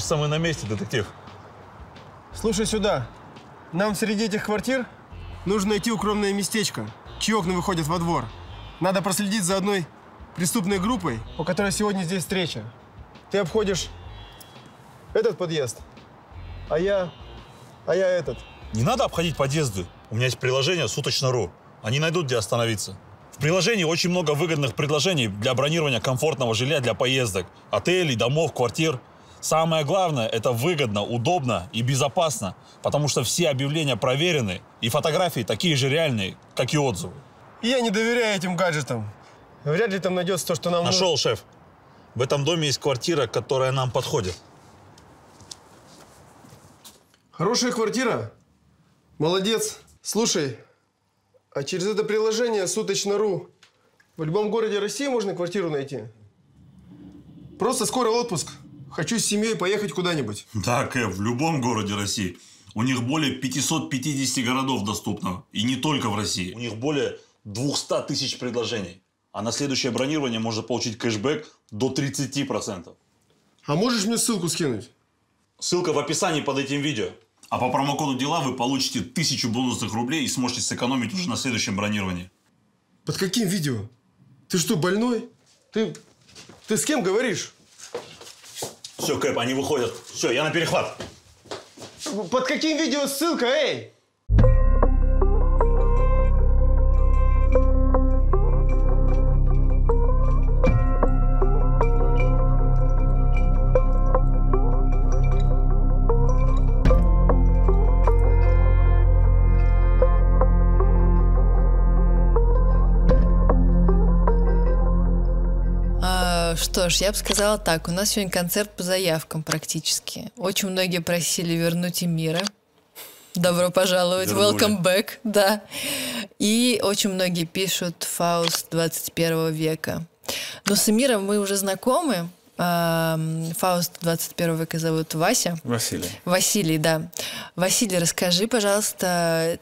Кажется, мы на месте, детектив. Слушай сюда. Нам среди этих квартир нужно найти укромное местечко, чьи окна выходят во двор. Надо проследить за одной преступной группой, у которой сегодня здесь встреча. Ты обходишь этот подъезд, а я... а я этот. Не надо обходить подъезды. У меня есть приложение «Суточно.ру». Они найдут, где остановиться. В приложении очень много выгодных предложений для бронирования комфортного жилья для поездок. Отелей, домов, квартир. Самое главное, это выгодно, удобно и безопасно, потому что все объявления проверены, и фотографии такие же реальные, как и отзывы. Я не доверяю этим гаджетам. Вряд ли там найдется то, что нам... нужно. Нашел, шеф. В этом доме есть квартира, которая нам подходит. Хорошая квартира. Молодец. Слушай, а через это приложение «Суточно.ру» в любом городе России можно квартиру найти? Просто скоро отпуск. Хочу с семьей поехать куда-нибудь. Да, Кэп, в любом городе России. У них более 550 городов доступно. И не только в России. У них более 200 тысяч предложений. А на следующее бронирование можно получить кэшбэк до 30%. А можешь мне ссылку скинуть? Ссылка в описании под этим видео. А по промокоду «Дела» вы получите тысячу бонусных рублей и сможете сэкономить уже на следующем бронировании. Под каким видео? Ты что, больной? Ты... Ты с кем говоришь? Все, Кэп, они выходят. Все, я на перехват. Под каким видео ссылка, эй? Что ж, я бы сказала так. У нас сегодня концерт по заявкам практически. Очень многие просили вернуть Эмира. Добро пожаловать, Вернули. welcome back, да. И очень многие пишут Фауст 21 века. Но с Эмиром мы уже знакомы. Фауст 21 века зовут Вася. Василий. Василий, да. Василий, расскажи, пожалуйста,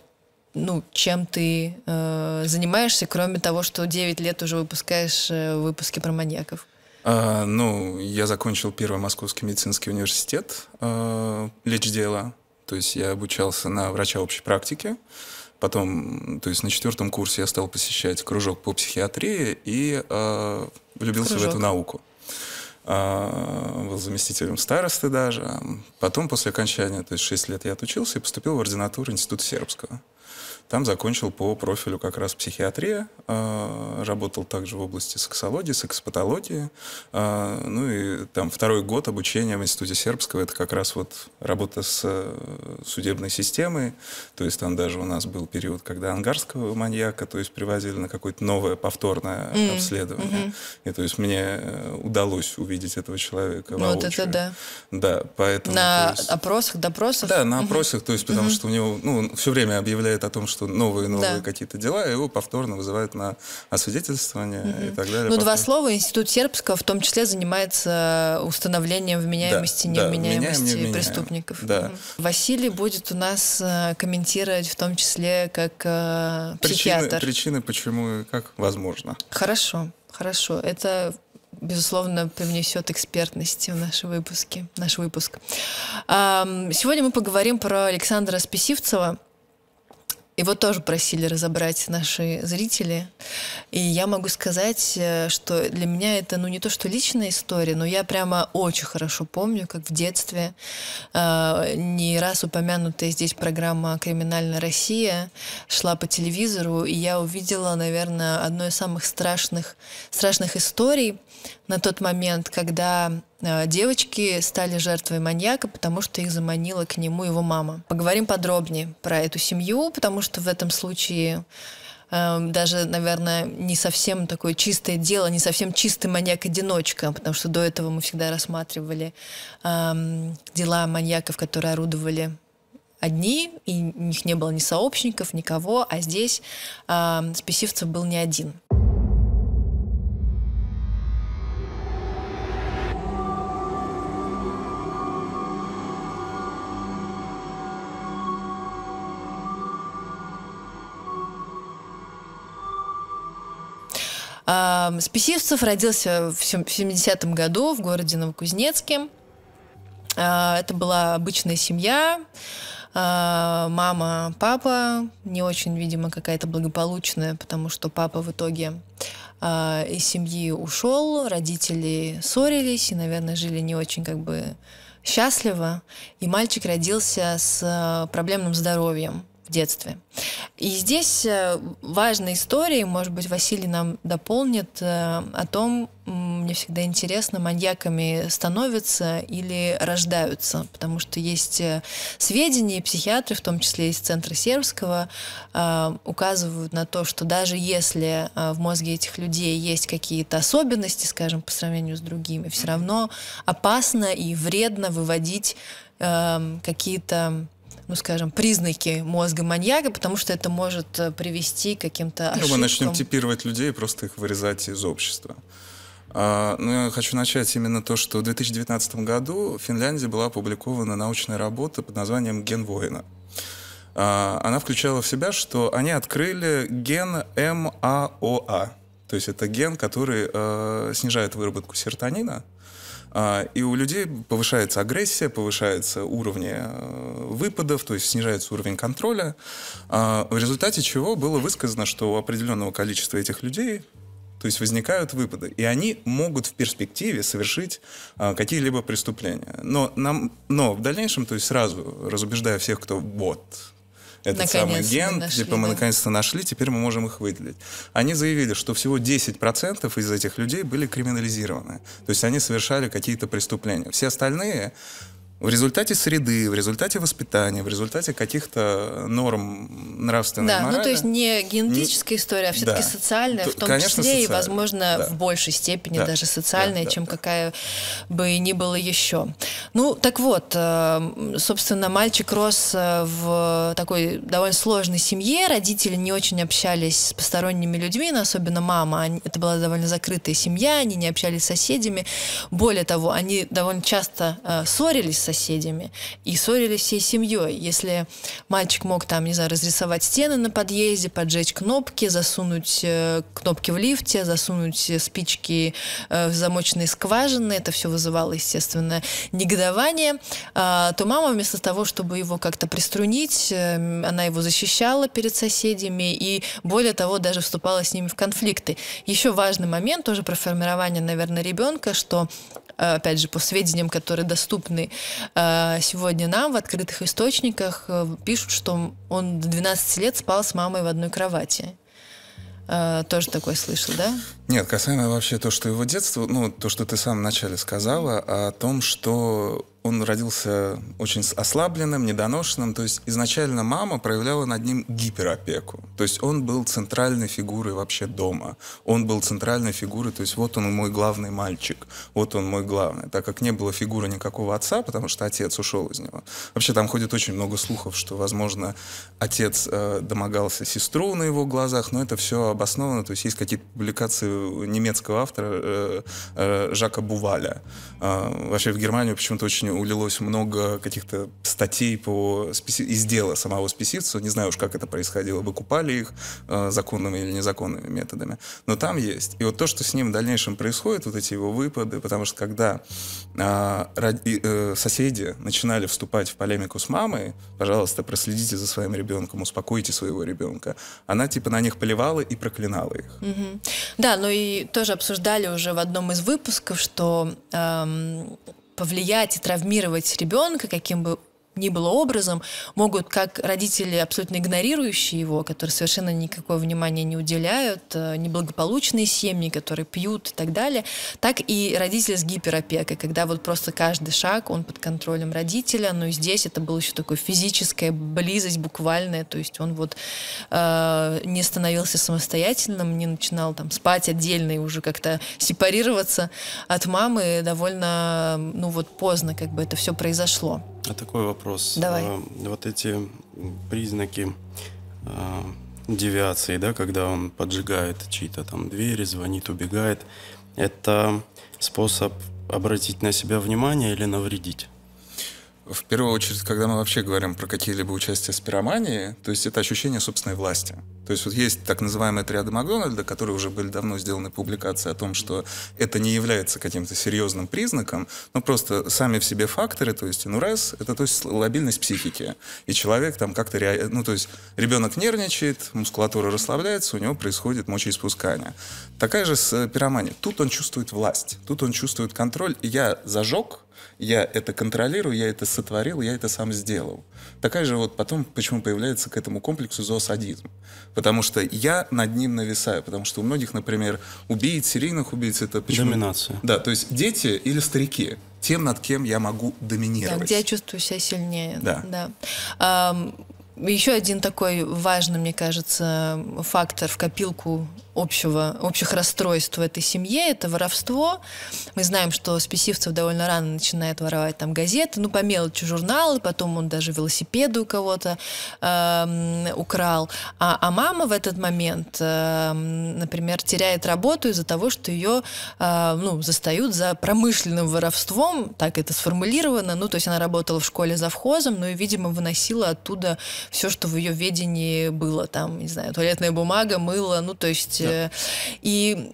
ну, чем ты э, занимаешься, кроме того, что 9 лет уже выпускаешь э, выпуски про маньяков? А, ну, я закончил первый Московский медицинский университет э, лечдела. То есть я обучался на врача общей практики. Потом, то есть на четвертом курсе я стал посещать кружок по психиатрии и э, влюбился Кружок. в эту науку. А, был заместителем старосты даже. Потом, после окончания, то есть 6 лет я отучился и поступил в ординатуру Института Сербского. Там закончил по профилю как раз психиатрия, а, работал также в области сексологии, сексопатологии. А, Ну и там второй год обучения в Институте Сербского, это как раз вот работа с э, судебной системой. То есть там даже у нас был период, когда ангарского маньяка, то есть привозили на какое-то новое повторное М, обследование. И то есть мне э, удалось увидеть этого человека Ну, вот это воочию. да. Да, поэтому... На есть- опросах, допросах? да, на опросах, то есть потому что у него, ну, все время объявляет о том, что новые-новые Да. какие-то дела, его повторно вызывают на освидетельствование и так далее. Ну, два слова. Институт Сербского в том числе занимается установлением вменяемости, Да, да, невменяемости вменяем, невменяем. преступников. Да. Мгм. Василий будет у нас э, комментировать в том числе как э, Причины, психиатр. причины, почему и как возможно. Хорошо, хорошо. Это безусловно, привнесет экспертности в наши выпуски, наш выпуск. Сегодня мы поговорим про Александра Списивцева. Его тоже просили разобрать наши зрители. И я могу сказать, э, что для меня это, ну, не то, что личная история, но я прямо очень хорошо помню, как в детстве э, не раз упомянутая здесь программа «Криминальная Россия» шла по телевизору, и я увидела, наверное, одну из самых страшных, страшных историй на тот момент, когда э, девочки стали жертвой маньяка, потому что их заманила к нему его мама. Поговорим подробнее про эту семью, потому что в этом случае э, даже, наверное, не совсем такое чистое дело, не совсем чистый маньяк-одиночка, потому что до этого мы всегда рассматривали эм, дела маньяков, которые орудовали одни, и у них не было ни сообщников, никого, а здесь эм, Списивцев был не один. Списивцев родился в сем- в 70-м году в городе Новокузнецке. А, это была обычная семья, а, мама, папа, не очень, видимо, какая-то благополучная, потому что папа в итоге а, из семьи ушел, родители ссорились и, наверное, жили не очень как бы счастливо, и мальчик родился с проблемным здоровьем в детстве. И здесь э, важная история, может быть, Василий нам дополнит э, о том, мне всегда интересно, маньяками становятся или рождаются, потому что есть э, сведения, психиатры, в том числе из Центра Сербского, указывают на то, что даже если в мозге этих людей есть какие-то особенности, скажем, по сравнению с другими, все равно опасно и вредно выводить какие-то ну, скажем, признаки мозга маньяка, потому что это может э, привести к каким-то ошибкам. Ну, мы начнем типировать людей, просто их вырезать из общества. А, ну, я хочу начать именно то, что в 2019 году в Финляндии была опубликована научная работа под названием «Ген воина». А, она включала в себя, что они открыли ген МАОА. То есть это ген, который э, снижает выработку серотонина, а, и у людей повышается агрессия, повышается уровень э, выпадов, то есть снижается уровень контроля, а, в результате чего было высказано, что у определенного количества этих людей то есть возникают выпады, и они могут в перспективе совершить а, какие-либо преступления. Но, нам, но в дальнейшем, то есть сразу разубеждая всех, кто вот, этот самый ген, нашли, типа мы да. наконец-то нашли, теперь мы можем их выделить. Они заявили, что всего 10% из этих людей были криминализированы. То есть они совершали какие-то преступления. Все остальные в результате среды, в результате воспитания, в результате каких-то норм нравственной да, морали. ну то есть не генетическая не... история, а все-таки да. социальная, в том Конечно, числе, социальная. и, возможно, да. в большей степени да. даже социальная, да, чем да. какая бы ни было еще. Ну, так вот, э, собственно, мальчик рос э, в такой довольно сложной семье, родители не очень общались с посторонними людьми, но особенно мама. Это была довольно закрытая семья, они не общались с соседями. Более того, они довольно часто э, ссорились соседями и ссорились всей семьей. Если мальчик мог там, не знаю, разрисовать стены на подъезде, поджечь кнопки, засунуть э, кнопки в лифте, засунуть спички э, в замочные скважины, это все вызывало, естественно, негодование, э, то мама вместо того, чтобы его как-то приструнить, э, она его защищала перед соседями и, более того, даже вступала с ними в конфликты. Еще важный момент тоже про формирование, наверное, ребенка, что опять же, по сведениям, которые доступны э, сегодня нам в открытых источниках, э, пишут, что он до 12 лет спал с мамой в одной кровати. Тоже такое слышал, да? Нет, касаемо вообще то, что его детство, ну, то, что ты сам вначале сказала, о том, что он родился очень ослабленным, недоношенным. То есть изначально мама проявляла над ним гиперопеку. То есть он был центральной фигурой вообще дома. Он был центральной фигурой, то есть вот он мой главный мальчик, вот он мой главный. Так как не было фигуры никакого отца, потому что отец ушел из него. Вообще там ходит очень много слухов, что, возможно, отец э, домогался сестру на его глазах, но это все обосновано. То есть есть какие-то публикации немецкого автора э, э, Жака Буваля. Э, вообще в Германию почему-то очень улилось много каких-то статей по спеси... из дела самого спесивца. Не знаю уж, как это происходило. Выкупали их э, законными или незаконными методами. Но там есть. И вот то, что с ним в дальнейшем происходит, вот эти его выпады, потому что когда э, соседи начинали вступать в полемику с мамой, пожалуйста, проследите за своим ребенком, успокойте своего ребенка. Она типа на них поливала и проклинала их. Угу. Да, ну и тоже обсуждали уже в одном из выпусков, что эм, повлиять и травмировать ребенка, каким бы ни было образом, могут как родители, абсолютно игнорирующие его, которые совершенно никакое внимание не уделяют, э, неблагополучные семьи, которые пьют и так далее, так и родители с гиперопекой, когда вот просто каждый шаг, он под контролем родителя, но здесь это была еще такая физическая близость буквальная, то есть он вот э, не становился самостоятельным, не начинал там спать отдельно и уже как-то сепарироваться от мамы довольно, ну вот поздно как бы это все произошло. А такой вопрос. Давай. А, вот эти признаки а, девиации, да, когда он поджигает чьи-то там двери, звонит, убегает, это способ обратить на себя внимание или навредить? В первую очередь, когда мы вообще говорим про какие-либо участия с пироманией, то есть это ощущение собственной власти. То есть вот есть так называемые триады Макдональда, которые уже были давно сделаны публикации о том, что это не является каким-то серьезным признаком, но просто сами в себе факторы, то есть ну раз, это то есть лобильность психики. И человек там как-то, ре... ну то есть ребенок нервничает, мускулатура расслабляется, у него происходит мочеиспускание. Такая же с пироманией. Тут он чувствует власть, тут он чувствует контроль. Я зажег, я это контролирую, я это сотворил, я это сам сделал. Такая же вот потом, почему появляется к этому комплексу зоосадизм. Потому что я над ним нависаю. Потому что у многих, например, убийц, серийных убийц, это почему? Доминация. Да, то есть дети или старики. Тем, над кем я могу доминировать. Да, где я чувствую себя сильнее. Да. да. Ам, еще один такой важный, мне кажется, фактор в копилку общего, общих расстройств в этой семье – это воровство. Мы знаем, что Списивцев довольно рано начинает воровать там газеты, ну, по мелочи журналы, потом он даже велосипеды у кого-то э, украл. А, а мама в этот момент, э, например, теряет работу из-за того, что ее э, ну, застают за промышленным воровством, так это сформулировано. Ну, то есть она работала в школе завхозом, но и, видимо, выносила оттуда все, что в ее ведении было. Там, не знаю, туалетная бумага, мыло, ну, то есть да. И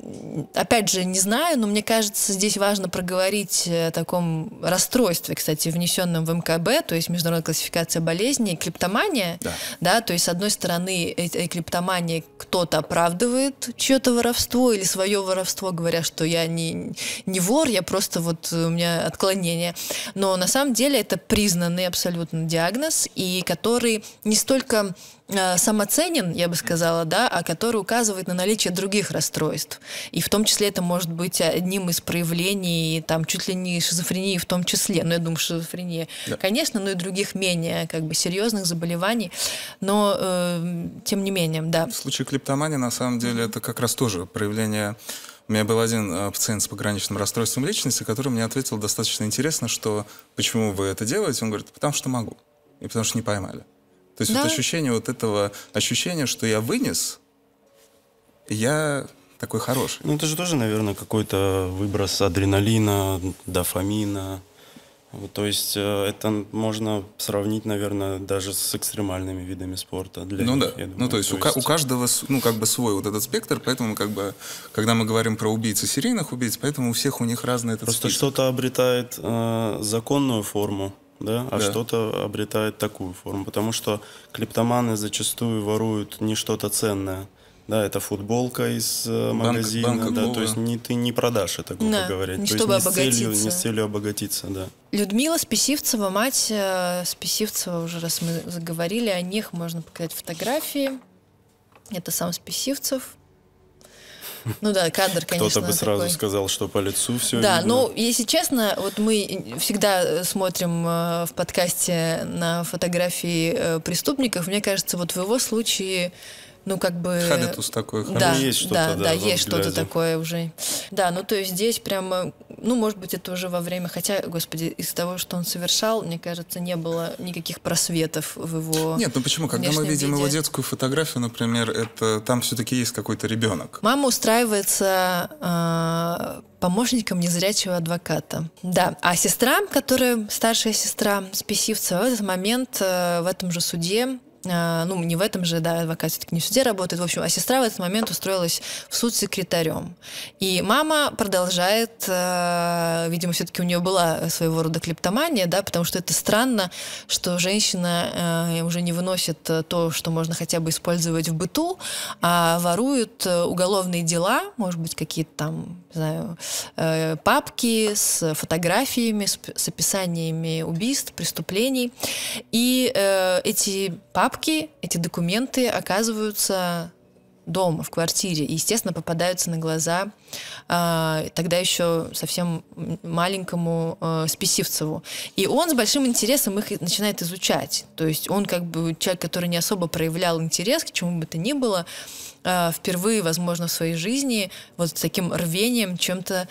опять же, не знаю, но мне кажется, здесь важно проговорить о таком расстройстве, кстати, внесенном в МКБ, то есть международная классификация болезней, клептомания. Да. да, то есть, с одной стороны, этой клептомании кто-то оправдывает чье-то воровство или свое воровство, говоря, что я не, не вор, я просто вот у меня отклонение. Но на самом деле это признанный абсолютно диагноз, и который не столько Э, самоценен, я бы сказала, да, а который указывает на наличие других расстройств. И в том числе это может быть одним из проявлений, там, чуть ли не шизофрении в том числе. Ну, я думаю, шизофрения, да. конечно, но и других менее как бы серьезных заболеваний. Но, э, тем не менее, да. В случае клептомании, на самом деле, это как раз тоже проявление у меня был один э, пациент с пограничным расстройством личности, который мне ответил достаточно интересно, что почему вы это делаете? Он говорит, потому что могу. И потому что не поймали. То есть да. вот ощущение вот этого, ощущение, что я вынес, я такой хороший. Ну, это же тоже, наверное, какой-то выброс адреналина, дофамина. Вот, то есть э, это можно сравнить, наверное, даже с экстремальными видами спорта. Для ну них, да. Думаю. Ну то есть, то у, есть у каждого, ну как бы свой вот этот спектр, поэтому как бы, когда мы говорим про убийцы серийных убийц, поэтому у всех у них разный этот Просто что-то обретает э, законную форму, да, а да. что-то обретает такую форму. Потому что клептоманы зачастую воруют не что-то ценное. Да, это футболка из э, магазина, банк, банк, да, то есть не, ты не продашь это, грубо да, говоря. Не то чтобы есть не обогатиться. С целью, не с целью обогатиться, да. Людмила Списивцева, мать э, Списивцева, уже раз мы заговорили о них, можно показать фотографии. Это сам Списивцев. Ну да, кадр, конечно. Кто-то бы сразу такой. сказал, что по лицу все. Да, видно. ну, если честно, вот мы всегда смотрим э, в подкасте на фотографии э, преступников. Мне кажется, вот в его случае ну, как бы... Хабитус такой. Да, есть что-то, да, да, да есть что-то такое уже. Да, ну, то есть здесь прямо, ну, может быть, это уже во время, хотя, господи, из того, что он совершал, мне кажется, не было никаких просветов в его Нет, ну почему? Когда мы видим виде. его детскую фотографию, например, это там все-таки есть какой-то ребенок. Мама устраивается э, помощником незрячего адвоката. Да, а сестра, которая старшая сестра Списивцева, в этот момент э, в этом же суде ну, не в этом же, да, адвокат все-таки не в суде работает, в общем, а сестра в этот момент устроилась в суд секретарем. И мама продолжает, э, видимо, все-таки у нее была своего рода клептомания, да, потому что это странно, что женщина э, уже не выносит то, что можно хотя бы использовать в быту, а воруют уголовные дела, может быть, какие-то там, не знаю, э, папки с фотографиями, с, описаниями убийств, преступлений. И эти папки эти документы оказываются дома, в квартире, и, естественно, попадаются на глаза э, тогда еще совсем маленькому э, Списивцеву. И он с большим интересом их начинает изучать. То есть он как бы человек, который не особо проявлял интерес к чему бы то ни было, э, впервые, возможно, в своей жизни вот с таким рвением чем-то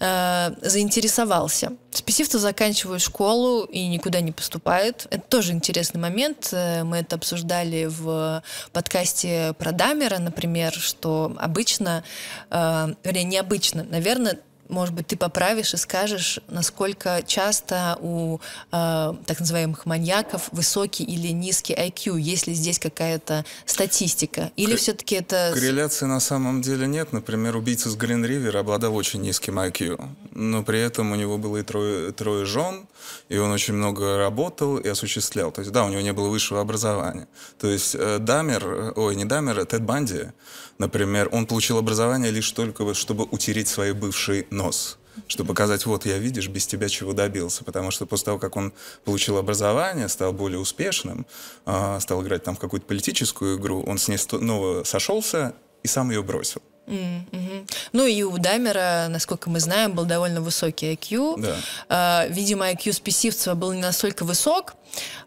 э, заинтересовался. Спесивцев заканчивает школу и никуда не поступает. Это тоже интересный момент. Э, мы это обсуждали в подкасте про Дамера, например, что обычно, э, вернее, необычно, наверное, может быть, ты поправишь и скажешь, насколько часто у э, так называемых маньяков высокий или низкий IQ, есть ли здесь какая-то статистика, или К- все-таки это... Корреляции на самом деле нет. Например, убийца с Грин Ривер обладал очень низким IQ, но при этом у него было и трое, трое жен, и он очень много работал и осуществлял. То есть, да, у него не было высшего образования. То есть, э, Дамер, э, ой, не Дамер, а Тед Банди, например, он получил образование лишь только чтобы утереть свой бывший нос чтобы показать, вот я, видишь, без тебя чего добился. Потому что после того, как он получил образование, стал более успешным, э, стал играть там в какую-то политическую игру, он с ней снова сошелся и сам ее бросил. Mm-hmm. Ну и у Дамера, насколько мы знаем, был довольно высокий IQ. Да. Uh, видимо, IQ Списивцева был не настолько высок.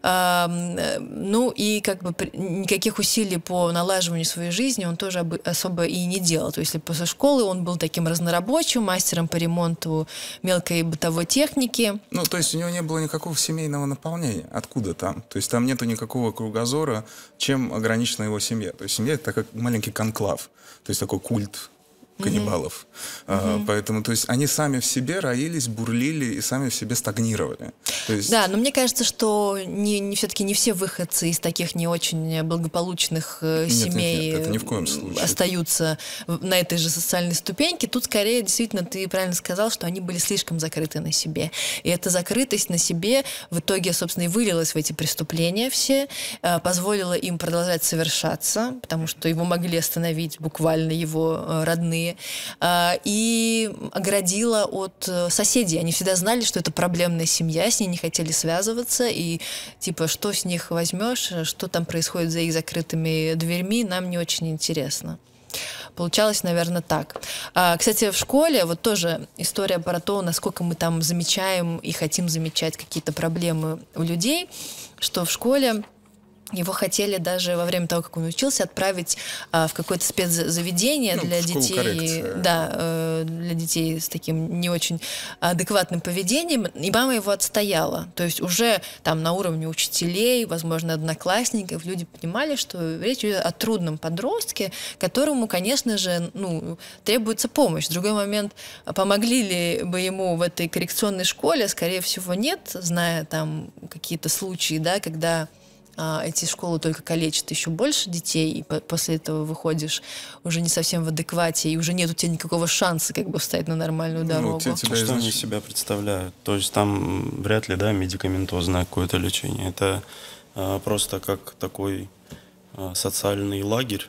Uh, ну и как бы никаких усилий по налаживанию своей жизни он тоже особо и не делал. То есть после школы он был таким разнорабочим, мастером по ремонту мелкой бытовой техники. Ну, то есть у него не было никакого семейного наполнения. Откуда там? То есть там нету никакого кругозора, чем ограничена его семья. То есть семья — это как маленький конклав. То есть такой культ каннибалов. Mm-hmm. А, поэтому, то есть, они сами в себе роились, бурлили и сами в себе стагнировали. То есть... Да, но мне кажется, что не, не все-таки не все выходцы из таких не очень благополучных э, нет, семей нет, нет, ни в коем случае. остаются на этой же социальной ступеньке. Тут скорее, действительно, ты правильно сказал, что они были слишком закрыты на себе. И эта закрытость на себе в итоге, собственно, и вылилась в эти преступления все, э, позволила им продолжать совершаться, потому что его могли остановить буквально его э, родные а, и оградила от э, соседей. Они всегда знали, что это проблемная семья, с ней не хотели связываться, и типа, что с них возьмешь, что там происходит за их закрытыми дверьми, нам не очень интересно. Получалось, наверное, так. А, кстати, в школе вот тоже история про то, насколько мы там замечаем и хотим замечать какие-то проблемы у людей, что в школе его хотели даже во время того, как он учился, отправить а, в какое-то спецзаведение ну, для детей, да, э, для детей с таким не очень адекватным поведением. И мама его отстояла. То есть уже там на уровне учителей, возможно, одноклассников люди понимали, что речь идет о трудном подростке, которому, конечно же, ну, требуется помощь. В другой момент, помогли ли бы ему в этой коррекционной школе, скорее всего, нет, зная там какие-то случаи, да, когда а, эти школы только калечат еще больше детей, и по после этого выходишь уже не совсем в адеквате, и уже нет у тебя никакого шанса как бы встать на нормальную ну, дорогу. Ну, тебя, что они себя представляют? То есть там вряд ли, да, медикаментозное какое-то лечение. Это а, просто как такой а, социальный лагерь,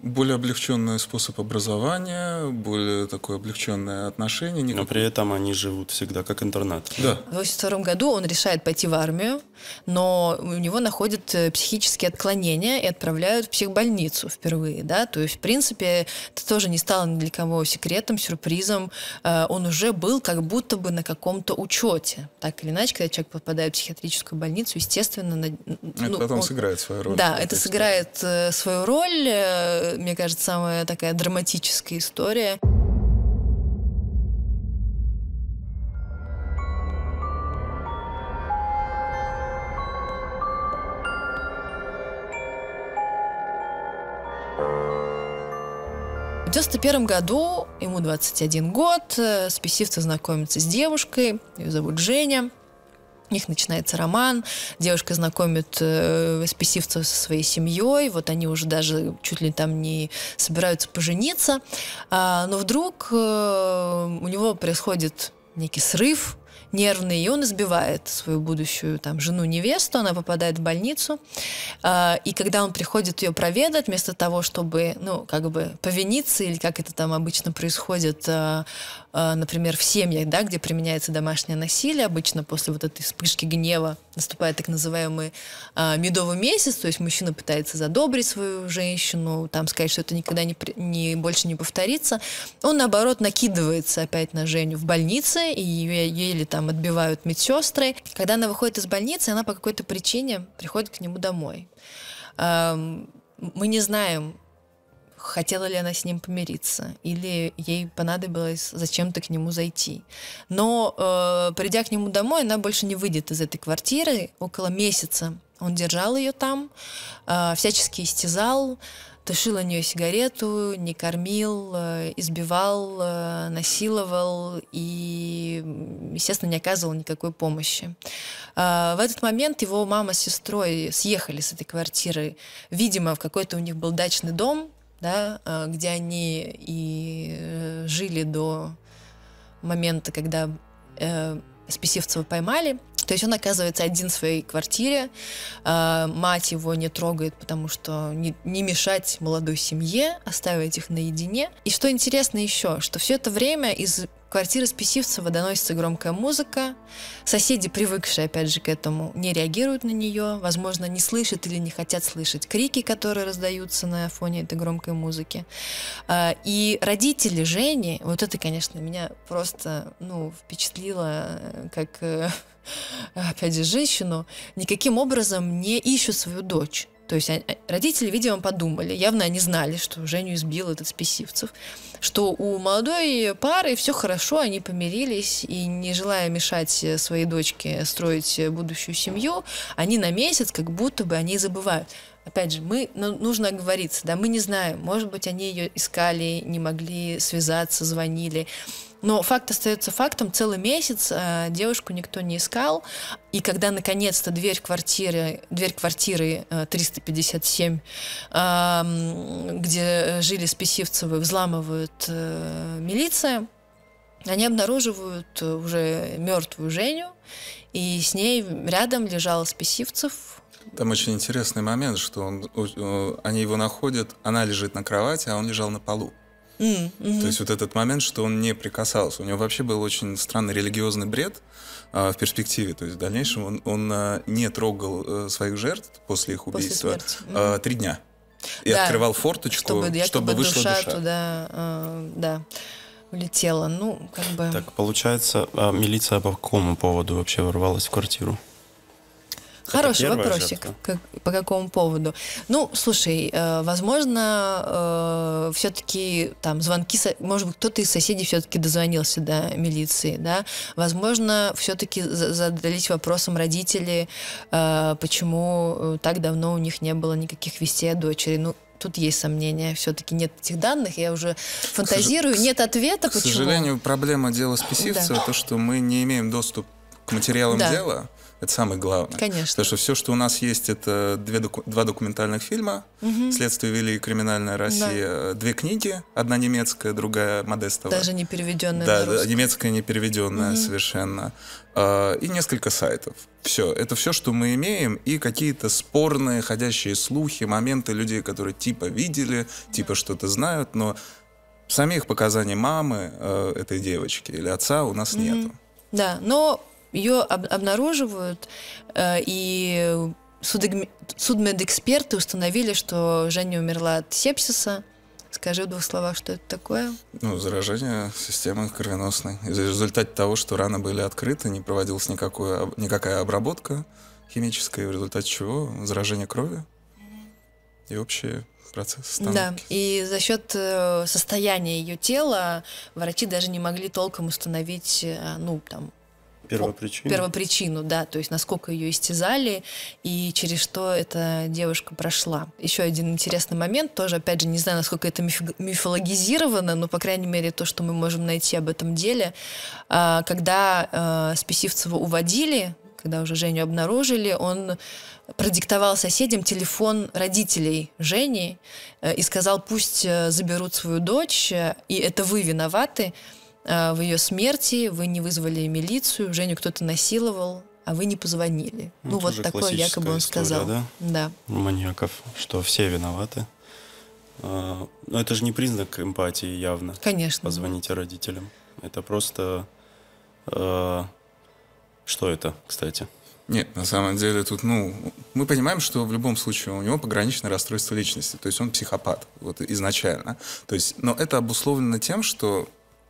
более облегченный способ образования, более такое облегченное отношение. Никакого... Но при этом они живут всегда как интернат. Да. В 82 году он решает пойти в армию, но у него находят э, психические отклонения и отправляют в психбольницу впервые, да, то есть, в принципе, это тоже не стало ни для кого секретом, сюрпризом, э, он уже был как будто бы на каком-то учете, так или иначе, когда человек попадает в психиатрическую больницу, естественно... На, это ну, потом он, сыграет свою роль. Да, это сыграет э, свою роль, мне кажется, самая такая драматическая история. В 91 году, ему 21 год, э, Списивцев знакомится с девушкой, ее зовут Женя. У них начинается роман, девушка знакомит э, Списивцев со своей семьей, вот они уже даже чуть ли там не собираются пожениться, а, но вдруг э, у него происходит некий срыв, нервный, и он избивает свою будущую там жену-невесту, она попадает в больницу, э, и когда он приходит ее проведать, вместо того, чтобы, ну, как бы повиниться, или как это там обычно происходит, э, например, в семьях, да, где применяется домашнее насилие, обычно после вот этой вспышки гнева наступает так называемый э, медовый месяц, то есть мужчина пытается задобрить свою женщину, там сказать, что это никогда не, не больше не повторится, он наоборот накидывается опять на Женю в больнице, и ее еле там отбивают медсестры. Когда она выходит из больницы, она по какой-то причине приходит к нему домой. Мы не знаем, хотела ли она с ним помириться, или ей понадобилось зачем-то к нему зайти. Но, э, придя к нему домой, она больше не выйдет из этой квартиры. Около месяца он держал ее там, э, всячески истязал, тушил на нее сигарету, не кормил, э, избивал, э, насиловал и, естественно, не оказывал никакой помощи. А, в этот момент его мама с сестрой съехали с этой квартиры. Видимо, в какой-то у них был дачный дом, да, а, где они и э, жили до момента, когда э, Списивцева поймали. То есть он оказывается один в своей квартире, э, мать его не трогает, потому что не, не мешать молодой семье, оставить их наедине. И что интересно еще, что все это время из квартиры Списивцева доносится громкая музыка, соседи, привыкшие опять же к этому, не реагируют на нее, возможно, не слышат или не хотят слышать крики, которые раздаются на фоне этой громкой музыки. Э, и родители Жени, вот это, конечно, меня просто ну, впечатлило, э, как э, опять же, женщину, никаким образом не ищут свою дочь. То есть родители, видимо, подумали, явно они знали, что Женю избил этот Списивцев, что у молодой пары все хорошо, они помирились, и не желая мешать своей дочке строить будущую семью, они на месяц как будто бы они забывают. Опять же, мы, ну, нужно оговориться, да, мы не знаем, может быть, они ее искали, не могли связаться, звонили. Но факт остается фактом. Целый месяц э, девушку никто не искал. И когда наконец-то дверь квартиры, дверь квартиры э, 357, э, где жили Списивцевы, взламывают э, милиция, они обнаруживают уже мертвую Женю, и с ней рядом лежал Списивцев. Там очень интересный момент, что он, они его находят, она лежит на кровати, а он лежал на полу. Mm, hmm То есть вот этот момент, что он не прикасался. У него вообще был очень странный религиозный бред а, в перспективе. То есть в дальнейшем он, он а, не трогал а, своих жертв после их убийства после а, три дня. И да, открывал форточку, чтобы, чтобы вышла душа. душа. Туда, э, да, улетела. Ну, как бы... Так, получается, а милиция по какому поводу вообще ворвалась в квартиру? Хороший вопросик. Как, по какому поводу? Ну, слушай, э, возможно, э, все-таки там звонки, может быть, кто-то из соседей все-таки дозвонился до милиции, да? Возможно, все-таки задались вопросом родители, э, почему э, так давно у них не было никаких вестей о дочери. Ну, тут есть сомнения. Все-таки нет этих данных. Я уже фантазирую. К нет ответа. К почему. сожалению, проблема дела Списивцева да. то, что мы не имеем доступ к материалам да. дела. Это самое главное. Конечно. Потому что все, что у нас есть, это две доку- два документальных фильма угу. «Следствие вели и криминальная Россия», да. две книги, одна немецкая, другая Модестова. Даже не переведенная Да, на немецкая не переведенная угу. совершенно. А, и несколько сайтов. Все, это все, что мы имеем, и какие-то спорные, ходящие слухи, моменты людей, которые типа видели, типа что-то знают, но самих показаний мамы э, этой девочки или отца у нас mm нету. Да, но ее об обнаруживают, э, и судмедэксперты установили, что Женя умерла от сепсиса. Скажи в двух словах, что это такое? Ну, заражение системы кровеносной. Из-за результате того, что раны были открыты, не проводилась никакой, никакая обработка химическая, в результате чего заражение крови и общий процесс становки. Да, и за счет э, состояния ее тела врачи даже не могли толком установить, э, ну, там, Первопричину. Первопричину, да, то есть насколько ее истязали и через что эта девушка прошла. Еще один интересный момент, тоже, опять же, не знаю, насколько это мифологизировано, но, по крайней мере, то, что мы можем найти об этом деле, а, когда а, Списивцева уводили, когда уже Женю обнаружили, он продиктовал соседям телефон родителей Жени э, и сказал, пусть э, заберут свою дочь, э, и это вы виноваты, Э, в ее смерти, вы не вызвали милицию, Женю кто-то насиловал, а вы не позвонили. Ну, ну вот такое якобы он история, сказал. Да? да. Маньяков, что все виноваты. А, но это же не признак эмпатии явно. Конечно. Позвоните родителям. Это просто... А, что это, кстати? Нет, на самом деле тут, ну, мы понимаем, что в любом случае у него пограничное расстройство личности, то есть он психопат, вот изначально. То есть, но это обусловлено тем, что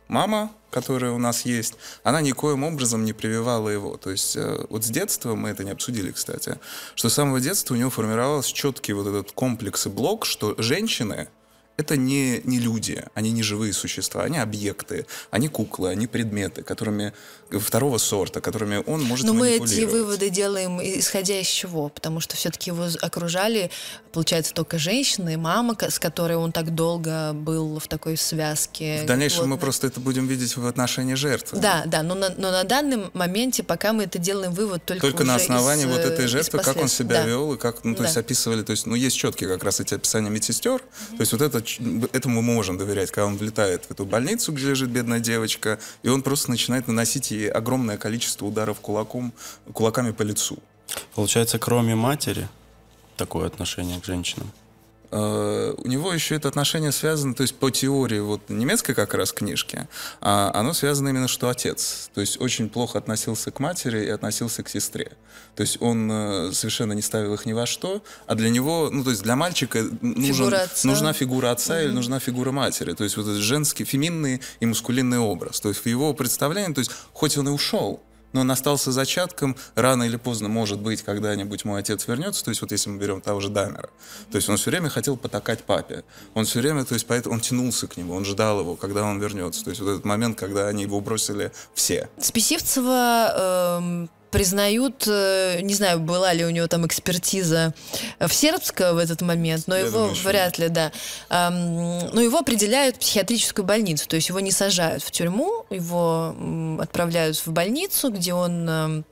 мама, которая у нас есть, она никоим образом не прививала его. То есть э, вот с детства, мы это не обсудили, кстати, что с самого детства у него формировался четкий вот этот комплекс и блок, что женщины — это не, не люди, они не живые существа, они объекты, они куклы, они предметы, которыми второго сорта, которыми он может Но мы эти выводы делаем исходя из чего? Потому что все-таки его окружали, получается, только женщины, мама, с которой он так долго был в такой связке. В дальнейшем вот. мы просто это будем видеть в отношении жертвы. Да, да, но на, но на данном моменте пока мы это делаем вывод только Только на основании из, вот этой жертвы, как он себя да. вел, и как, ну, то да. есть описывали, то есть, ну, есть четкие как раз эти описания медсестер, mm-hmm. то есть вот это, этому можем доверять, когда он влетает в эту больницу, где лежит бедная девочка, и он просто начинает наносить ей огромное количество ударов кулаком, кулаками по лицу. Получается, кроме матери, такое отношение к женщинам? Uh, у него еще это отношение связано, то есть по теории вот немецкой как раз книжки, а оно связано именно, что отец, то есть очень плохо относился к матери и относился к сестре. То есть он uh, совершенно не ставил их ни во что, а для него, ну то есть для мальчика нужен, нужна фигура отца угу. или нужна фигура матери. То есть вот этот женский, феминный и мускулинный образ. То есть в его представлении, то есть хоть он и ушел, но он остался зачатком, рано или поздно, может быть, когда-нибудь мой отец вернется, то есть вот если мы берем того же Дамера, то есть он все время хотел потакать папе, он все время, то есть поэтому он тянулся к нему, он ждал его, когда он вернется, то есть вот этот момент, когда они его бросили все. Списивцева эм, признают, э, не знаю, была ли у него там экспертиза в Сербско в этот момент, но Я его думаю, вряд ли, да. Но его определяют в психиатрическую больницу, то есть его не сажают в тюрьму, его отправляют в больницу, где он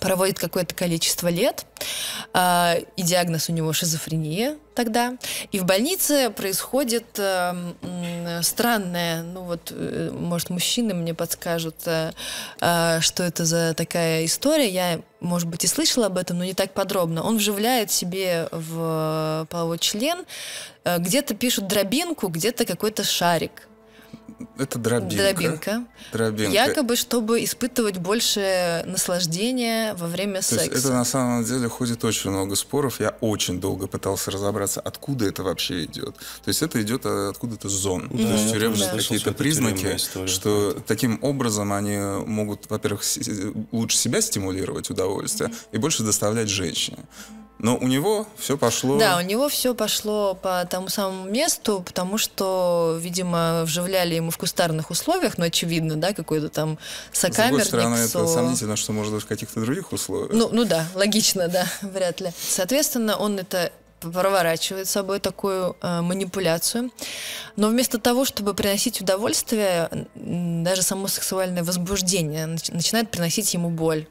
проводит какое-то количество лет, а, и диагноз у него шизофрения тогда. И в больнице происходит э, странное, ну вот, э, может, мужчины мне подскажут, э, что это за такая история. Я, может быть, и слышала об этом, но не так подробно. Он вживляет себе в половой член, где-то пишут дробинку, где-то какой-то шарик это дробинка. Дробинка. Дробинка. Якобы, чтобы испытывать больше наслаждения во время То секса. Есть это на самом деле ходит очень много споров. Я очень долго пытался разобраться, откуда это вообще идет. То есть это идет откуда-то с зон. Да, То есть тюремные да. какие-то признаки, что таким образом они могут, во-первых, лучше себя стимулировать удовольствие и больше доставлять женщине. Но у него все пошло... Да, у него все пошло по тому самому месту, потому что, видимо, вживляли ему в кустарных условиях, ну, очевидно, да, какой-то там сокамерник. С другой стороны, со... это сомнительно, что может быть в каких-то других условиях. Ну, ну да, логично, да, вряд ли. Соответственно, он это проворачивает с собой такую э, манипуляцию. Но вместо того, чтобы приносить удовольствие, даже само сексуальное возбуждение начинает приносить ему боль.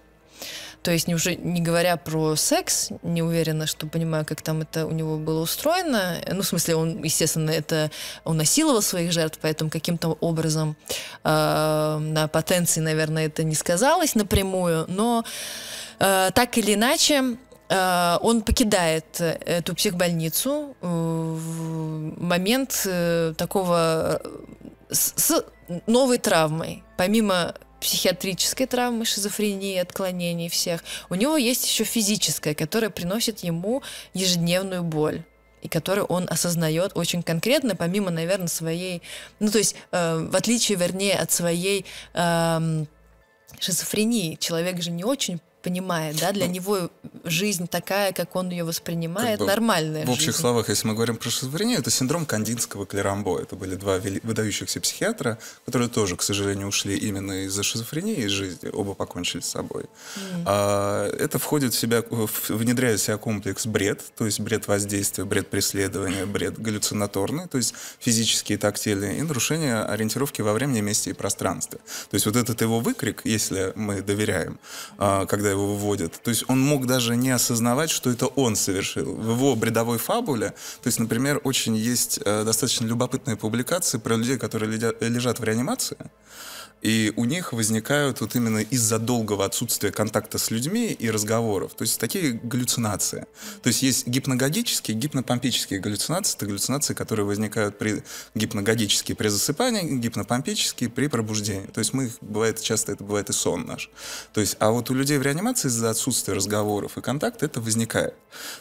То есть, уже не говоря про секс, не уверена, что понимаю, как там это у него было устроено. Ну, в смысле, он, естественно, это он насиловал своих жертв, поэтому каким-то образом э, на потенции, наверное, это не сказалось напрямую. Но э, так или иначе, э, он покидает эту психбольницу в момент э, такого с новой травмой. Помимо психиатрической травмы, шизофрении, отклонений всех. У него есть еще физическая, которая приносит ему ежедневную боль и которую он осознает очень конкретно, помимо, наверное, своей, ну то есть э, в отличие, вернее, от своей э, шизофрении, человек же не очень понимает, да, для ну, него жизнь такая, как он ее воспринимает, как бы нормальная В общих жизнь. словах, если мы говорим про шизофрению, это синдром кандинского клерамбо. Это были два выдающихся психиатра, которые тоже, к сожалению, ушли именно из-за шизофрении из жизни, оба покончили с собой. Mm. А, это входит в себя, внедряет в себя комплекс бред, то есть бред воздействия, бред преследования, бред галлюцинаторный, то есть физические, тактильные, и нарушение ориентировки во времени, месте и пространстве. То есть вот этот его выкрик, если мы доверяем, а, когда его выводят. То есть он мог даже не осознавать, что это он совершил. В его бредовой фабуле, то есть, например, очень есть э, достаточно любопытные публикации про людей, которые лежат в реанимации, и у них возникают вот именно из-за долгого отсутствия контакта с людьми и разговоров. То есть такие галлюцинации. То есть есть гипногодические, гипнопомпические галлюцинации. Это галлюцинации, которые возникают при гипногодические при засыпании, гипнопомпические при пробуждении. То есть мы, бывает, часто это бывает и сон наш. То есть, а вот у людей в реанимации из-за отсутствия разговоров и контакта это возникает.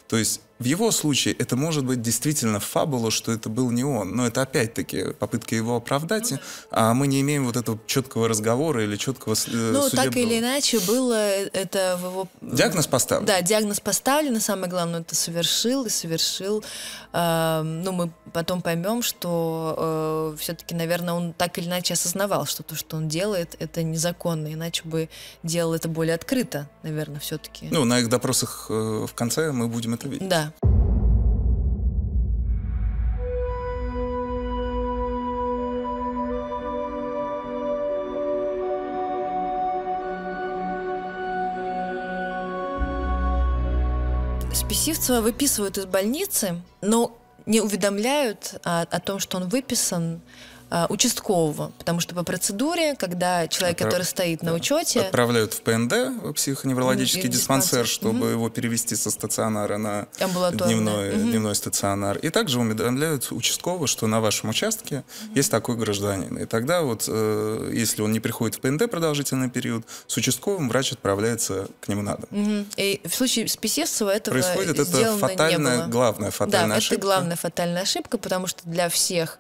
То есть в его случае это может быть действительно фабула, что это был не он. Но это опять-таки попытка его оправдать, ну, а мы не имеем вот этого четкого разговора или четкого э, Ну, судебного... так или иначе, было это в его... Диагноз поставлен. Да, диагноз поставлен, и самое главное, это совершил и совершил. Э, ну, мы потом поймем, что э, все-таки, наверное, он так или иначе осознавал, что то, что он делает, это незаконно, иначе бы делал это более открыто, наверное, все-таки. Ну, на их допросах э, в конце мы будем это видеть. Да. Списивцева выписывают из больницы, но не уведомляют о, о том, что он выписан а, участкового, потому что по процедуре, когда человек, Отправ... который стоит на учете... Отправляют в ПНД, в психоневрологический диспансер, диспансер чтобы угу. его перевести со стационара на дневной, угу. дневной стационар. И также уведомляют участкового, что на вашем участке угу. есть такой гражданин. И тогда вот, э, если он не приходит в ПНД продолжительный период, с участковым врач отправляется к нему на дом. Угу. И в случае с Писевцева этого Происходит это фатальная, главная фатальная да, ошибка. это главная фатальная ошибка, потому что для всех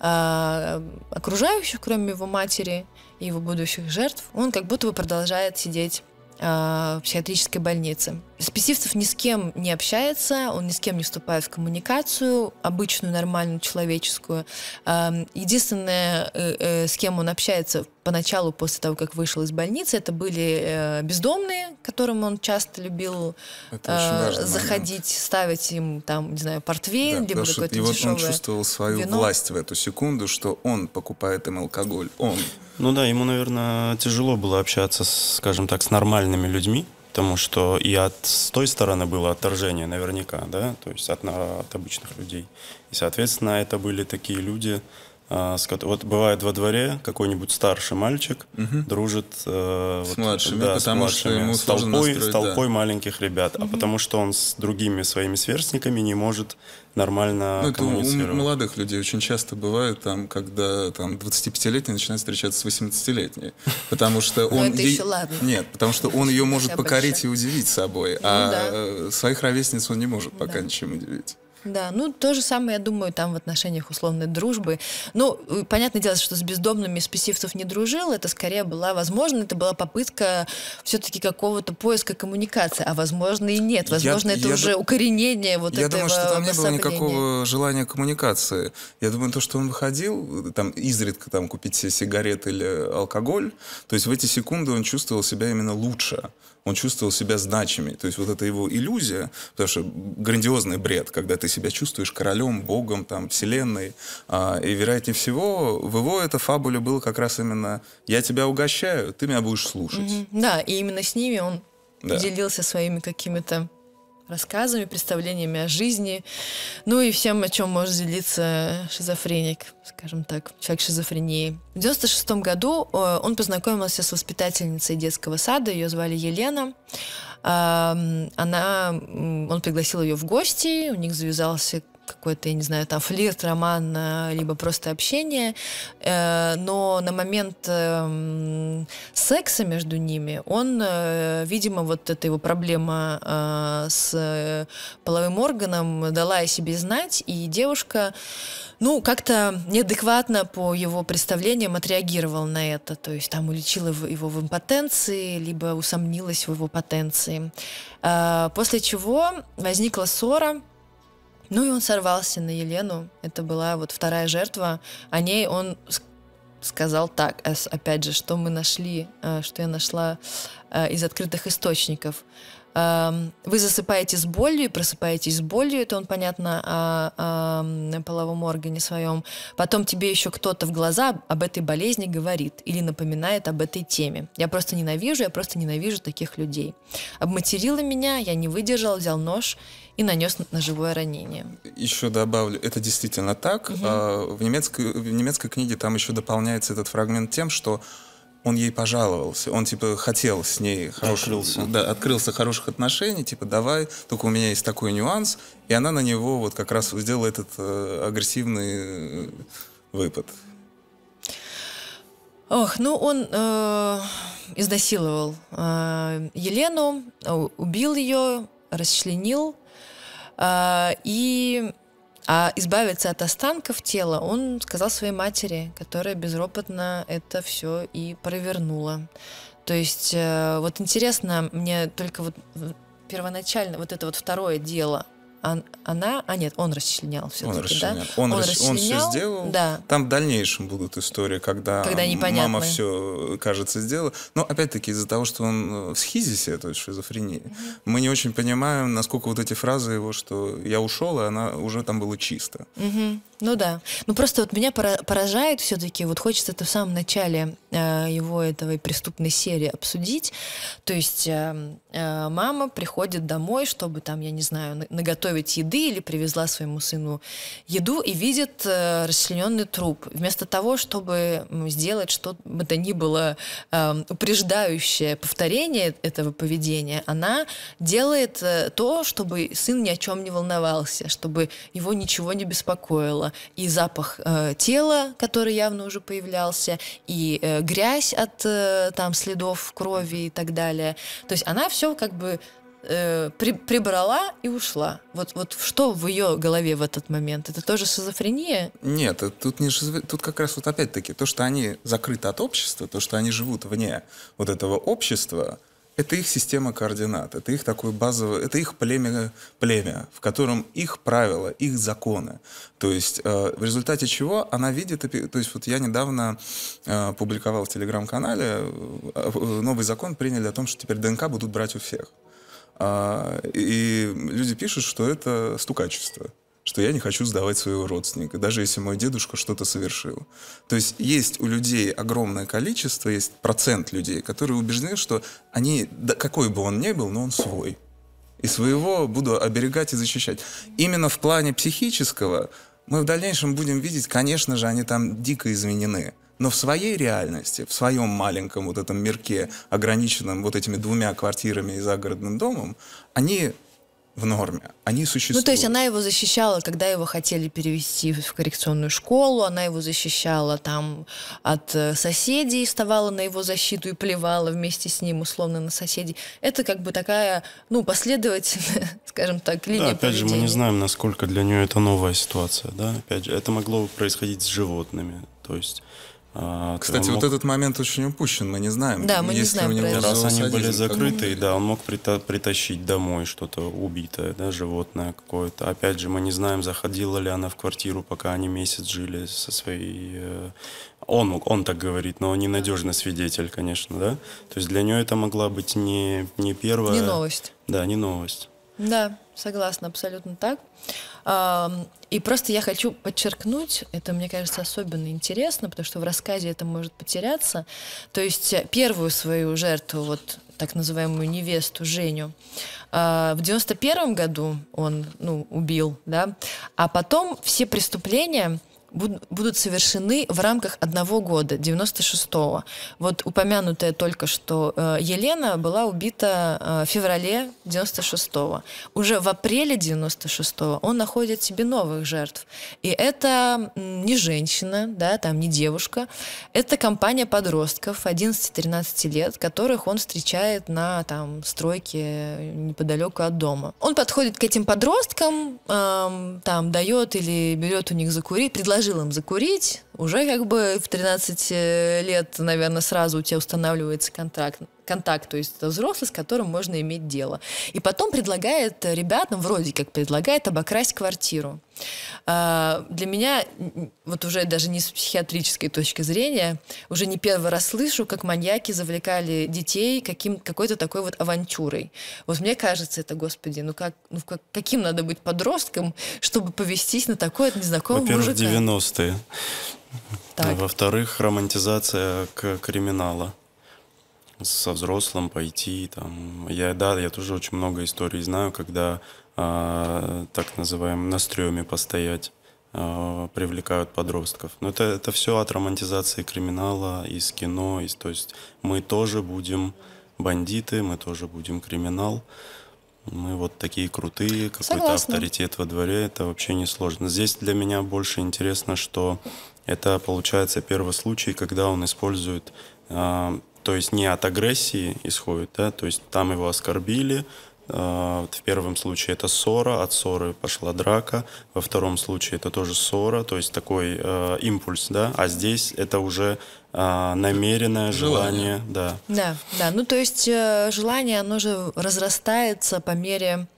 э, окружающих, кроме его матери и его будущих жертв, он как будто бы продолжает сидеть в психиатрической больнице. Спесивцев ни с кем не общается, он ни с кем не вступает в коммуникацию, обычную, нормальную, человеческую. Единственное, э, э, с кем он общается поначалу, после того, как вышел из больницы, это были э, бездомные, которым он часто любил заходить, момент. ставить им там, не знаю, портвейн, да, либо какое-то И вот он чувствовал свою вино. власть в эту секунду, что он покупает им алкоголь, он. Ну да, ему, наверное, тяжело было общаться, с, скажем так, с нормальными людьми, потому что и от с той стороны было отторжение наверняка, да, то есть от, от обычных людей. И, соответственно, это были такие люди, вот бывает во дворе какой-нибудь старший мальчик угу. дружит э, с вот, младшими, да, потому с младшими, что ему с толпой, настроить, с толпой да. маленьких ребят, угу. а потому что он с другими своими сверстниками не может нормально ну, это коммуницировать. У молодых людей очень часто бывает, там, когда там 25-летний начинает встречаться с 18-летней, потому что он... это еще ладно. Нет, потому что он ее может покорить и удивить собой, ну а своих ровесниц он не может пока ничем удивить. Да, ну то же самое, я думаю, там в отношениях условной дружбы. Ну, э, понятное дело, что с бездомными спесивцев не дружил, это скорее была, возможно, это была попытка все-таки какого-то поиска коммуникации, а возможно и нет, возможно, я, это я уже д... укоренение вот я этого Я думаю, что там не было никакого желания коммуникации. Я думаю, то, что он выходил, там изредка там купить себе сигареты или алкоголь, то есть в эти секунды он чувствовал себя именно лучше он чувствовал себя значимым. То есть вот это его иллюзия, потому что грандиозный бред, когда ты себя чувствуешь королем, богом, там, вселенной. А, и, вероятнее всего, в его это фабуле было как раз именно «я тебя угощаю, ты меня будешь слушать». Mm-hmm. Да, и именно с ними он да. делился своими какими-то рассказами, представлениями о жизни, ну и всем, о чем может делиться шизофреник, скажем так, человек шизофрении. В 96 году э, он познакомился с воспитательницей детского сада, ее звали Елена. Она, он пригласил ее в гости, у них завязался какой-то, я не знаю, там флирт, роман, э, либо просто общение. Э, но на момент эм, секса между ними он, э, видимо, вот эта его проблема с половым органом дала о себе знать, и девушка ну, как-то неадекватно по его представлениям отреагировал на это. То есть там уличила его в импотенции, либо усомнилась в его потенции. После чего возникла ссора, ну и он сорвался на Елену. Это была вот вторая жертва. О ней он сказал так, опять же, что мы нашли, э, что я нашла э, из открытых источников. Эм, вы засыпаете с болью, просыпаетесь с болью, это он, понятно, о, о половом органе своем. Потом тебе еще кто-то в глаза об этой болезни говорит или напоминает об этой теме. Я просто ненавижу, я просто ненавижу таких людей. Обматерила меня, я не выдержал, взял нож и нанес ножевое ранение. Еще добавлю, это действительно так. Угу. В, немецкой, в немецкой книге там еще дополняется этот фрагмент тем, что он ей пожаловался, он типа хотел с ней хороших, открылся. Да, открылся хороших отношений, типа давай, только у меня есть такой нюанс, и она на него вот как раз сделала этот э, агрессивный э, выпад. Ох, ну он э, изнасиловал э, Елену, убил ее, расчленил, и а избавиться от останков тела он сказал своей матери, которая безропотно это все и провернула. То есть э, вот интересно мне только вот первоначально вот это вот второе дело она, а нет, он расчленял все-таки, он расчленял. да? Он, он, расчленял, он все сделал. Да. Там в дальнейшем будут истории, когда, когда мама все, кажется, сделала. Но опять-таки из-за того, что он в схизисе, то есть шизофрении, угу. мы не очень понимаем, насколько вот эти фразы его, что я ушел, и она уже там было чисто. Угу. Ну да. Ну просто вот меня поражает все-таки, вот хочется это в самом начале э, его этой преступной серии обсудить. То есть э, э, мама приходит домой, чтобы там, я не знаю, наготовить еды или привезла своему сыну еду и видит э, расчлененный труп. Вместо того, чтобы сделать что бы то ни было э, упреждающее повторение этого поведения, она делает э, то, чтобы сын ни о чем не волновался, чтобы его ничего не беспокоило и запах э, тела, который явно уже появлялся, и э, грязь от э, там следов крови и так далее. То есть она все как бы э, при, прибрала и ушла. Вот, вот что в ее голове в этот момент? Это тоже шизофрения? Нет, тут не шизофрения. Тут как раз вот опять-таки то, что они закрыты от общества, то, что они живут вне вот этого общества, это их система координат, это их такой базовый, это их племя, племя, в котором их правила, их законы. То есть э, в результате чего она видит, то есть вот я недавно э, публиковал в телеграм-канале, э, новый закон приняли о том, что теперь ДНК будут брать у всех. Э, и люди пишут, что это стукачество что я не хочу сдавать своего родственника, даже если мой дедушка что-то совершил. То есть есть у людей огромное количество, есть процент людей, которые убеждены, что они, да, какой бы он ни был, но он свой. И своего буду оберегать и защищать. Именно в плане психического мы в дальнейшем будем видеть, конечно же, они там дико изменены. Но в своей реальности, в своем маленьком вот этом мирке, ограниченном вот этими двумя квартирами и загородным домом, они в норме. Они существуют. Ну, то есть она его защищала, когда его хотели перевести в коррекционную школу, она его защищала там от э, соседей, вставала на его защиту и плевала вместе с ним условно на соседей. Это как бы такая, ну, последовательная, скажем так, линия да, опять поведения. же, мы не знаем, насколько для нее это новая ситуация, да, опять же, это могло происходить с животными, то есть Кстати, мог... вот этот момент очень упущен, мы не знаем. Да, мы не знаем у него про Раз они были закрыты, да, он мог прита- притащить домой что-то убитое, да, животное какое-то. Опять же, мы не знаем, заходила ли она в квартиру, пока они месяц жили со своей... Э, он, он так говорит, но ненадежный свидетель, конечно, да. То есть для нее это могла быть не, не первая... Не новость. Да, не новость. Да, согласна, абсолютно так. И просто я хочу подчеркнуть, это, мне кажется, особенно интересно, потому что в рассказе это может потеряться. То есть первую свою жертву, вот так называемую невесту Женю, а, в 91 году он ну, убил, да, а потом все преступления будут совершены в рамках одного года, 96-го. Вот упомянутая только что э, Елена была убита э, в феврале 96-го. Уже в апреле 96-го он находит себе новых жертв. И это не женщина, да, там не девушка, это компания подростков 11-13 лет, которых он встречает на там стройке неподалеку от дома. Он подходит к этим подросткам, эм, там дает или берет у них закурить, предложит предложил им закурить, уже как бы в 13 э, лет, наверное, сразу у тебя устанавливается контракт, контакт, то есть это взрослый, с которым можно иметь дело. И потом предлагает ребятам, вроде как предлагает обокрасть квартиру. А, для меня, вот уже даже не с психиатрической точки зрения, уже не первый раз слышу, как маньяки завлекали детей каким, какой-то такой вот авантюрой. Вот мне кажется, это, господи, ну как, ну как, каким надо быть подростком, чтобы повестись на такое от незнакомого Во-первых, мужика? 90-е. Во-вторых, романтизация к криминала. Со взрослым пойти там. Я да я тоже очень много историй знаю когда а, так называемым на стреме постоять а, привлекают подростков. Но это это все от романтизации криминала из кино из то есть мы тоже будем бандиты мы тоже будем криминал. Мы вот такие крутые, какой-то авторитет во дворе, это вообще не сложно. Здесь для меня больше интересно, что это получается первый случай, когда он использует а, то есть не от агрессии исходит, да, то есть там его оскорбили, Э, в первом случае это ссора, от ссоры пошла драка, во втором случае это тоже ссора, то есть такой э, импульс, да, а здесь это уже э, намеренное желание. желание, да. Да, да, ну то есть э, желание, оно же разрастается по мере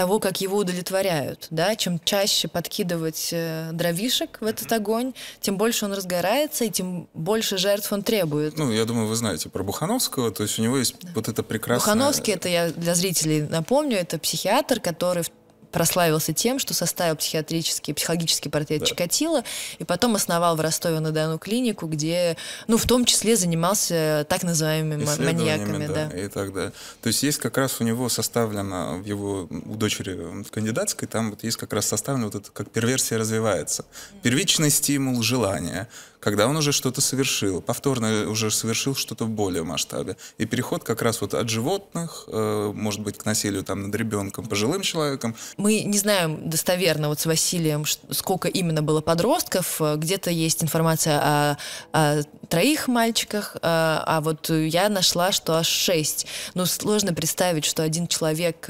того, как его удовлетворяют. Да? Чем чаще подкидывать э, дровишек в этот огонь, тем больше он разгорается, и тем больше жертв он требует. Ну, я думаю, вы знаете про Бухановского, то есть у него есть да. вот это прекрасное... Бухановский, это я для зрителей напомню, это психиатр, который в прославился тем, что составил психиатрический, психологический портрет да. Чикатило, и потом основал в Ростове-на-Дону клинику, где, ну, в том числе занимался так называемыми маньяками. Да, да. И так далее. То есть есть как раз у него составлено, в его, у дочери в кандидатской, там вот есть как раз составлено вот это, как перверсия развивается. Первичный стимул желания, когда он уже что-то совершил, повторно уже совершил что-то в более масштабе. И переход как раз вот от животных, э, может быть, к насилию там над ребенком, пожилым человеком. Мы не знаем достоверно вот с Василием, сколько именно было подростков. Где-то есть информация о, о троих мальчиках, а, а вот я нашла, что аж шесть. Ну, сложно представить, что один человек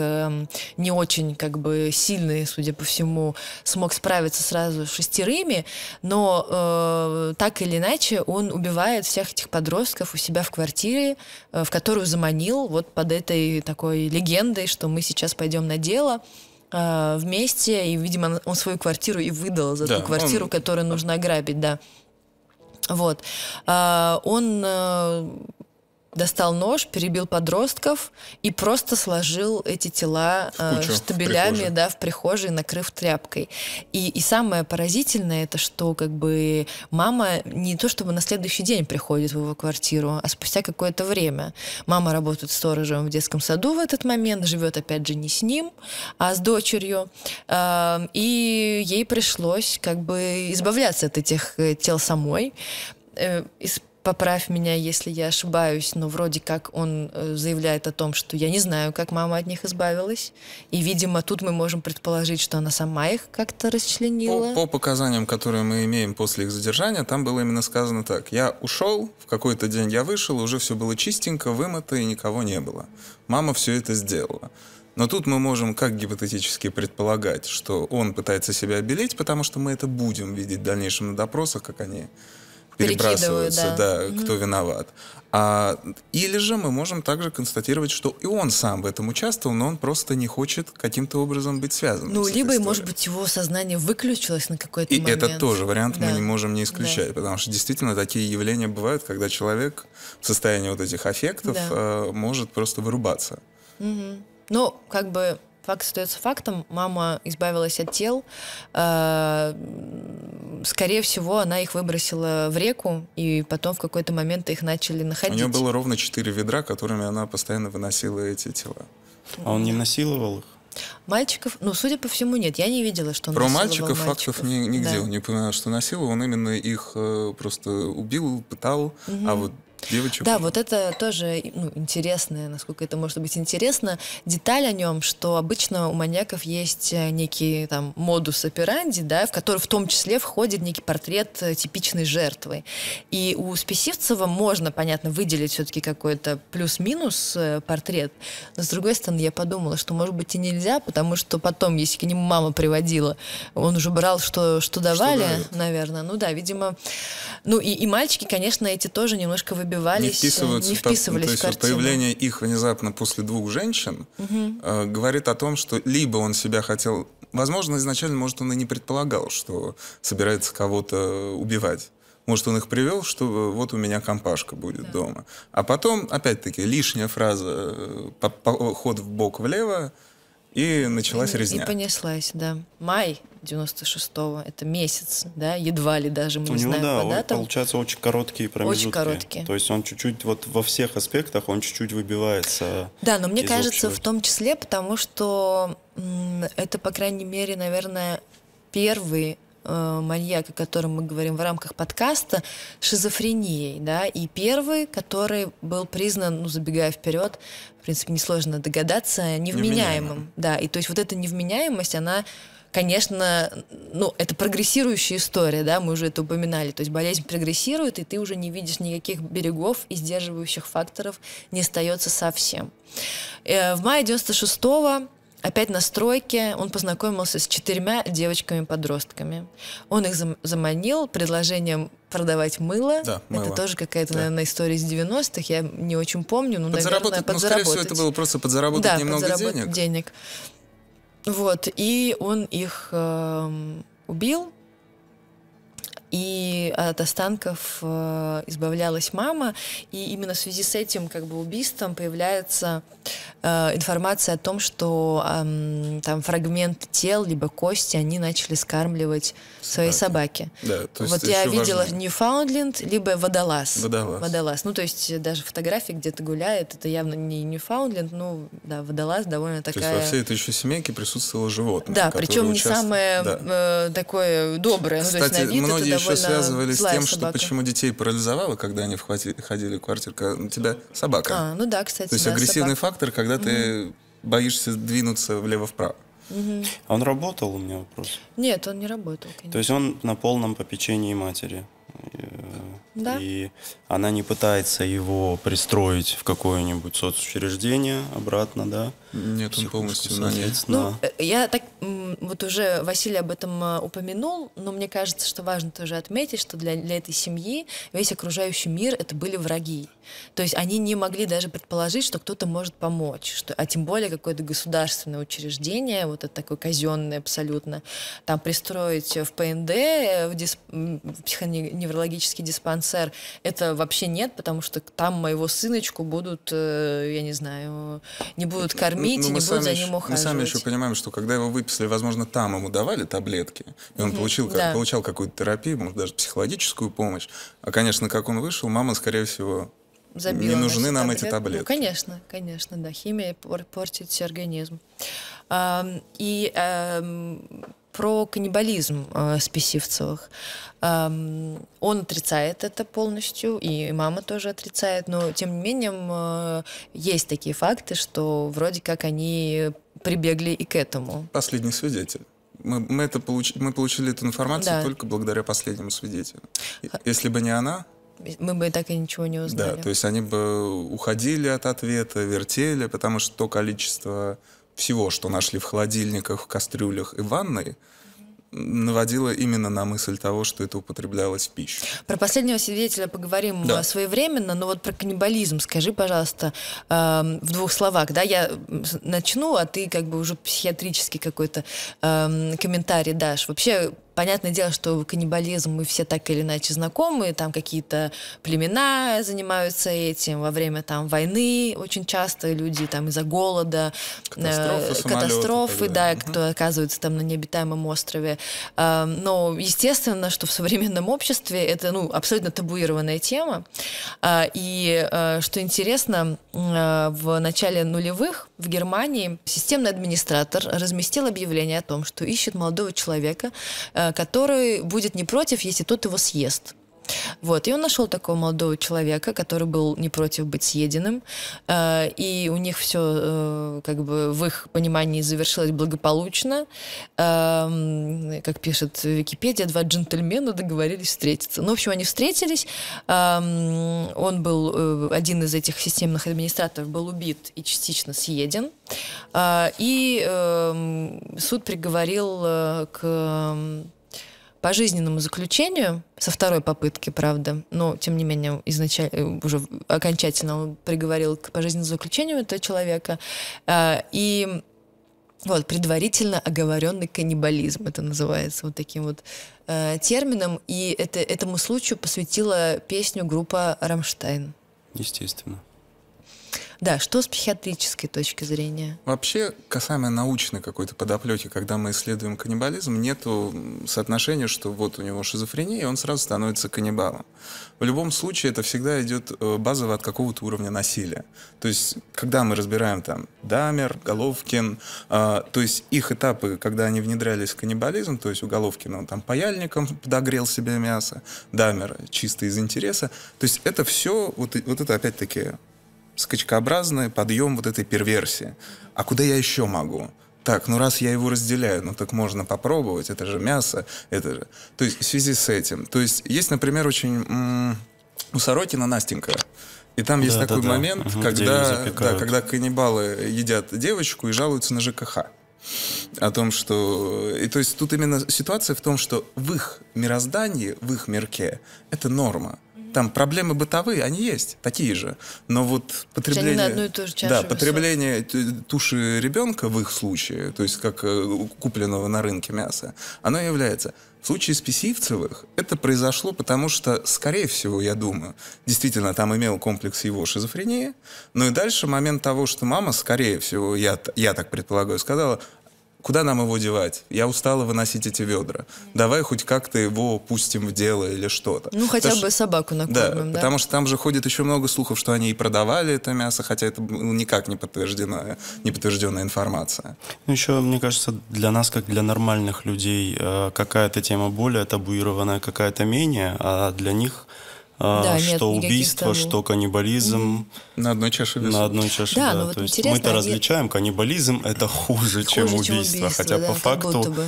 не очень как бы сильный, судя по всему, смог справиться сразу с шестерыми, но э, так или иначе он убивает всех этих подростков у себя в квартире, э, в которую заманил вот под этой такой легендой, что мы сейчас пойдем на дело э, вместе, и, видимо, он свою квартиру и выдал за да, ту квартиру, он... которую нужно ограбить, да. Вот. А, он э, достал нож, перебил подростков и просто сложил эти тела э, штабелями, в да, в прихожей, накрыв тряпкой. И, и самое поразительное это, что как бы мама не то чтобы на следующий день приходит в его квартиру, а спустя какое-то время. Мама работает сторожем в детском саду в этот момент, живет опять же не с ним, а с дочерью. Э, и ей пришлось как бы избавляться от этих э, тел самой. Э, поправь меня, если я ошибаюсь, но вроде как он э, заявляет о том, что я не знаю, как мама от них избавилась. И, видимо, тут мы можем предположить, что она сама их как-то расчленила. По, по показаниям, которые мы имеем после их задержания, там было именно сказано так. Я ушел, в какой-то день я вышел, уже все было чистенько, вымыто, и никого не было. Мама все это сделала. Но тут мы можем как гипотетически предполагать, что он пытается себя обелить, потому что мы это будем видеть в дальнейшем на допросах, как они перебрасываются, да, да угу. кто виноват. А, или же мы можем также констатировать, что и он сам в этом участвовал, но он просто не хочет каким-то образом быть связанным. Ну, либо, может быть, его сознание выключилось на какой-то и момент. И это тоже вариант да. мы не можем не исключать, да. потому что действительно такие явления бывают, когда человек в состоянии вот этих аффектов да. э, может просто вырубаться. Угу. Ну, как бы факт остается фактом. Мама избавилась от тел. Э, скорее всего, она их выбросила в реку, и потом в какой-то момент их начали находить. У нее было ровно четыре ведра, которыми она постоянно выносила эти тела. А он не насиловал их? Мальчиков, ну, судя по всему, нет. Я не видела, что он Про мальчиков, мальчиков фактов ни, нигде да. он не упоминал, что насиловал. Он именно их э, просто убил, пытал. Угу. А вот девочек. Да, вот это тоже ну, интересная, насколько это может быть интересно, деталь о нем, что обычно у маньяков есть э, некий там модус операнди, да, в который в том числе входит некий портрет э, типичной жертвы. И у Списивцева можно, понятно, выделить все-таки какой-то плюс-минус э, портрет, но с другой стороны я подумала, что может быть и нельзя, потому что потом, если к нему мама приводила, он уже брал, что, что давали, что наверное. Ну да, видимо. Ну и, и мальчики, конечно, эти тоже немножко выбирали выбивались, не вписываются, не вписывались то, в картину. появление их внезапно после двух женщин угу. э, говорит о том, что либо он себя хотел... Возможно, изначально, может, он и не предполагал, что собирается кого-то убивать. Может, он их привел, что вот у меня компашка будет да. дома. А потом, опять-таки, лишняя фраза, э, ход в бок влево, и началась и, резня. И понеслась, да. Май 96-го, это месяц, да, едва ли даже, мы У не него, знаем да, по датам. получается очень короткие промежутки. Очень короткие. То есть он чуть-чуть, вот во всех аспектах он чуть-чуть выбивается Да, но мне кажется, общего. в том числе, потому что это, по крайней мере, наверное, первый э, маньяк, о котором мы говорим в рамках подкаста, шизофренией, да, и первый, который был признан, ну, забегая вперед, в принципе, несложно догадаться, невменяемым, да, и то есть вот эта невменяемость, она конечно, ну, это прогрессирующая история, да, мы уже это упоминали. То есть болезнь прогрессирует, и ты уже не видишь никаких берегов и сдерживающих факторов не остается совсем. Э, в мае 96-го Опять на стройке он познакомился с четырьмя девочками-подростками. Он их заманил предложением продавать мыло. Да, мыло. Это тоже какая-то, да. наверное, история из 90-х. Я не очень помню, но, наверное, подзаработать. Ну, скорее всего, это было просто подзаработать да, немного подзаработать денег. денег. Вот, и он их э, убил, и от останков э, избавлялась мама, и именно в связи с этим как бы убийством появляется э, информация о том, что э, там фрагмент тел либо кости они начали скармливать своей собаке. Да, то есть вот я видела важно. Ньюфаундленд либо водолаз. Водолаз. Водолаз. Ну то есть даже фотографии где-то гуляет, это явно не Ньюфаундленд, ну да, водолаз довольно такая. То есть во всей этой еще семейке присутствовало животное. Да, причем не самое да. э, такое доброе. Кстати, ну, то есть на вид многие это еще связывали с тем, собака. что почему детей парализовало, когда они входили, ходили в квартиру, когда у тебя собака. А, ну да, кстати. То есть да, агрессивный собака. фактор, когда угу. ты боишься двинуться влево-вправо. Угу. А он работал у меня вопрос? Нет, он не работал, конечно. То есть он на полном попечении матери. Да. И она не пытается его пристроить в какое-нибудь соцучреждение обратно, да? Нет, он полностью на нет. Ну, э, я так, вот уже Василий об этом э, упомянул, но мне кажется, что важно тоже отметить, что для, для этой семьи весь окружающий мир это были враги. То есть они не могли даже предположить, что кто-то может помочь, что, а тем более какое-то государственное учреждение, вот это такое казенное абсолютно, там пристроить в ПНД, э, в, дисп, в психоневрологический диспансер, это вообще нет, потому что там моего сыночку будут, я не знаю, не будут кормить ну, не будут за ним ухаживать. Мы сами еще понимаем, что когда его выписали, возможно, там ему давали таблетки, и он угу, получил, да. получал какую-то терапию, может, даже психологическую помощь. А, конечно, как он вышел, мама, скорее всего, Забила не нужны нам таблет... эти таблетки. Ну, конечно, конечно, да. Химия портит организм. И про каннибализм э, Списивцевых. Эм, он отрицает это полностью, и мама тоже отрицает, но тем не менее э, есть такие факты, что вроде как они прибегли и к этому. Последний свидетель. Мы, мы, это получ, мы получили эту информацию Да. только благодаря последнему свидетелю. Если бы не она, Мы бы так и ничего не узнали. да, то есть они бы уходили от ответа, вертели, потому что то количество всего, что нашли в холодильниках, в кастрюлях и ванной, наводило именно на мысль того, что это употреблялось в пищу. Про последнего свидетеля поговорим Да. э, своевременно, но вот про каннибализм скажи, пожалуйста, эм, в двух словах, да, я начну, а ты как бы уже психиатрический какой-то эм, комментарий дашь. Вообще, понятное дело, что каннибализм мы все так или иначе знакомы, там какие-то племена занимаются этим во время там войны, очень часто люди там из-за голода, Катастрофы, э, катастрофы, да, далее. кто оказывается там на необитаемом острове. А, Но, естественно, что в современном обществе это ну, абсолютно табуированная тема. А, И а, что интересно, а, в начале нулевых в Германии системный администратор разместил объявление о том, что ищет молодого человека, а, который будет не против, если тот его съест. Вот, и он нашел такого молодого человека, который был не против быть съеденным, э, и у них все, как бы, в их понимании завершилось благополучно. Эм, как пишет Википедия, два джентльмена договорились встретиться. Ну, в общем, они встретились. Эм, он был, э, один из этих системных администраторов был убит и частично съеден. Э, И эм, суд приговорил э, к пожизненному заключению со второй попытки, правда, но тем не менее изначально уже окончательно он приговорил к пожизненному заключению этого человека А, и вот предварительно оговоренный каннибализм это называется вот таким вот э, термином и это этому случаю посвятила песню группа Рамштайн. Естественно. Да, что с психиатрической точки зрения? Вообще, касаемо научной какой-то подоплеки, когда мы исследуем каннибализм, нету соотношения, что вот у него шизофрения, и он сразу становится каннибалом. В любом случае, это всегда идет э, базово от какого-то уровня насилия. То есть, когда мы разбираем там Дамер, Головкин, э, то есть их этапы, когда они внедрялись в каннибализм, то есть у Головкина он там паяльником подогрел себе мясо, Дамер чисто из интереса, то есть это все, вот, вот это опять-таки скачкообразный подъем вот этой перверсии. А куда я еще могу? так, ну раз я его разделяю, ну так можно попробовать, это же мясо, это же... То есть в связи с этим. То есть есть, например, очень... м- у Сорокина Настенька. И там есть Да, такой да, да. момент, её когда, да, когда каннибалы едят девочку и жалуются на ЖКХ. О том, что... И то есть тут именно ситуация в том, что в их мироздании, в их мирке, это норма. Там проблемы бытовые, они есть, такие же. Но вот потребление... на одну и ту же чашу Да, потребление туши ребенка в их случае, то есть как э, купленного на рынке мяса, оно является... В случае спесивцевых это произошло, потому что, скорее всего, я думаю, действительно там имел комплекс его шизофрении, но и дальше момент того, что мама, скорее всего, я, я так предполагаю, сказала, куда нам его девать? Я устала выносить эти ведра. Давай хоть как-то его пустим в дело или что-то. Ну, хотя Потому бы что- собаку да, накормим, да? потому что там же ходит еще много слухов, что они и продавали это мясо, хотя это ну, никак не подтвержденная, не подтвержденная информация. Ну, еще, мне кажется, для нас, как для нормальных людей, э, какая-то тема более табуированная, какая-то менее, а для них Да, нет что убийство, что каннибализм На одной чаше весов. на одной чаше. Да, Да, но вот То есть интересно, мы-то они- различаем, каннибализм это хуже, чем Хуже, убийство. Хотя да, по как факту будто бы.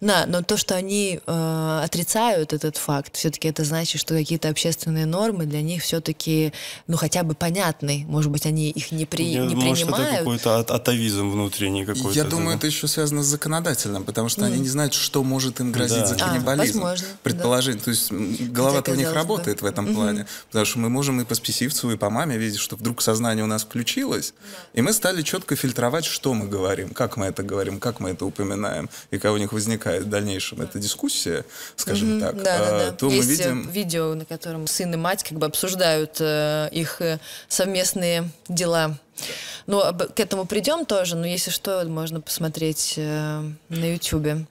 Да, но то, что они э, отрицают этот факт, все-таки это значит, что какие-то общественные нормы для них все-таки, ну, хотя бы понятны. Может быть, они их не, при, я- не может, это принимают. какой-то от- атовизм внутренний какой-то. Я думаю, это еще связано с законодательным, потому что они не знают, что может им грозить Да. за А, каннибализм. возможно, Предположение. То есть голова-то у них работает в этом плане. Потому что мы можем и по спесивцу, и по маме видеть, что вдруг сознание у нас включилось, и мы стали четко фильтровать, что мы говорим, как мы это говорим, как мы это упоминаем, и когда у них возникает в дальнейшем эта дискуссия, скажем Мгм, так, да, да, а, да. то Есть мы э, видим... видео, на котором сын и мать как бы обсуждают э, их э, совместные дела. Ну, об- к этому придем тоже, но если что, можно посмотреть э, на Ютубе.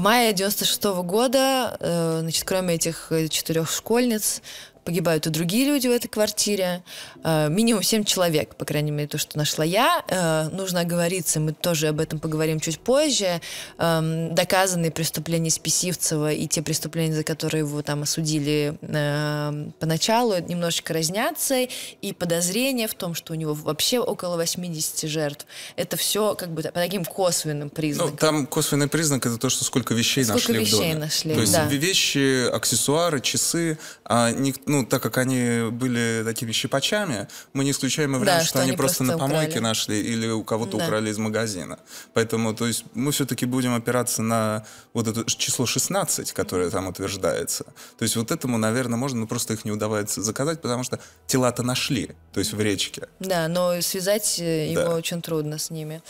В мае 96 года, э, значит, кроме этих э, четырех школьниц, погибают и другие люди в этой квартире. Э, минимум семь человек, по крайней мере, то, что нашла я. Э, нужно оговориться, мы тоже об этом поговорим чуть позже. Эм, доказанные преступления Списивцева и те преступления, за которые его там осудили э, поначалу, немножечко разнятся. И подозрение в том, что у него вообще около 80 жертв. Это все как бы по таким косвенным Ну, признакам. там косвенный признак это то, что сколько вещей Сколько нашли в вещей доме. нашли, то есть да. вещи, аксессуары, часы, а не- ну, так как они были такими щипачами, мы не исключаем вариант, Да, что, что они они просто на просто помойке украли. нашли или у кого-то Да. украли из магазина. Поэтому, то есть, мы все-таки будем опираться на вот это число 16, которое там утверждается. То есть, вот этому, наверное, можно, но просто их не удавается заказать, потому что тела-то нашли, то есть в речке. Да, но связать э, его Да. очень трудно с ними.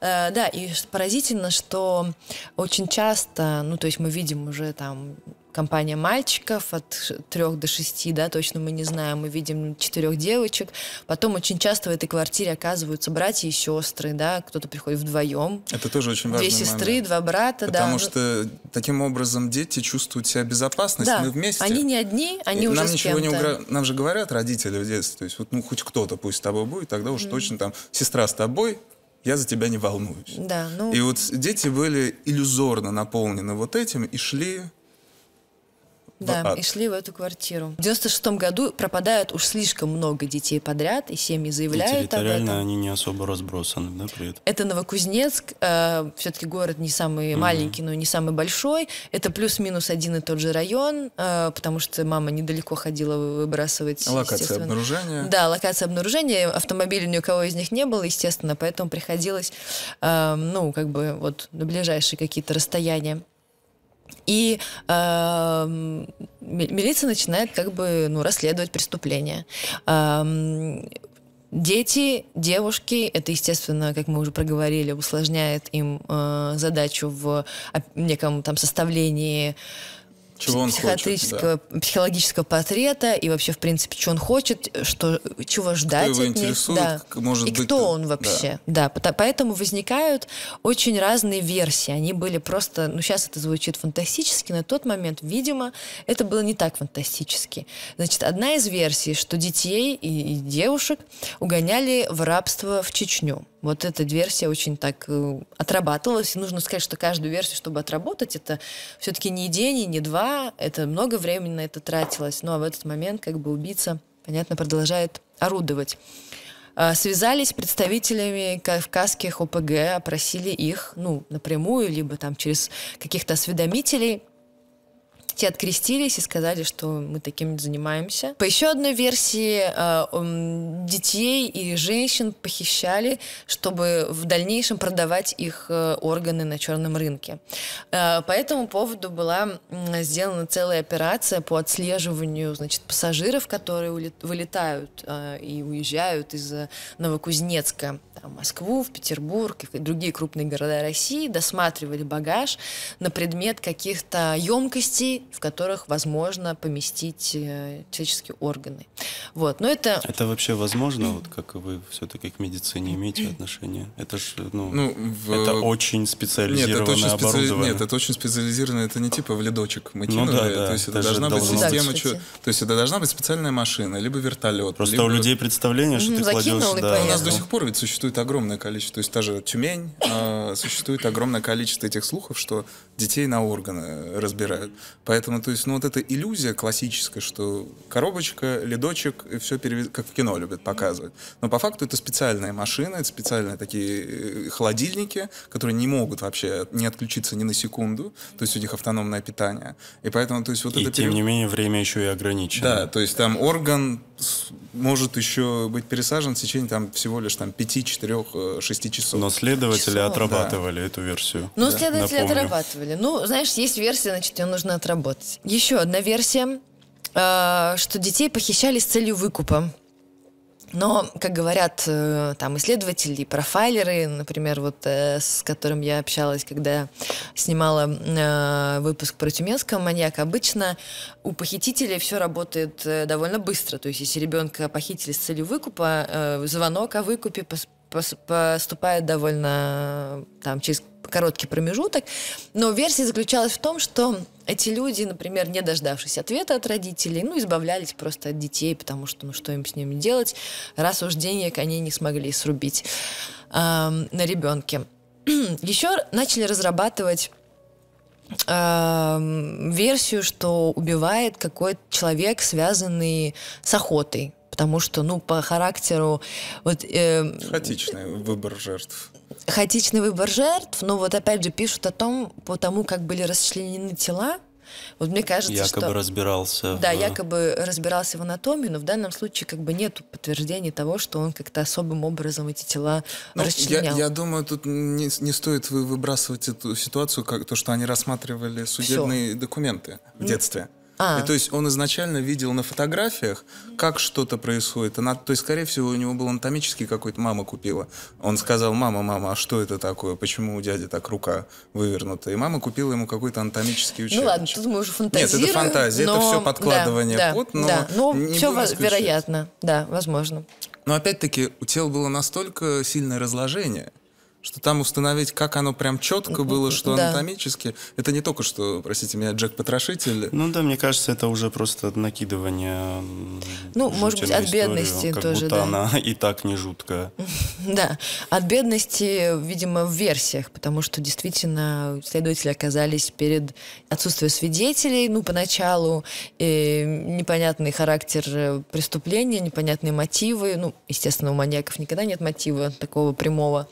Э, да, и поразительно, что очень часто, ну, то есть мы видим уже там компания мальчиков от трех до шести, да, точно мы не знаем, мы видим четырех девочек. Потом очень часто в этой квартире оказываются братья и сестры, да, кто-то приходит вдвоем. Это тоже очень важный Две сестры, момент. два брата, да. Потому что таким образом дети чувствуют себя безопасность, да, мы вместе. они не одни, они И уже нам с ничего не угра... Нам же говорят родители в детстве, то есть вот ну хоть кто-то пусть с тобой будет, тогда уж точно там сестра с тобой, я за тебя не волнуюсь. Да, ну, И вот дети были иллюзорно наполнены вот этим и шли Да, ад. и шли в эту квартиру. В 96 году пропадают уж слишком много детей подряд, и семьи И заявляют об территориально этом. они не особо разбросаны, да, при этом. Это Новокузнецк, все-таки город не самый маленький, но и не самый большой. Это плюс-минус один и тот же район, э, потому что мама недалеко ходила вы- выбрасывать. Локация обнаружения. Да, локация обнаружения. Автомобиля ни у кого из них не было, естественно, поэтому приходилось, э, ну, как бы вот на ближайшие какие-то расстояния. И ми- милиция начинает как бы ну, расследовать преступление. Эм, Дети, девушки, это, естественно, как мы уже проговорили, усложняет им э, задачу в оп- неком там составлении Чего он хочет, психиатрического, психологического портрета и вообще, в принципе, что он хочет, что, чего ждать его от них. да. может и быть, кто да. он вообще. Да, пото- поэтому возникают очень разные версии. Они были просто, ну сейчас это звучит фантастически, на тот момент, видимо, это было не так фантастически. Значит, одна из версий, что детей и, и девушек угоняли в рабство в Чечню. Вот эта версия очень так э, отрабатывалась. И нужно сказать, что каждую версию, чтобы отработать, это все-таки не день и не два, это много времени на это тратилось. Ну а в этот момент как бы убийца, понятно, продолжает орудовать. А, связались с представителями кавказских ОПГ, опросили их, ну, напрямую, либо там через каких-то осведомителей – те открестились и сказали, что мы таким занимаемся. По еще одной версии, э, детей и женщин похищали, чтобы в дальнейшем продавать их э, органы на черном рынке. Э, по этому поводу была сделана целая операция по отслеживанию значит, пассажиров, которые вылетают и уезжают из Новокузнецка там, Москву, в Петербург и другие крупные города России, досматривали багаж на предмет каких-то емкостей, в которых возможно поместить э, человеческие органы. Вот. Но это... это вообще возможно, вот как вы все-таки к медицине имеете отношение? Это же, ну, ну в... это очень специализированное нет, это очень специали... оборудование. Нет, это очень специализированное, это не типа в ледочек мы ну, да, да, то есть это, это должна быть система, да, то есть это должна быть специальная машина, либо вертолет. Просто либо... у людей представление, что ты кладешь... Да. У нас до сих пор ведь существует огромное количество, то есть та же Тюмень, э, существует огромное количество этих слухов, что детей на органы разбирают. Поэтому, то есть, ну вот эта иллюзия классическая, что коробочка, ледочек, и все перевез... как в кино любят показывать. Но по факту это специальная машина, это специальные такие э, холодильники, которые не могут вообще не отключиться ни на секунду, то есть у них автономное питание. И поэтому, то есть вот и это... тем перев... не менее, время еще и ограничено. Да, то есть там орган может еще быть пересажен в течение там всего лишь там 5, 4, 6 часов. Но следователи часов, отрабатывали да. эту версию. Ну, да. следователи Напомню. отрабатывали. Ну, знаешь, есть версия, значит, ее нужно отработать. Еще одна версия, э, что детей похищали с целью выкупа. Но, как говорят э, там исследователи, профайлеры, например, вот э, с которым я общалась, когда снимала выпуск про тюменского маньяка, обычно у похитителей все работает довольно быстро. То есть, если ребенка похитили с целью выкупа, звонок о выкупе поступает довольно там через короткий промежуток. Но версия заключалась в том, что эти люди, например, не дождавшись ответа от родителей, ну, избавлялись просто от детей, потому что, ну, что им с ними делать, раз уж денег они не смогли срубить э, на ребенке. Еще начали разрабатывать э, версию, что убивает какой-то человек, связанный с охотой потому что, ну, по характеру... Вот, э, Хаотичный выбор жертв. Хаотичный выбор жертв, но вот опять же пишут о том, по тому, как были расчленены тела, вот мне кажется, якобы что... разбирался. Да, в... якобы разбирался в анатомии, но в данном случае как бы нет подтверждений того, что он как-то особым образом эти тела ну, расчленял. Я, я думаю, тут не, не стоит выбрасывать эту ситуацию, как то, что они рассматривали судебные Всё. документы в детстве. А. И то есть он изначально видел на фотографиях, как что-то происходит. Она, то есть, скорее всего, у него был анатомический какой-то, мама купила. Он сказал, мама, мама, а что это такое? Почему у дяди так рука вывернута? И мама купила ему какой-то анатомический учебник. Ну ладно, тут мы уже фантазируем. Нет, это фантазия, но... это все подкладывание да, под, но, да. но все вероятно, да, возможно. Но опять-таки у тела было настолько сильное разложение, что там установить, как оно прям четко было, что да. анатомически, это не только что, простите меня, Джек Потрошитель. Ну да, мне кажется, это уже просто накидывание. Ну, может быть, от историю, бедности как тоже, будто да. она и так не жуткая. Да, от бедности, видимо, в версиях, потому что действительно следователи оказались перед отсутствием свидетелей, ну, поначалу, и непонятный характер преступления, непонятные мотивы, ну, естественно, у маньяков никогда нет мотива такого прямого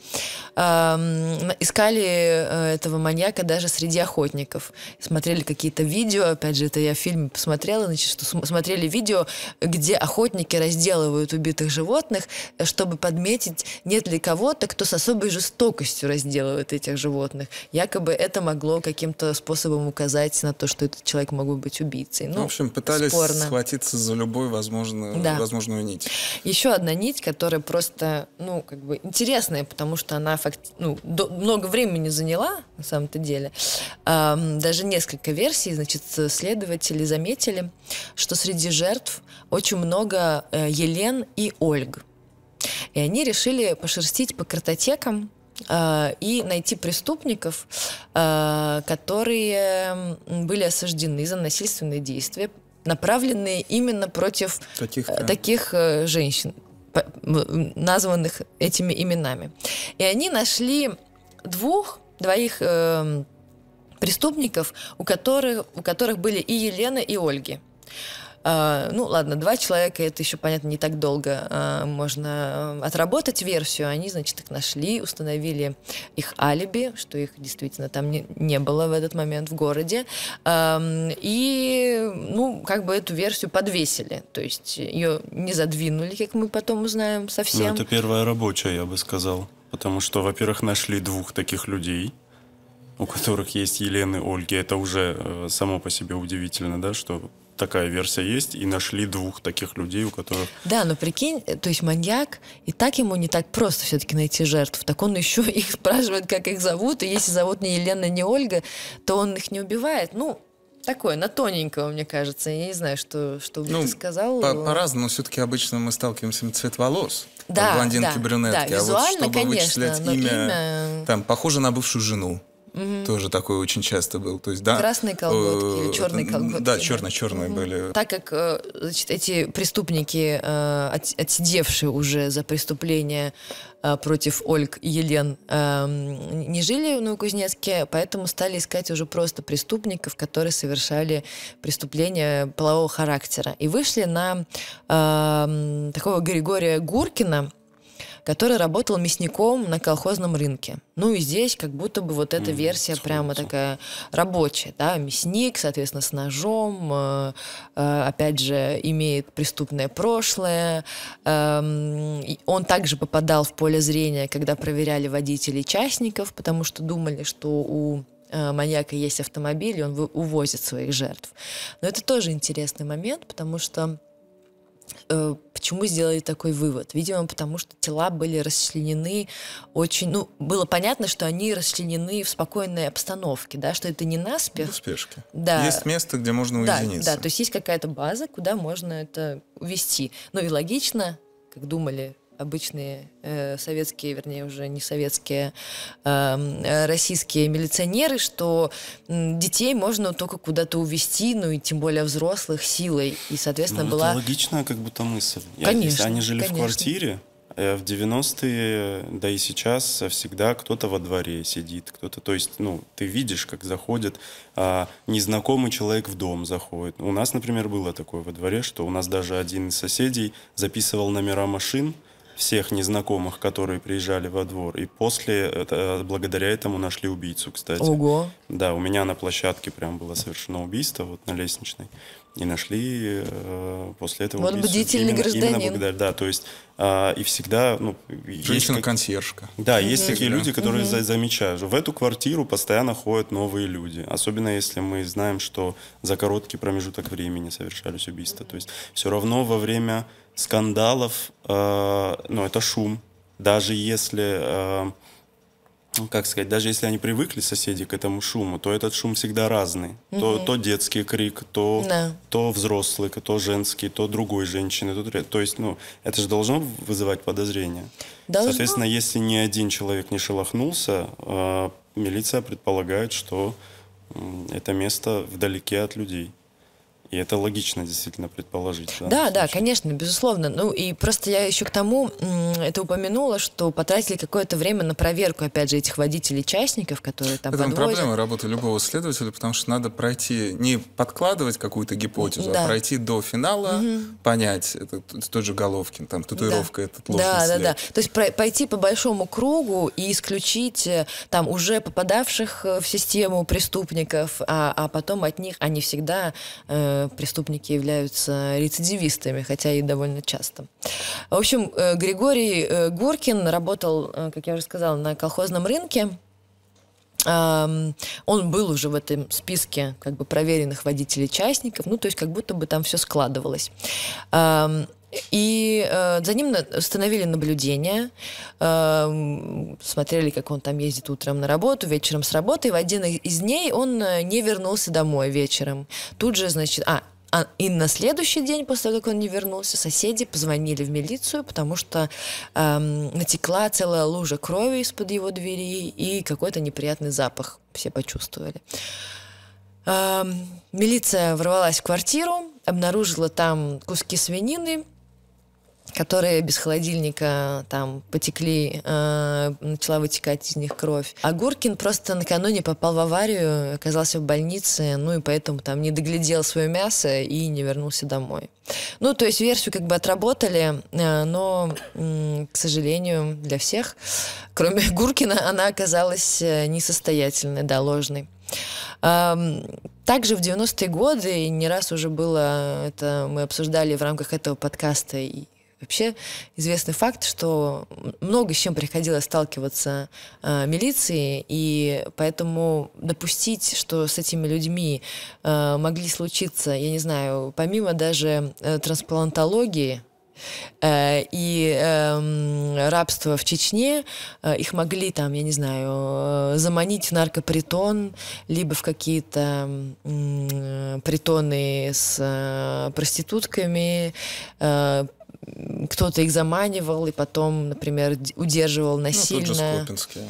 искали э, этого маньяка даже среди охотников. Смотрели какие-то видео, опять же, это я фильм посмотрела, значит, что смотрели видео, где охотники разделывают убитых животных, чтобы подметить, нет ли кого-то, кто с особой жестокостью разделывает этих животных. Якобы это могло каким-то способом указать на то, что этот человек мог бы быть убийцей. Ну, в общем, пытались спорно. схватиться за любую возможную, да. возможную нить. Еще одна нить, которая просто, ну, как бы интересная, потому что она факти- ну, до, много времени заняла, на самом-то деле. А, даже несколько версий, значит, следователи заметили, что среди жертв очень много э, Елен и Ольг. И они решили пошерстить по картотекам э, и найти преступников, э, которые были осуждены за насильственные действия, направленные именно против таких, да. таких женщин названных этими именами. И они нашли двух, двоих э, преступников, у которых, у которых были и Елена, и Ольги. Uh, ну, ладно, два человека, это еще, понятно, не так долго uh, можно отработать версию. Они, значит, их нашли, установили их алиби, что их действительно там не, не было в этот момент в городе. И, ну, как бы эту версию подвесили. То есть ее не задвинули, как мы потом узнаем совсем. Ну, это первая рабочая, я бы сказал. Потому что, во-первых, нашли двух таких людей, у которых есть Елены, Ольги. Это уже э, само по себе удивительно, да, что такая версия есть, и нашли двух таких людей, у которых... Да, но прикинь, э, то есть маньяк, и так ему не так просто все-таки найти жертв, так он еще их спрашивает, как их зовут, и если зовут не Елена, не Ольга, то он их не убивает. Ну, такое, на тоненького, мне кажется. Я не знаю, что, что ну, ты сказал. По- по-разному, но все-таки обычно мы сталкиваемся с цвет волос. Да, блондинки, да, брюнетки. Да, визуально, а вот чтобы конечно, вычислять имя, имя... там, похоже на бывшую жену. Угу. Тоже такое очень часто был. То есть, да, Красные колготки или черные колготки. Да, черно-черные угу. были. Так как э, значит, эти преступники, э, отсидевшие уже за преступление э, против Ольг и Елен, эм, не жили в Новокузнецке, поэтому стали искать уже просто преступников, которые совершали преступления полового характера. И вышли на эм, такого Григория Гуркина, который работал мясником на колхозном рынке. Ну и здесь как будто бы вот эта mm, версия сходится. прямо такая рабочая, да, мясник, соответственно, с ножом, э, э, опять же, имеет преступное прошлое. Э, он также попадал в поле зрения, когда проверяли водителей частников, потому что думали, что у э, маньяка есть автомобиль, и он увозит своих жертв. Но это тоже интересный момент, потому что почему сделали такой вывод? Видимо, потому что тела были расчленены очень... Ну, было понятно, что они расчленены в спокойной обстановке, да, что это не наспех. В спешке. Да. Есть место, где можно уединиться. Да, да, то есть есть какая-то база, куда можно это увести. Ну и логично, как думали обычные э, советские, вернее, уже не советские, э, российские милиционеры, что э, детей можно только куда-то увезти, ну и тем более взрослых силой. И, соответственно, ну, была... Это логичная как будто мысль. Конечно, Если они жили конечно. в квартире, э, в 90-е, да и сейчас всегда кто-то во дворе сидит, кто-то, то есть, ну, ты видишь, как заходит а, незнакомый человек в дом заходит. У нас, например, было такое во дворе, что у нас даже один из соседей записывал номера машин, всех незнакомых, которые приезжали во двор. И после, это, благодаря этому нашли убийцу, кстати. Ого. Да, у меня на площадке прям было совершено убийство, вот на лестничной. И нашли э, после этого вот убийцу. бдительный именно, гражданин. Именно благодаря, да, то есть э, и всегда... Ну, Женщина-консьержка. Да, есть такие люди, которые за замечают. В эту квартиру постоянно ходят новые люди. Особенно если мы знаем, что за короткий промежуток времени совершались убийства. То есть все равно во время скандалов, э, ну, это шум. Даже если, э, как сказать, даже если они привыкли, соседи, к этому шуму, то этот шум всегда разный. Угу. То, то детский крик, то, да. то взрослый, то женский, то другой женщины. То, то есть, ну, это же должно вызывать подозрения. Должно. Соответственно, если ни один человек не шелохнулся, э, милиция предполагает, что это место вдалеке от людей. И это логично действительно предположить. Да, да, да, конечно, безусловно. Ну и просто я еще к тому это упомянула, что потратили какое-то время на проверку, опять же, этих водителей-частников, которые там Это подвозят. проблема работы любого следователя, потому что надо пройти, не подкладывать какую-то гипотезу, а да. а пройти до финала, угу. понять, это тот же Головкин, там татуировка, да. этот ложный Да, след. да, да. То есть пойти по большому кругу и исключить э, там уже попадавших э, в систему преступников, а, а потом от них они всегда э, преступники являются рецидивистами, хотя и довольно часто. В общем, э, Григорий э, Горкин работал, э, как я уже сказала, на колхозном рынке. Он был уже в этом списке как бы проверенных водителей-частников, ну, то есть как будто бы там все складывалось. И э, за ним установили наблюдение, э, смотрели, как он там ездит утром на работу, вечером с работы, и в один из дней он э, не вернулся домой вечером. Тут же, значит, а, а, и на следующий день, после того, как он не вернулся, соседи позвонили в милицию, потому что эм, натекла целая лужа крови из-под его двери и какой-то неприятный запах все почувствовали. Эм, милиция ворвалась в квартиру, обнаружила там куски свинины, которые без холодильника там потекли, э, начала вытекать из них кровь. А Гуркин просто накануне попал в аварию, оказался в больнице, ну и поэтому там не доглядел свое мясо и не вернулся домой. Ну, то есть версию как бы отработали, э, но, к сожалению, для всех, кроме Гуркина, она оказалась э, несостоятельной, да, ложной. Также в 90-е годы, не раз уже было, это мы обсуждали в рамках этого подкаста и Вообще известный факт, что много с чем приходилось сталкиваться э, милиции, и поэтому допустить, что с этими людьми э, могли случиться, я не знаю, помимо даже э, трансплантологии, э, и э, рабство в Чечне, э, их могли там, я не знаю, э, заманить в наркопритон, либо в какие-то притоны с проститутками, кто-то их заманивал и потом, например, удерживал насильно. Ну, тот же Скопинский.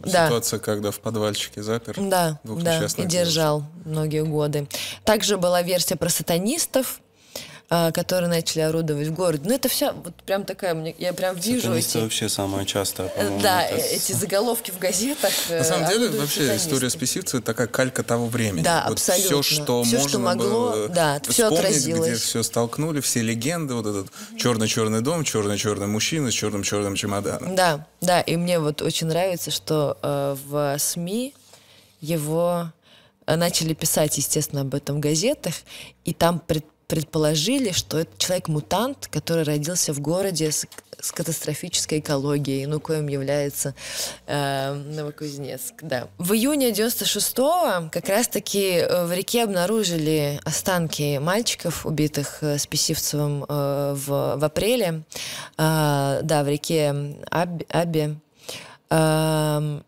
Да. Ситуация, когда в подвальчике запер да, да, и держал многие годы. Также была версия про сатанистов, которые начали орудовать в городе. Ну, это все вот прям такая, мне, я прям вижу эти... вообще самое частое, Да, это... эти заголовки в газетах. На самом деле, вообще история спесивцев такая калька того времени. Да, вот абсолютно. Все, что все, можно что могло, было да, все отразилось. где все столкнули, все легенды, вот этот черный-черный дом, черный-черный мужчина с черным-черным чемоданом. Да, да, и мне вот очень нравится, что э, в СМИ его э, начали писать, естественно, об этом в газетах, и там пред, предположили, что это человек-мутант, который родился в городе с, с катастрофической экологией, ну, коим является э, Новокузнецк, да. В июне 96-го как раз-таки э, в реке обнаружили останки мальчиков, убитых э, Списивцевым э, в, в апреле, э, да, в реке Аб, Абе. Э,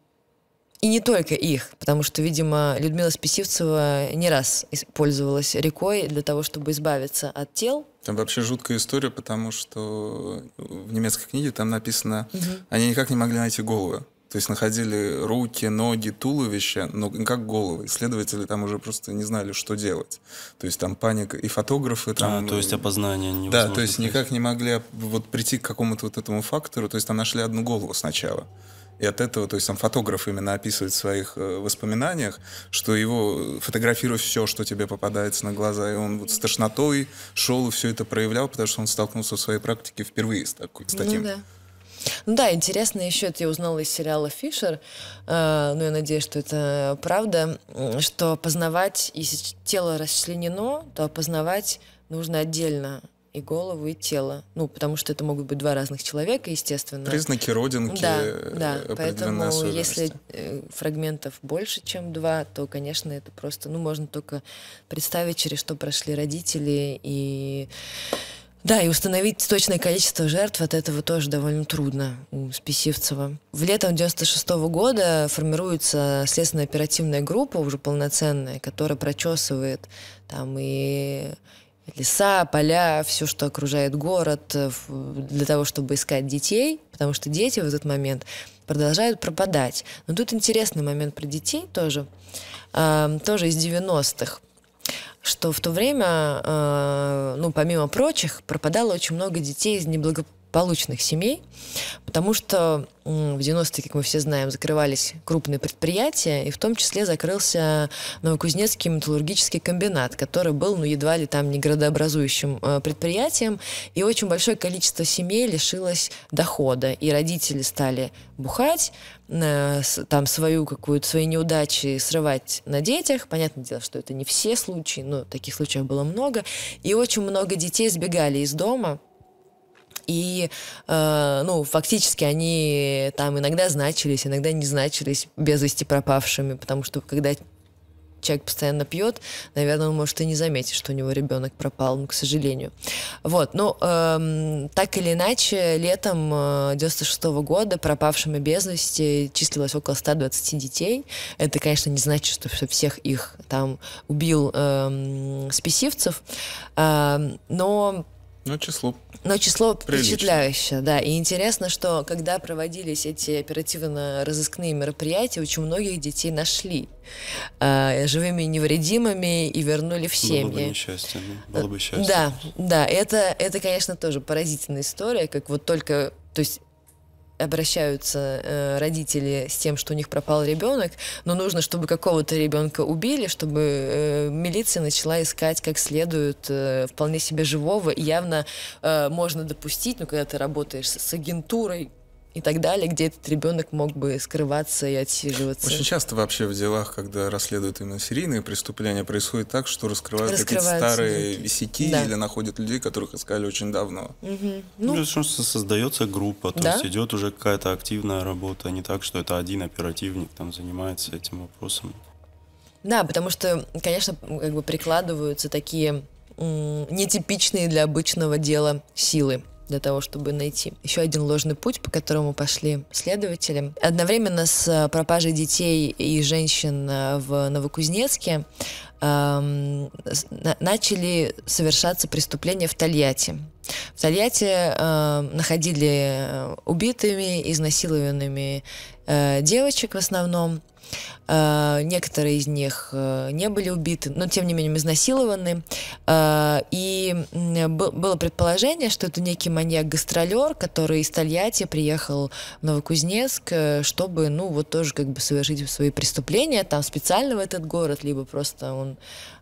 и не только их, потому что, видимо, Людмила Списивцева не раз пользовалась рекой для того, чтобы избавиться от тел. Там вообще жуткая история, потому что в немецкой книге там написано, угу. они никак не могли найти головы. То есть находили руки, ноги, туловище, но как головы. Исследователи там уже просто не знали, что делать. То есть там паника. И фотографы там... А, то есть опознание не Да, то есть никак не могли вот прийти к какому-то вот этому фактору. То есть там нашли одну голову сначала. И от этого, то есть сам фотограф именно описывает в своих э, воспоминаниях, что его фотографирует все, что тебе попадается на глаза, и он вот с тошнотой шел и все это проявлял, потому что он столкнулся в своей практике впервые с, такой, с таким. Ну, да. Ну да, интересно еще, это я узнала из сериала «Фишер», э, ну я надеюсь, что это правда, что опознавать, если тело расчленено, то опознавать нужно отдельно и голову, и тело. Ну, потому что это могут быть два разных человека, естественно. Признаки родинки. Да, да. Поэтому если э, фрагментов больше, чем два, то, конечно, это просто, ну, можно только представить, через что прошли родители и да, и установить точное количество жертв от этого тоже довольно трудно у Списивцева. В летом 96 -го года формируется следственная оперативная группа, уже полноценная, которая прочесывает там и леса, поля, все, что окружает город, э, для того, чтобы искать детей, потому что дети в этот момент продолжают пропадать. Но тут интересный момент про детей тоже, э, тоже из 90-х что в то время, э, ну, помимо прочих, пропадало очень много детей из неблагополучных благополучных семей, потому что в 90-е, как мы все знаем, закрывались крупные предприятия, и в том числе закрылся Новокузнецкий металлургический комбинат, который был, ну, едва ли там не градообразующим э, предприятием, и очень большое количество семей лишилось дохода, и родители стали бухать, э, там свою какую-то, свои неудачи срывать на детях. Понятное дело, что это не все случаи, но таких случаев было много. И очень много детей сбегали из дома, и, э, ну, фактически они там иногда значились, иногда не значились без вести пропавшими, потому что когда человек постоянно пьет, наверное, он может и не заметить, что у него ребенок пропал, ну, к сожалению. Вот, ну, эм, так или иначе, летом э, 96 -го года пропавшими без вести числилось около 120 детей. Это, конечно, не значит, что всех их там убил эм, Списивцев, э, но Ну, число. Но число Прилично. впечатляющее, да. И интересно, что когда проводились эти оперативно-розыскные мероприятия, очень многих детей нашли э, живыми и невредимыми и вернули в Было бы семьи. несчастье, да. было бы счастье. Да, да, это, это, конечно, тоже поразительная история, как вот только, то есть обращаются э, родители с тем, что у них пропал ребенок, но нужно, чтобы какого-то ребенка убили, чтобы э, милиция начала искать как следует э, вполне себе живого, и явно э, можно допустить, ну, когда ты работаешь с, с агентурой и так далее, где этот ребенок мог бы скрываться и отсиживаться. Очень часто вообще в делах, когда расследуют именно серийные преступления, происходит так, что раскрывают какие-то старые некие. висяки Да. или находят людей, которых искали очень давно. Мгм. Ну, Ну, что создается группа, то Да? есть идет уже какая-то активная работа, не так, что это один оперативник там занимается этим вопросом. Да, потому что, конечно, как бы прикладываются такие м, нетипичные для обычного дела силы для того, чтобы найти еще один ложный путь, по которому пошли следователи. Одновременно с э, пропажей детей и женщин э, в Новокузнецке эм, начали совершаться преступления в Тольятти. В Тольятти э, находили э, убитыми, изнасилованными э, девочек в основном. Э, Некоторые из них э, не были убиты, но тем не менее изнасилованы. Э, И было предположение, что это некий маньяк-гастролер, который из Тольятти приехал в Новокузнецк, чтобы, ну, вот тоже как бы совершить свои преступления там специально в этот город, либо просто он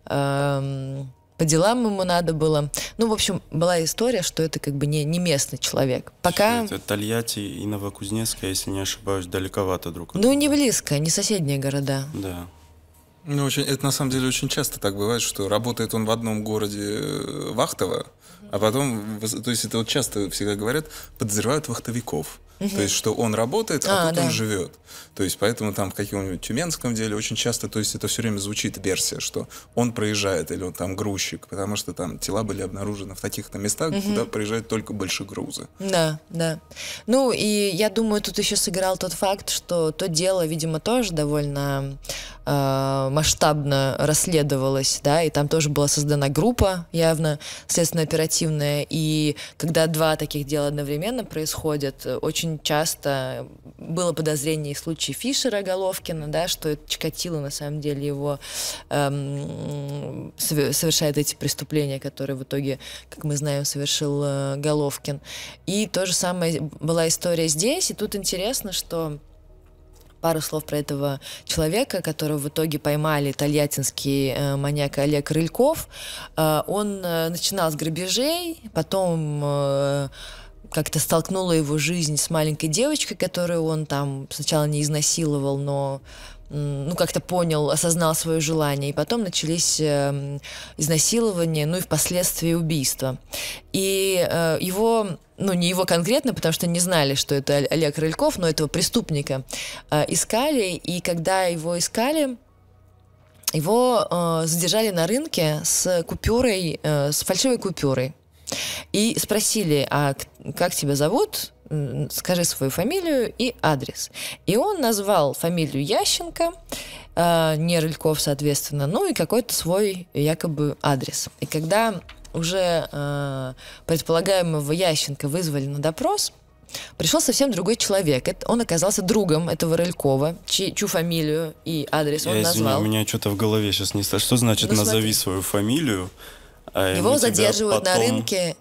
эм, по делам ему надо было. Ну, в общем, была история, что это как бы не, не местный человек. Пока... Это Тольятти и Новокузнецк, если не ошибаюсь, далековато друг от Ну, не близко, не соседние города. Да. Ну, очень, это на самом деле очень часто так бывает, что работает он в одном городе э, вахтово, а потом, то есть это вот часто всегда говорят, подозревают вахтовиков. То есть, что он работает, а, А, тут да. он живет. То есть, поэтому там в каком-нибудь тюменском деле очень часто, то есть, это все время звучит версия, что он проезжает или он там грузчик, потому что там тела были обнаружены в таких-то местах, куда проезжают только большегрузы. Да, да. Ну, и я думаю, тут еще сыграл тот факт, что то дело, видимо, тоже довольно э, масштабно расследовалось, да, и там тоже была создана группа, явно следственно-оперативная, и когда два таких дела одновременно происходят, э, очень часто было подозрение и в случае Фишера Головкина, да, что это Чикатило, на самом деле, его эм, сове- совершает эти преступления, которые в итоге, как мы знаем, совершил э, Головкин. И то же самое была история здесь, и тут интересно, что пару слов про этого человека, которого в итоге поймали тольяттинский э, маньяк Олег Рыльков. Э, он э, начинал с грабежей, потом э, как-то столкнула его жизнь с маленькой девочкой, которую он там сначала не изнасиловал, но ну, как-то понял, осознал свое желание. И потом начались эм, изнасилования, ну и впоследствии убийства. И э, его, ну не его конкретно, потому что не знали, что это Олег Рыльков, но этого преступника э, искали. И когда его искали, его э, задержали на рынке с купюрой, э, с фальшивой купюрой. И спросили, а как тебя зовут? Скажи свою фамилию и адрес. И он назвал фамилию Ященко, э, не Рыльков, соответственно, ну и какой-то свой якобы адрес. И когда уже э, предполагаемого Ященко вызвали на допрос, пришел совсем другой человек. Это, он оказался другом этого Рылькова, чьи- чью фамилию и адрес он я извини, назвал. у меня что-то в голове сейчас не стоит. Что значит Ну, назови смотри. свою фамилию? а Его задерживают на потом- рынке.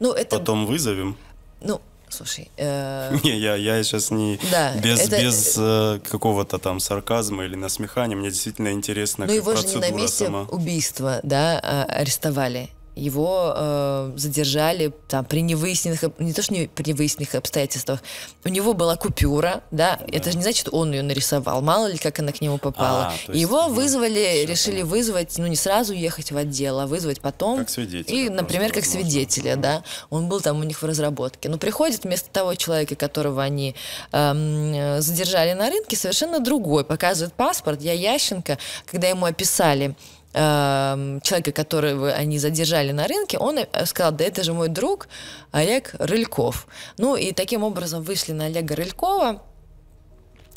Ну, это... Потом вызовем. Ну, слушай, э, Не, я, я сейчас не Да, без, это- без э, какого-то там сарказма или насмехания. Мне действительно интересно, ну как его же не на месте сама. убийства, да, а, арестовали. Его э, задержали там при невыясненных, не то что не при невыясненных обстоятельствах, у него была купюра, да, это же не значит, он ее нарисовал, мало ли как она к нему попала. А, есть, его ну, вызвали, всё решили понятно. вызвать, ну не сразу ехать в отдел, а вызвать потом. Как свидетеля И, например, как возможно. свидетеля, да, он был там у них в разработке. Но приходит вместо того человека, которого они э, задержали на рынке, совершенно другой. Показывает паспорт, я Ященко, когда ему описали человека, которого они задержали на рынке, он э, сказал, да это же мой друг Олег Рыльков. Ну и таким образом вышли на Олега Рылькова,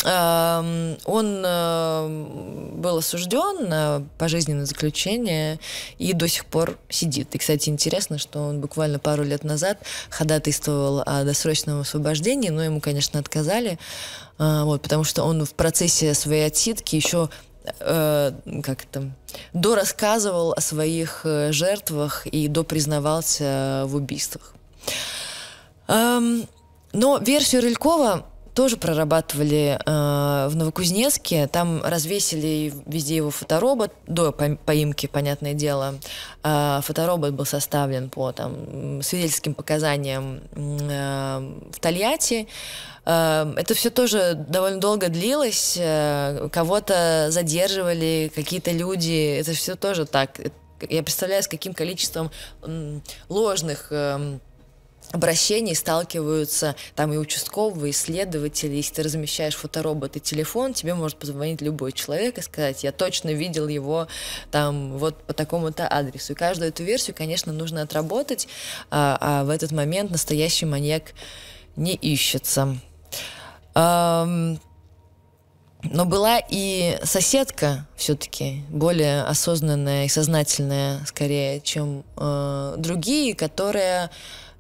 Эм, он э, был осужден на пожизненное заключение и до сих пор сидит. И, кстати, интересно, что он буквально пару лет назад ходатайствовал о досрочном освобождении, но ему, конечно, отказали, э, вот, потому что он в процессе своей отсидки еще э, как это, дорассказывал о своих жертвах и допризнавался в убийствах. Эм, но версию Рылькова тоже прорабатывали э, в Новокузнецке. Там развесили везде его фоторобот до поимки, понятное дело. Э, фоторобот был составлен по там, свидетельским показаниям э, в Тольятти. Э, это все тоже довольно долго длилось. Э, кого-то задерживали, какие-то люди. Это все тоже так. Я представляю, с каким количеством ложных эм, обращений сталкиваются там и участковые, и следователи. Если ты размещаешь фоторобот и телефон, тебе может позвонить любой человек и сказать, я точно видел его там вот по такому-то адресу. И каждую эту версию, конечно, нужно отработать, а, а в этот момент настоящий маньяк не ищется. Но была и соседка все-таки более осознанная и сознательная, скорее, чем э, другие, которая Эм,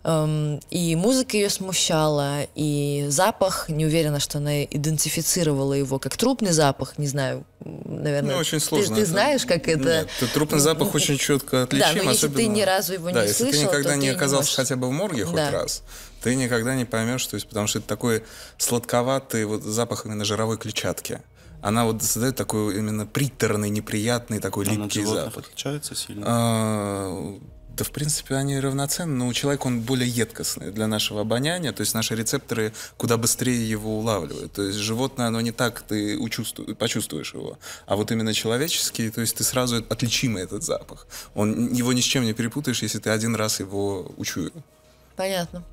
и музыка ее смущала, и запах, не уверена, что она идентифицировала его как трупный запах, не знаю, наверное. Ну, очень сложно. Ты, ты знаешь, как это... Нет, трупный запах очень четко отличим. Да, но если ты ни разу его да, не если слышал, ты никогда не ты оказался не хотя бы в морге хоть да. раз, ты никогда не поймешь, то есть, потому что это такой сладковатый вот запах именно жировой клетчатки она вот создает такой именно приторный, неприятный, такой липкий запах. отличается сильно? А, да, в принципе, они равноценны, но у человека он более едкостный для нашего обоняния, то есть наши рецепторы куда быстрее его улавливают. То есть животное, оно не так, ты учувствуешь, почувствуешь его. А вот именно человеческий, то есть ты сразу отличимый этот запах. Он, его ни с чем не перепутаешь, если ты один раз его учуял. Понятно.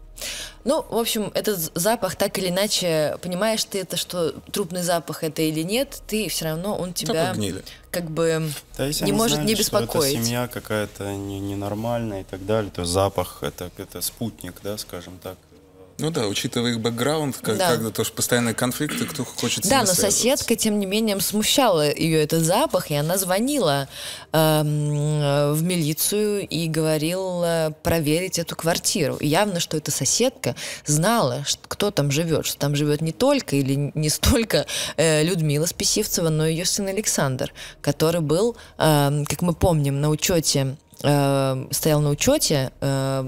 Ну, в общем, этот запах, так или иначе, понимаешь ты это, что трупный запах это или нет, ты все равно, он тебя как бы да, если не может знали, не беспокоить. Что это семья какая-то ненормальная не и так далее, то запах это, это спутник, да, скажем так. Ну да, учитывая их бэкграунд, как, да. когда тоже постоянные конфликты, кто хочет Да, но соседка, тем не менее, смущала ее этот запах, и она звонила э, в милицию и говорила проверить эту квартиру. И явно, что эта соседка знала, что, кто там живет, что там живет не только или не столько э, Людмила Списивцева, но и ее сын Александр, который был, э, как мы помним, на учете э, стоял на учете, э,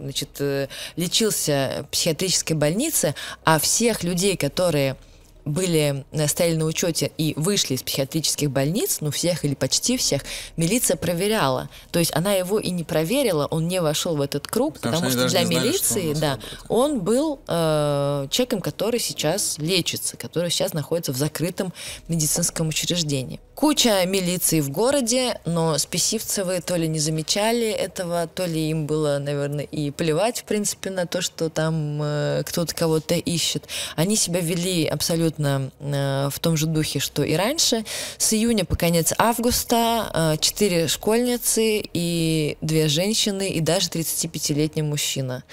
значит, э, лечился в психиатрической больнице, а всех людей, которые были, э, стояли на учете и вышли из психиатрических больниц, ну, всех или почти всех, милиция проверяла. То есть она его и не проверила, он не вошел в этот круг, потому, потому что, что для милиции, знали, да, он был э, человеком, который сейчас лечится, который сейчас находится в закрытом медицинском учреждении. Куча милиции в городе, но Списивцевы то ли не замечали этого, то ли им было, наверное, и плевать, в принципе, на то, что там э, кто-то кого-то ищет. Они себя вели абсолютно э, в том же духе, что и раньше. С июня по конец августа э, четыре школьницы и две женщины и даже 35-летний мужчина.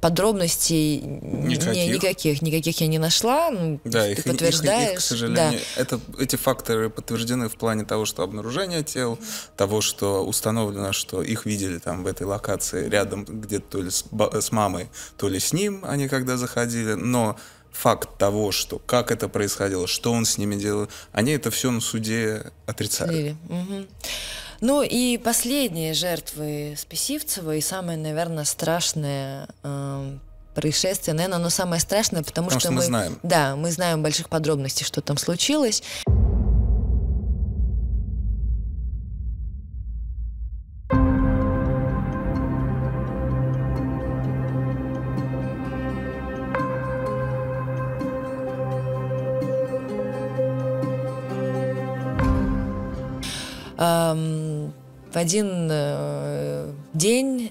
Подробностей никаких. Не, никаких, никаких я не нашла. Ну, да, ты их, подтверждаешь. Их, их, к сожалению, да. это, эти факторы подтверждены в плане того, что обнаружение тел, того, что установлено, что их видели там в этой локации рядом где-то то ли с, с мамой, то ли с ним они когда заходили, но факт того, что как это происходило, что он с ними делал, они это все на суде отрицали. Угу. Ну и последние жертвы Списивцева и самое, наверное, страшное э, происшествие, наверное, оно самое страшное, потому, потому что, что мы, мы знаем. Да, мы знаем больших подробностей, что там случилось. В один э, день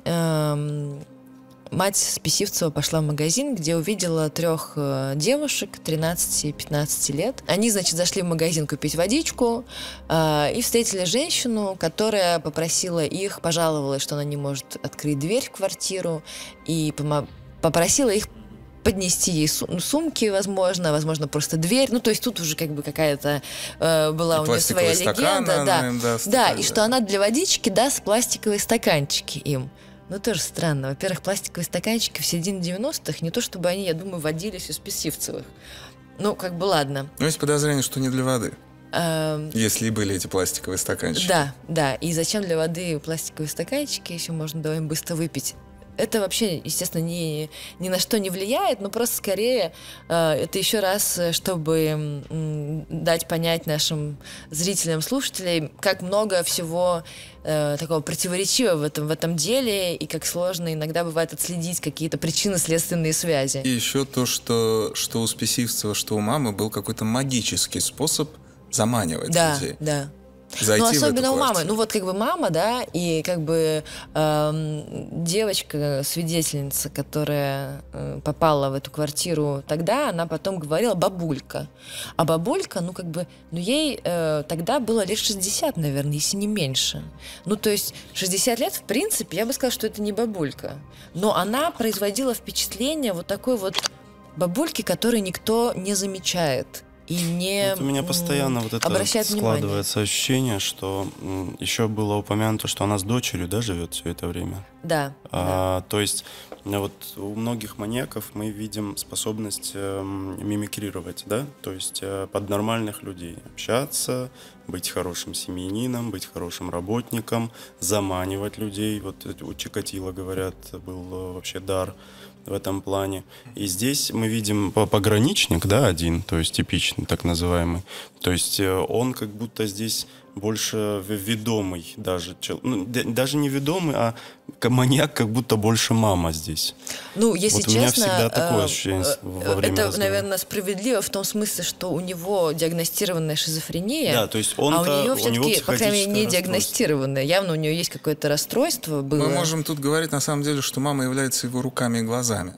мать Списивцева пошла в магазин, где увидела трех э, девушек 13 и 15 лет. Они, значит, зашли в магазин купить водичку э, и встретили женщину, которая попросила их, пожаловалась, что она не может открыть дверь в квартиру и попросила их поднести ей сум- сумки, возможно, возможно, просто дверь. Ну, то есть тут уже как бы какая-то э, была И у нее своя легенда. Да, она да такая, и да. что она для водички даст пластиковые стаканчики им. Ну, тоже странно. Во-первых, пластиковые стаканчики в середине 90-х, не то чтобы они, я думаю, водились у спесивцевых. Ну, как бы ладно. Но есть подозрение, что не для воды, Эм, если и были эти пластиковые стаканчики. Да, да. И зачем для воды пластиковые стаканчики, еще можно довольно быстро выпить? Это вообще, естественно, ни, ни на что не влияет, но просто скорее э, это еще раз, э, чтобы дать понять нашим зрителям, слушателям, как много всего э, такого противоречивого в этом, в этом деле, и как сложно иногда бывает отследить какие-то причинно-следственные связи. И еще то, что, что у Списивцева, что у мамы был какой-то магический способ заманивать Да, людей. да. Зайти ну, особенно у мамы. Ну, вот как бы мама, да, и как бы эм, девочка, свидетельница, которая э, попала в эту квартиру тогда, она потом говорила бабулька. А бабулька, ну, как бы, ну, ей э, тогда было лет 60, наверное, если не меньше. Ну, то есть 60 лет, в принципе, я бы сказала, что это не бабулька. Но она производила впечатление вот такой вот бабульки, которой никто не замечает. И не Вот у меня постоянно вот это обращает внимание. складывается ощущение, что еще было упомянуто, что она с дочерью, да, живет все это время. Да. да. А, то есть э, вот у многих маньяков мы видим способность эм, мимикрировать, да, то есть э, под нормальных людей общаться, быть хорошим семьянином, быть хорошим работником, заманивать людей. Вот это у Чикатила, говорят, был э, вообще дар в этом плане. И здесь мы видим по- пограничник, да, один, то есть типичный, так называемый. То есть э, он как будто здесь больше ведомый даже. ну, даже не ведомый, а маньяк как будто больше мама здесь. Ну, если Вот у меня честно, всегда такое э, ощущение с- э, во время это, разговора. наверное, справедливо в том смысле, что у него диагностированная шизофрения, Да, то есть а у нее все-таки, по крайней мере, не диагностированная. Явно у нее есть какое-то расстройство было. Мы можем тут говорить на самом деле, что мама является его руками и глазами.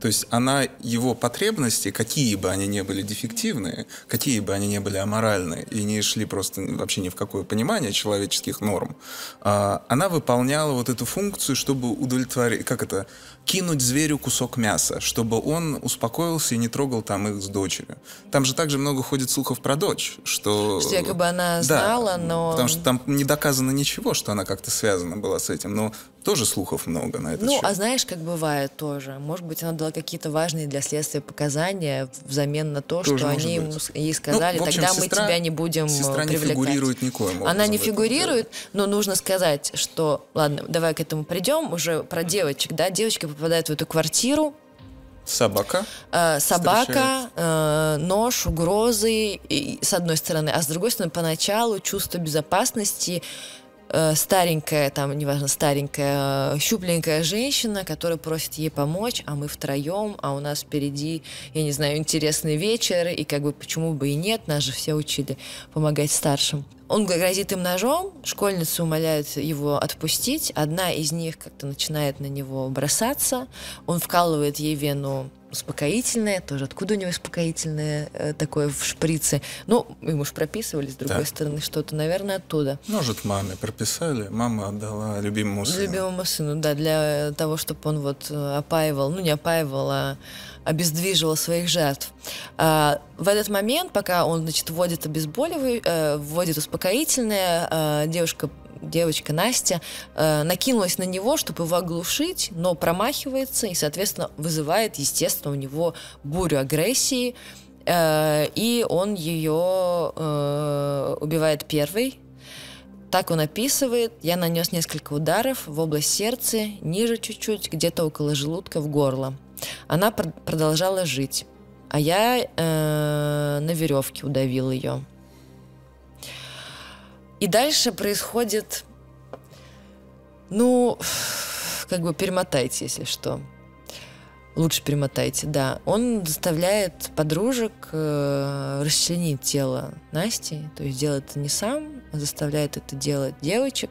То есть она его потребности, какие бы они ни были дефективные, какие бы они ни были аморальные и не шли просто вообще ни в какое понимание человеческих норм, а, она выполняла вот эту функцию, чтобы удовлетворить, как это, кинуть зверю кусок мяса, чтобы он успокоился и не трогал там их с дочерью. Там же также много ходит слухов про дочь, что... Что якобы она Да, знала, но- Потому что там не доказано ничего, что она как-то связана была с этим, но тоже слухов много на этот Ну, счет. а знаешь, как бывает тоже. Может быть, она дала какие-то важные для следствия показания взамен на то, Тоже что они ему, ей сказали, Ну, общем, тогда мы сестра- тебя не будем э, сестра не привлекать. фигурирует никоим Она не фигурирует, но нужно сказать, что... Ладно, давай к этому придем. Уже про девочек, да? Девочка попадает в эту квартиру, Собака. Э, собака, э, нож, угрозы, и- с одной стороны, а с другой стороны, поначалу чувство безопасности, э, старенькая, там, неважно, старенькая, э, щупленькая женщина, которая просит ей помочь, а мы втроем, а у нас впереди, я не знаю, интересный вечер, и как бы почему бы и нет, нас же все учили помогать старшим. Он грозит им ножом, школьницы умоляют его отпустить, одна из них как-то начинает на него бросаться, он вкалывает ей вену успокоительное, тоже откуда у него успокоительное э, такое в шприце. Ну, ему же прописывали, с другой Да. стороны, что-то, наверное, оттуда. Может, маме прописали, мама отдала любимому сыну. Любимому сыну, да, для того, чтобы он вот э, опаивал, ну не опаивал, а обездвиживал своих жертв. А, в этот момент, пока он, значит, вводит обезболивающее, вводит успокоительное, а, девушка девочка Настя э, накинулась на него, чтобы его оглушить, но промахивается и, соответственно, вызывает, естественно, у него бурю агрессии, э, и он ее э, убивает первый, так он описывает. Я нанес несколько ударов в область сердца, ниже чуть-чуть, где-то около желудка, в горло. Она пр- продолжала жить, а я э, на веревке удавил ее. И дальше происходит, ну, как бы перемотайте, если что. Лучше перемотайте, да. Он заставляет подружек э, расчленить тело Насти, то есть делает это не сам, а заставляет это делать девочек.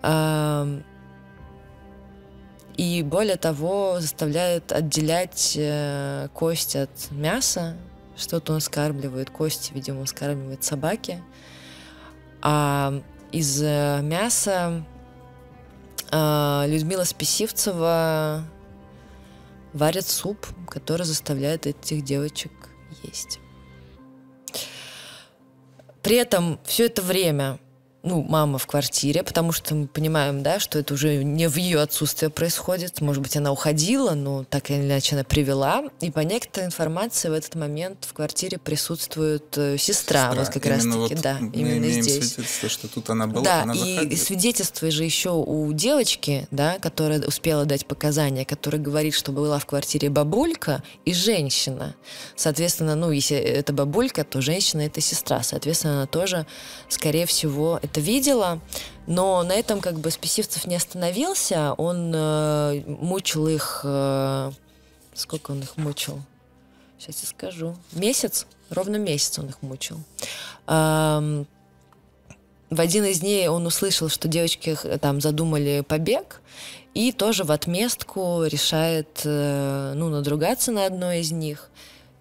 Ам, и более того, заставляет отделять э, кость от мяса. Что-то он скармливает, кости, видимо, он скармливает собаке. А из э, мяса э, Людмила Списивцева варят суп, который заставляет этих девочек есть. При этом все это время ну, мама в квартире, потому что мы понимаем, да, что это уже не в ее отсутствие происходит. Может быть, она уходила, но так или иначе она привела. И по некоторой информации в этот момент в квартире присутствует э, сестра, сестра. вот как раз-таки, вот да, именно здесь. свидетельство, что тут она была, Да, она и, и свидетельство же еще у девочки, да, которая успела дать показания, которая говорит, что была в квартире бабулька и женщина. Соответственно, ну, если это бабулька, то женщина — это сестра. Соответственно, она тоже, скорее всего, это видела, но на этом как бы Списивцев не остановился, он э, мучил их, э, сколько он их мучил? Сейчас я скажу. Месяц, ровно месяц он их мучил. Эм, в один из дней он услышал, что девочки там задумали побег, и тоже в отместку решает э, ну, надругаться на одной из них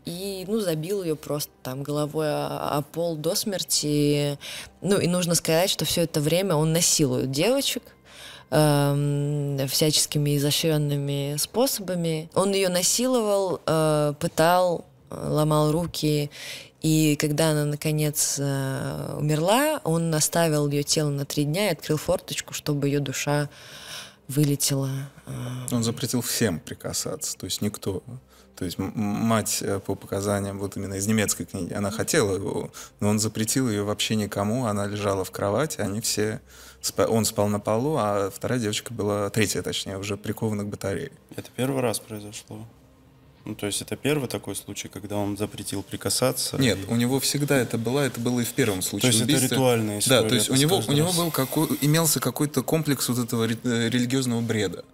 и, ну, забил ее просто там головой о, о пол до смерти. Ну, и нужно сказать, что все это время он насилует девочек, эм, всяческими изощренными способами. Он ее насиловал, э, пытал, ломал руки. И когда она, наконец, э, умерла, он оставил ее тело на три дня и открыл форточку, чтобы ее душа вылетела. Э. Он запретил всем прикасаться, то есть никто то есть мать э, по показаниям вот именно из немецкой книги, она хотела его, но он запретил ее вообще никому. Она лежала в кровати, они все... Он спал на полу, а вторая девочка была, третья точнее, уже прикована к батарее. Это первый раз произошло? Ну, то есть это первый такой случай, когда он запретил прикасаться? Нет, и... у него всегда это было, это было и в первом случае. То есть убийства. это ритуальная история? Да, то есть у него, у него был какой, имелся какой-то комплекс вот этого э, религиозного бреда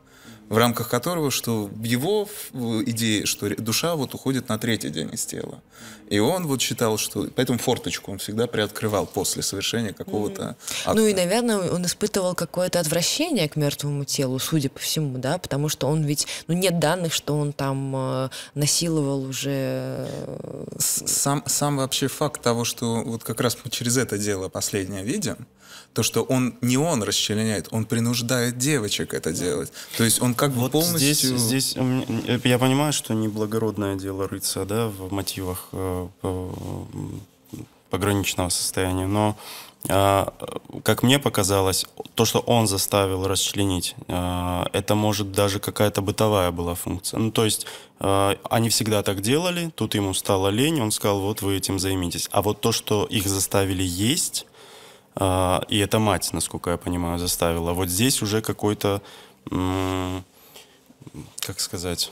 в рамках которого, что его идее, что душа вот уходит на третий день из тела. И он вот считал, что... Поэтому форточку он всегда приоткрывал после совершения какого-то mm-hmm. Ну и, наверное, он испытывал какое-то отвращение к мертвому телу, судя по всему, да, потому что он ведь... Ну нет данных, что он там э, насиловал уже... Э, сам, сам вообще факт того, что вот как раз мы через это дело последнее видим, то, что он не он расчленяет, он принуждает девочек это делать. То есть он как вот бы полностью... Здесь, здесь я понимаю, что неблагородное дело рыться да, в мотивах э, пограничного состояния, но а, как мне показалось, то, что он заставил расчленить, а, это может даже какая-то бытовая была функция. Ну, то есть а, они всегда так делали, тут ему стало лень, он сказал, вот вы этим займитесь. А вот то, что их заставили есть, и эта мать, насколько я понимаю, заставила. Вот здесь уже какой-то, как сказать,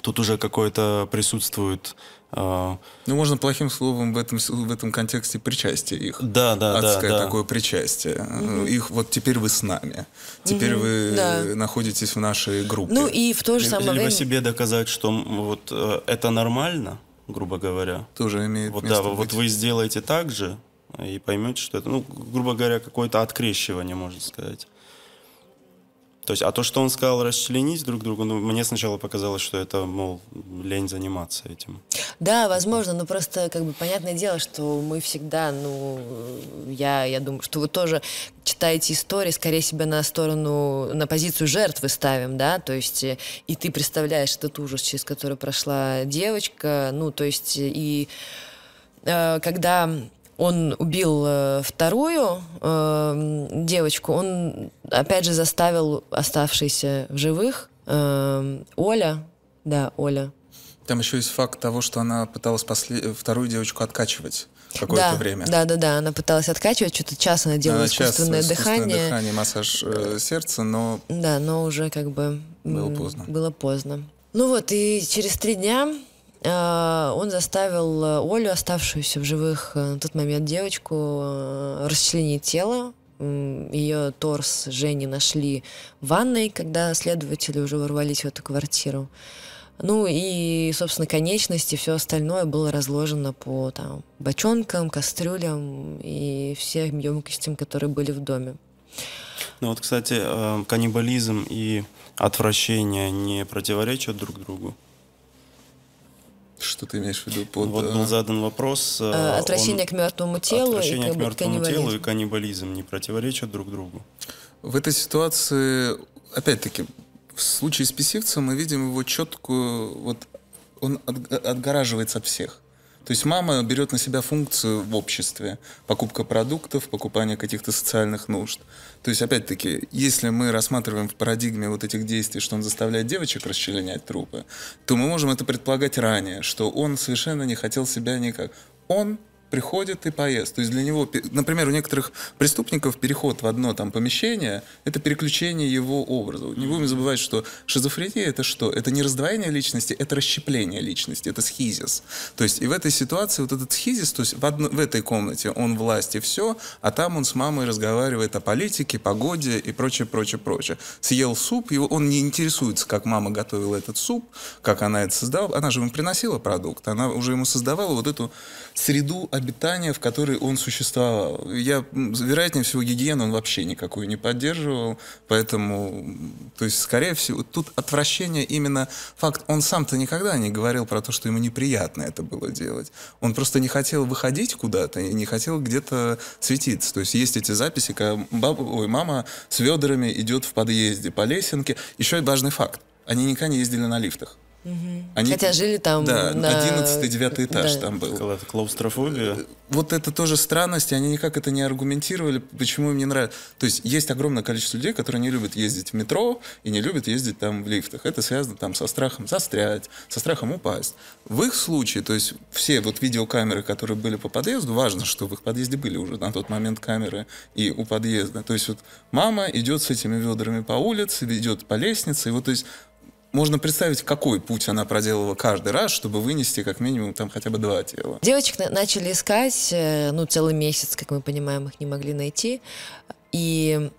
тут уже какое-то присутствует а, ну, можно плохим словом в этом, в этом контексте причастие их. Да, да, Адское да. да. такое причастие. Угу. Их вот теперь вы с нами. Теперь угу, вы да. находитесь в нашей группе. Ну и в то же самое Либо время... себе доказать, что вот э, это нормально, грубо говоря. Тоже имеет вот, место да, быть. Вот вы сделаете так же, и поймете, что это, ну, грубо говоря, какое-то открещивание, можно сказать. То есть, а то, что он сказал расчленить друг друга, ну, мне сначала показалось, что это, мол, лень заниматься этим. Да, возможно, но просто, как бы, понятное дело, что мы всегда, ну, я, я думаю, что вы тоже читаете истории, скорее себя на сторону, на позицию жертвы ставим, да, то есть, и ты представляешь этот ужас, через который прошла девочка, ну, то есть, и э, когда он убил э, вторую э, девочку, он опять же заставил оставшиеся в живых э, Оля, да, Оля. Там еще есть факт того, что она пыталась после... вторую девочку откачивать какое-то да, время. Да, да, да. Она пыталась откачивать, что-то час она делала она искусственное, час, дыхание. Искусственное дыхание, массаж э, сердца, но... Да, но уже как бы... Было поздно. Было поздно. Ну вот, и через три дня он заставил э, Олю, оставшуюся в живых э, на тот момент девочку, э, расчленить тело. Ее торс Жени нашли в ванной, когда следователи уже ворвались в эту квартиру. Ну и, собственно, конечности, все остальное было разложено по там, бочонкам, кастрюлям и всем емкостям, которые были в доме. Ну вот, кстати, каннибализм и отвращение не противоречат друг другу? Что ты имеешь в виду под... Вот был э, задан вопрос... Э, отвращение он... к мертвому телу Отвращение и к мертвому телу и каннибализм не противоречат друг другу? В этой ситуации, опять-таки, в случае с Писивцем мы видим его четкую, вот он отгораживается от всех. То есть мама берет на себя функцию в обществе. Покупка продуктов, покупание каких-то социальных нужд. То есть, опять-таки, если мы рассматриваем в парадигме вот этих действий, что он заставляет девочек расчленять трупы, то мы можем это предполагать ранее, что он совершенно не хотел себя никак. Он приходит и поест. То есть для него, например, у некоторых преступников переход в одно там помещение – это переключение его образа. Не будем забывать, что шизофрения – это что? Это не раздвоение личности, это расщепление личности, это схизис. То есть и в этой ситуации вот этот схизис, то есть в, одно, в этой комнате он власть и все, а там он с мамой разговаривает о политике, погоде и прочее, прочее, прочее. Съел суп, его, он не интересуется, как мама готовила этот суп, как она это создавала. Она же ему приносила продукт, она уже ему создавала вот эту среду обитания, в которой он существовал. Я, вероятнее всего, гигиену он вообще никакую не поддерживал, поэтому, то есть, скорее всего, тут отвращение именно факт, он сам-то никогда не говорил про то, что ему неприятно это было делать. Он просто не хотел выходить куда-то и не хотел где-то светиться. То есть есть эти записи, когда баба, ой, мама с ведрами идет в подъезде по лесенке. Еще и важный факт. Они никогда не ездили на лифтах. Угу. Они, Хотя жили там Да, на... 11-9 этаж да. там был. Какая-то клаустрофобия. Э, вот это тоже странность, они никак это не аргументировали, почему им не нравится. То есть есть огромное количество людей, которые не любят ездить в метро и не любят ездить там в лифтах. Это связано там со страхом застрять, со страхом упасть. В их случае, то есть все вот видеокамеры, которые были по подъезду, важно, что в их подъезде были уже на тот момент камеры и у подъезда. То есть вот мама идет с этими ведрами по улице, идет по лестнице, и вот то есть можно представить, какой путь она проделала каждый раз, чтобы вынести как минимум там хотя бы два тела. Девочек начали искать, э, ну, целый месяц, как мы понимаем, их не могли найти. И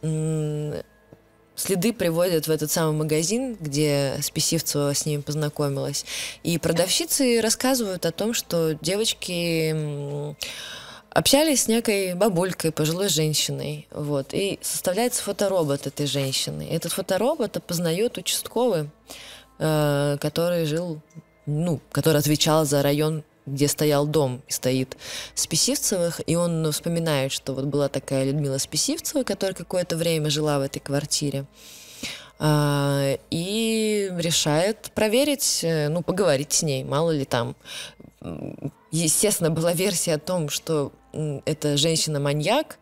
следы приводят в этот самый магазин, где Списивцева с ними познакомилась. И продавщицы рассказывают о том, что девочки общались с некой бабулькой, пожилой женщиной, вот, и составляется фоторобот этой женщины. Этот фоторобот опознает участковый, э, который жил, ну, который отвечал за район где стоял дом и стоит Списивцевых, и он вспоминает, что вот была такая Людмила Списивцева, которая какое-то время жила в этой квартире, э, и решает проверить, э, ну, поговорить с ней, мало ли там. Естественно, была версия о том, что это женщина-маньяк,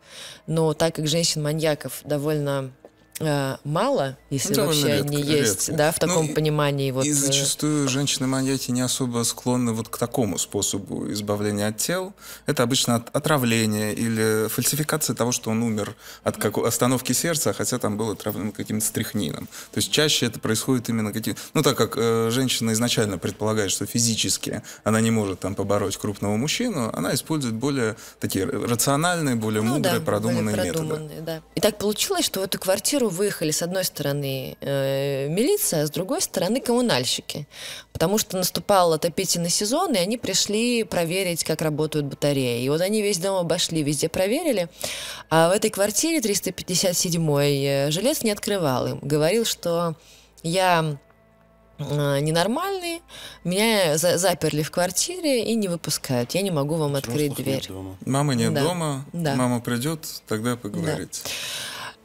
но так как женщин-маньяков довольно мало, если ну, вообще редко, они есть, редко. да, в таком ну, понимании. Вот, и э, зачастую женщины-маньяки не особо склонны вот к такому способу избавления от тел. Это обычно от, отравление или фальсификация того, что он умер от как, остановки сердца, хотя там был отравлен каким-то стрихнином. То есть чаще это происходит именно каким Ну, так как э, женщина изначально предполагает, что физически она не может там побороть крупного мужчину, она использует более такие рациональные, более ну, мудрые, да, продуманные, более продуманные методы. Да. И так получилось, что в эту квартиру выехали с одной стороны э, милиция, а с другой стороны коммунальщики. Потому что наступал отопительный сезон, и они пришли проверить, как работают батареи. И вот они весь дом обошли, везде проверили. А в этой квартире 357-й э, жилец не открывал им. Говорил, что я э, ненормальный, меня за заперли в квартире и не выпускают. Я не могу вам открыть дверь. Мамы нет да. дома, да. мама придет, тогда поговорите. Да.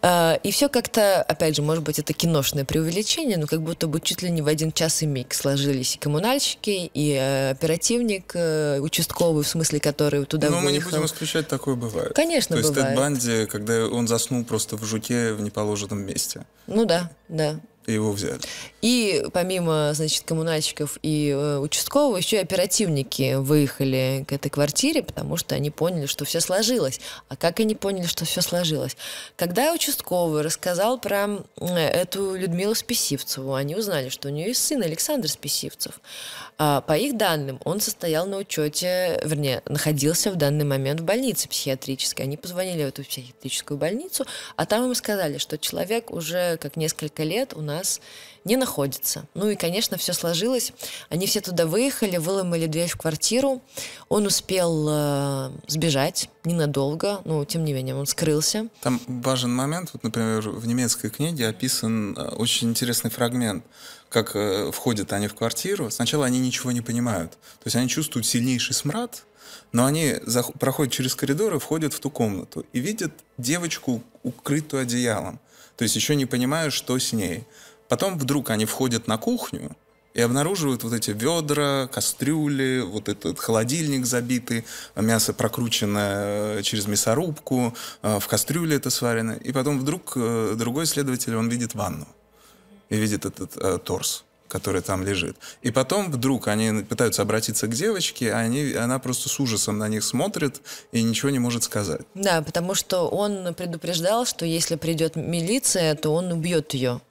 А, и все как-то, опять же, может быть, это киношное преувеличение, но как будто бы чуть ли не в один час и миг сложились и коммунальщики, и э, оперативник э, участковый, в смысле, который туда Ну, мы не будем исключать, такое бывает. Конечно, То бывает. есть Тед Банди, когда он заснул просто в жуке в неположенном месте. Ну да, да. И его взяли. И помимо, значит, коммунальщиков и э, участкового, еще и оперативники выехали к этой квартире, потому что они поняли, что все сложилось. А как они поняли, что все сложилось? Когда участковый рассказал про эту Людмилу Списивцеву, они узнали, что у нее есть сын Александр Списивцев. А, по их данным, он состоял на учете, вернее, находился в данный момент в больнице психиатрической. Они позвонили в эту психиатрическую больницу, а там им сказали, что человек уже как несколько лет у нас не находится. Ну и, конечно, все сложилось. Они все туда выехали, выломали дверь в квартиру. Он успел э, сбежать ненадолго, но тем не менее он скрылся. Там важен момент, вот, например, в немецкой книге описан э, очень интересный фрагмент как э, входят они в квартиру, сначала они ничего не понимают. То есть они чувствуют сильнейший смрад, но они проходят через коридор и входят в ту комнату и видят девочку, укрытую одеялом. То есть еще не понимают, что с ней. Потом вдруг они входят на кухню, и обнаруживают вот эти ведра, кастрюли, вот этот холодильник забитый, мясо прокрученное э, через мясорубку, э, в кастрюле это сварено. И потом вдруг э, другой следователь, он видит ванну и видит этот э, торс который там лежит. И потом вдруг они пытаются обратиться к девочке, а они, она просто с ужасом на них смотрит и ничего не может сказать. Да, потому что он предупреждал, что если придет милиция, то он убьет ее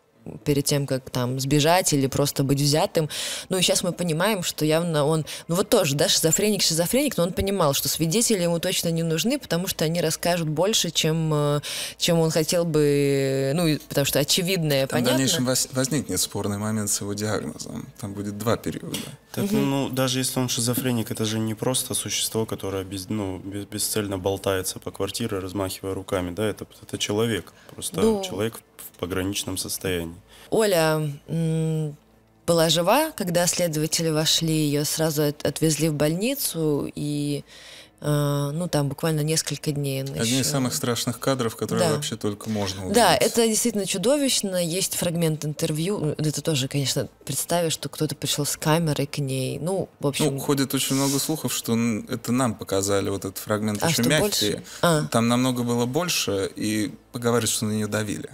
перед тем, как там сбежать или просто быть взятым. Ну и сейчас мы понимаем, что явно он, ну вот тоже, да, шизофреник, шизофреник, но он понимал, что свидетели ему точно не нужны, потому что они расскажут больше, чем, э, чем он хотел бы, ну, потому что очевидное, Там понятно. в дальнейшем возникнет спорный момент с его диагнозом. Там будет два периода. Так, угу. ну, даже если он шизофреник, это же не просто существо, которое без, ну, без, бесцельно болтается по квартире, размахивая руками, да, это, это человек, просто ну, человек в пограничном состоянии. Оля была жива, когда следователи вошли, ее сразу отвезли в больницу, и ну там буквально несколько дней. Одни еще... из самых страшных кадров, которые да. вообще только можно увидеть. Да, это действительно чудовищно. Есть фрагмент интервью. Ну, это тоже, конечно, представишь, что кто-то пришел с камерой к ней. Ну, в общем. Ну, ходит очень много слухов, что это нам показали вот этот фрагмент а очень мягкий. А. Там намного было больше, и поговорить, что на нее давили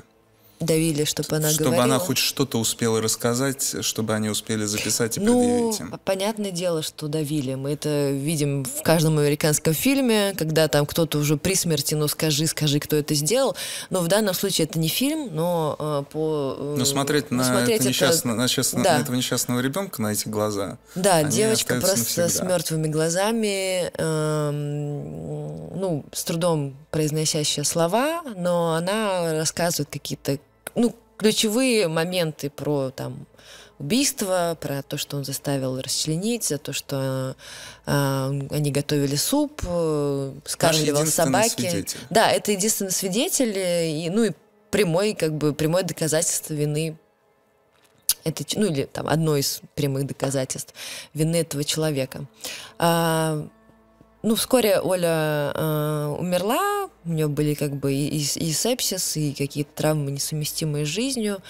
давили, чтобы она чтобы говорила. она хоть что-то успела рассказать, чтобы они успели записать и ну, предъявить им. понятное дело, что давили. Мы это видим в каждом американском фильме, когда там кто-то уже при смерти, ну скажи, скажи, кто это сделал. Но в данном случае это не фильм, но э, по... Э, но смотреть, на, смотреть это несчастно, на, несчастно, да. на этого несчастного ребенка, на эти глаза. Да, девочка просто навсегда. с мертвыми глазами, э, ну, с трудом произносящая слова, но она рассказывает какие-то ну, ключевые моменты про там убийство, про то, что он заставил расчленить, за то, что э, они готовили суп, э, скармливал собаки. Свидетель. Да, это единственный свидетель, и, ну и прямой, как бы, прямое доказательство вины это, ну или там одно из прямых доказательств вины этого человека. А, ну, вскоре Оля э, умерла, у нее были как бы и, и сепсис, и какие-то травмы, несовместимые с жизнью.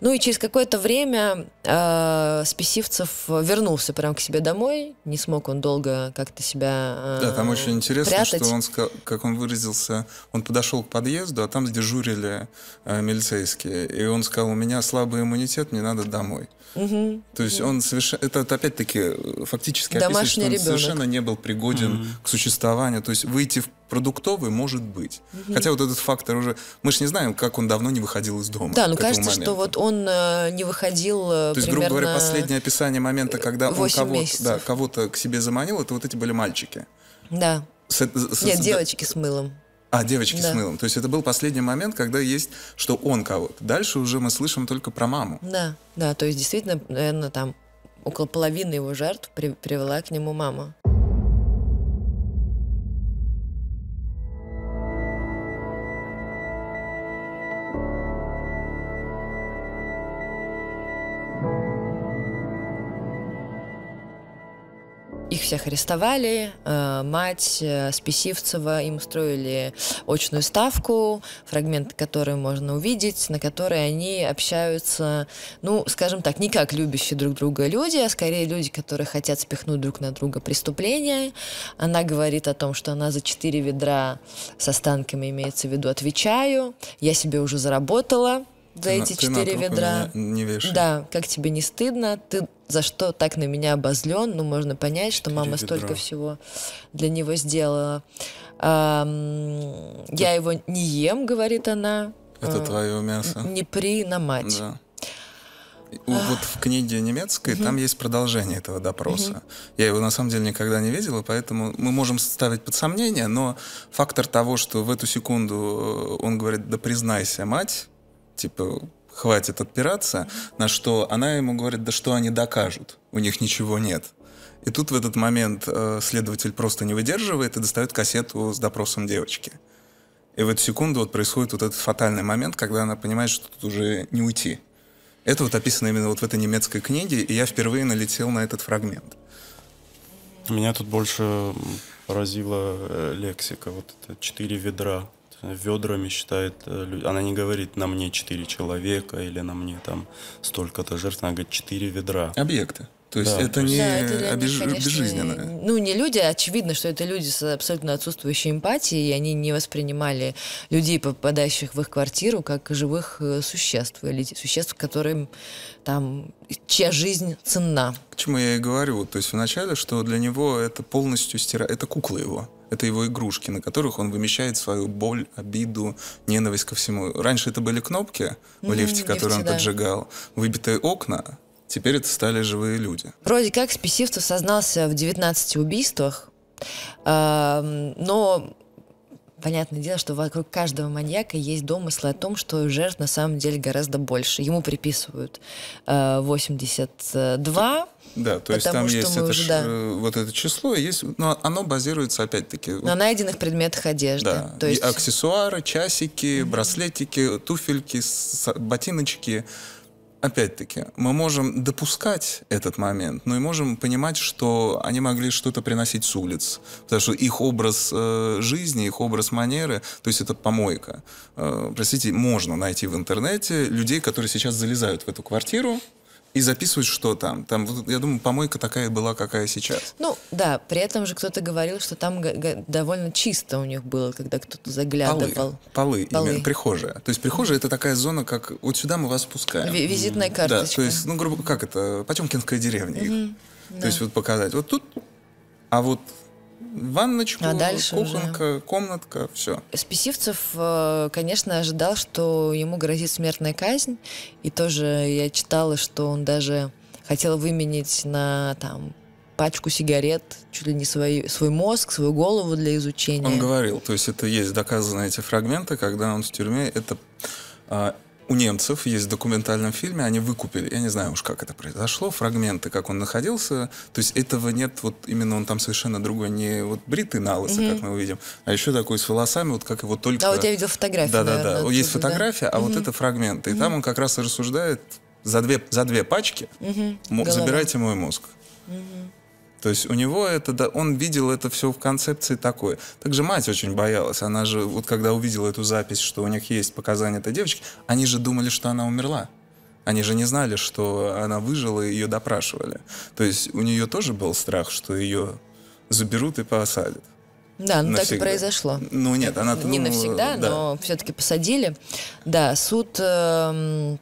Ну и через какое-то время э, Списивцев вернулся прям к себе домой, не смог он долго как-то себя э, Да, там очень интересно, прятать. что он, как он выразился, он подошел к подъезду, а там дежурили э, милицейские, и он сказал, у меня слабый иммунитет, мне надо домой. Угу, То есть угу. он совершенно, это опять-таки фактически описывает, что он ребенок. совершенно не был пригоден угу. к существованию. То есть выйти в продуктовый может быть. Угу. Хотя вот этот фактор уже... Мы же не знаем, как он давно не выходил из дома. Да, ну кажется, моменту. что вот он э, не выходил э, То есть, грубо говоря, последнее описание момента, когда он кого-то, да, кого-то к себе заманил, это вот эти были мальчики. Да. С, с, Нет, с, девочки с мылом. А, девочки да. с мылом. То есть это был последний момент, когда есть, что он кого-то. Дальше уже мы слышим только про маму. Да, да, то есть действительно, наверное, там около половины его жертв при, привела к нему мама. Всех арестовали, э, мать э, Списивцева, им устроили очную ставку, фрагменты которой можно увидеть, на которой они общаются, ну, скажем так, не как любящие друг друга люди, а скорее люди, которые хотят спихнуть друг на друга преступления. Она говорит о том, что она за четыре ведра с останками, имеется в виду, отвечаю, я себе уже заработала, за ты эти четыре ведра. Не вешай. Да, как тебе не стыдно? Ты за что так на меня обозлен? Ну, можно понять, что мама ведра. столько всего для него сделала. А, я его не ем, говорит она. Это а, твое мясо. Не при на мать. Да. Вот в книге немецкой угу. там есть продолжение этого допроса. Угу. Я его на самом деле никогда не видела, поэтому мы можем ставить под сомнение, но фактор того, что в эту секунду он говорит, да признайся, мать, типа, хватит отпираться, на что она ему говорит, да что они докажут, у них ничего нет. И тут в этот момент э, следователь просто не выдерживает и достает кассету с допросом девочки. И в эту секунду вот происходит вот этот фатальный момент, когда она понимает, что тут уже не уйти. Это вот описано именно вот в этой немецкой книге, и я впервые налетел на этот фрагмент. Меня тут больше поразила э, лексика, вот это четыре ведра ведрами считает. э, Она не говорит на мне четыре человека или на мне там столько-то жертв, она говорит четыре ведра. Объекты. То есть Да, это не Да, это для них, конечно, безжизненное. Ну, не люди, очевидно, что это люди с абсолютно отсутствующей эмпатией, и они не воспринимали людей, попадающих в их квартиру, как живых э, существ, или существ, которым там, чья жизнь ценна. К чему я и говорю, вот, то есть вначале, что для него это полностью стира... это кукла его. Это его игрушки, на которых он вымещает свою боль, обиду, ненависть ко всему. Раньше это были кнопки в лифте, которые он поджигал, выбитые окна. Теперь это стали живые люди. Вроде как Списивцев сознался в 19 убийствах, но понятное дело, что вокруг каждого маньяка есть домыслы о том, что жертв на самом деле гораздо больше. Ему приписывают э, 82, Да, то есть Потому там есть это уже, да. э, вот это число, есть, но оно базируется опять-таки на найденных предметах одежды. Да, То есть аксессуары, часики, браслетики, туфельки, ботиночки. Опять-таки, мы можем допускать этот момент, но и можем понимать, что они могли что-то приносить с улиц. Потому что их образ э, жизни, их образ манеры, то есть это помойка. Э, простите, можно найти в интернете людей, которые сейчас залезают в эту квартиру и записывают, что там. Там, вот, я думаю, помойка такая была, какая сейчас. Ну, да, при этом же кто-то говорил, что там довольно чисто у них было, когда кто-то Полы, заглядывал. полы, Полы. именно, прихожая. То есть прихожая это такая зона, как вот сюда мы вас пускаем. Ви- Визитная Да, карточка. то есть, ну, грубо как это, Потемкинская деревня их. То есть вот показать, вот тут, а вот ванночку, А дальше кухонка, комнатка, все. Списивцев, э, конечно, ожидал, что ему грозит смертная казнь. И тоже я читала, что он даже хотел выменить на там пачку сигарет, чуть ли не свой, свой мозг, свою голову для изучения. Он говорил, то есть это есть доказаны эти фрагменты, когда он в тюрьме, это а, у немцев есть в документальном фильме, они выкупили, я не знаю уж как это произошло, фрагменты, как он находился, то есть этого нет, вот именно он там совершенно другой, не вот бритый на лысо, как мы увидим, а еще такой с волосами, вот как его только... А вот я видел фотографию, Да, да, да. Вот Есть оттуда, да. фотография, а вот это фрагменты. И там он как раз и рассуждает за две, за две пачки голова. забирайте мой мозг. То есть у него это, да, он видел это все в концепции такой. Также мать очень боялась. Она же, вот когда увидела эту запись, что у них есть показания этой девочки, они же думали, что она умерла. Они же не знали, что она выжила, и ее допрашивали. То есть у нее тоже был страх, что ее заберут и посадят. Да, ну так и Навсегда. произошло. Ну нет, она Не навсегда, но все-таки посадили. Да, суд э,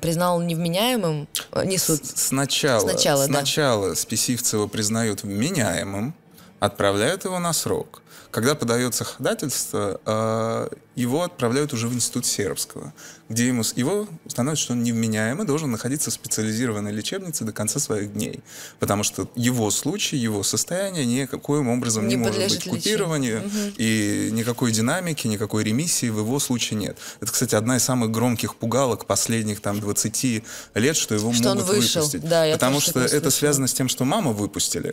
признал невменяемым, э, не С- Сначала, Сначала, да. сначала Списивцева признают вменяемым, отправляют его на срок. Когда подается ходатайство, э, его отправляют уже в институт Сербского, где ему, его становится, что он невменяемый, должен находиться в специализированной лечебнице до конца своих дней. Потому что его случай, его состояние никаким образом не, Не может быть купированию, и никакой динамики, никакой ремиссии в его случае нет. Это, кстати, одна из самых громких пугалок последних там 20 лет, что его Что он могут вышел. выпустить. Да, я Потому что это слышала. связано с тем, что маму выпустили.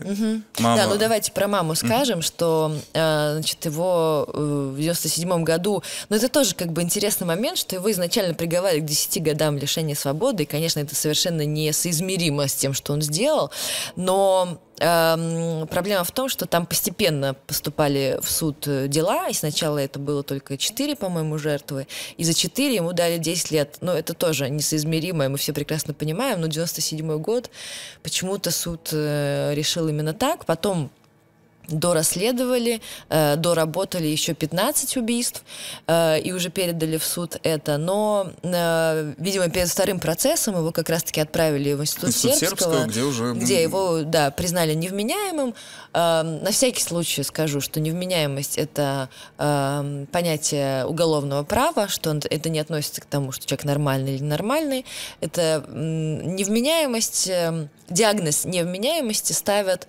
Мама... Да, ну давайте про маму скажем, что э, значит, его э, в 97 году... Но это тоже как бы интересный момент, что его изначально приговаривали к 10 годам лишения свободы, и, конечно, это совершенно несоизмеримо с тем, что он сделал, но эм, проблема в том, что там постепенно поступали в суд э, дела, и сначала это было только 4, по-моему, жертвы, и за 4 ему дали 10 лет. Но это тоже несоизмеримо, мы все прекрасно понимаем, но 97 год почему-то суд э, решил именно так, потом дорасследовали, э, доработали еще 15 убийств э, и уже передали в суд это. Но, э, видимо, перед вторым процессом его как раз-таки отправили в институт, Институт Сербского, Сербского, где уже, где его, да, признали невменяемым. Э, на всякий случай скажу, что невменяемость — это э, понятие уголовного права, что он- это не относится к тому, что человек нормальный или нормальный. Это невменяемость, э, диагноз невменяемости ставят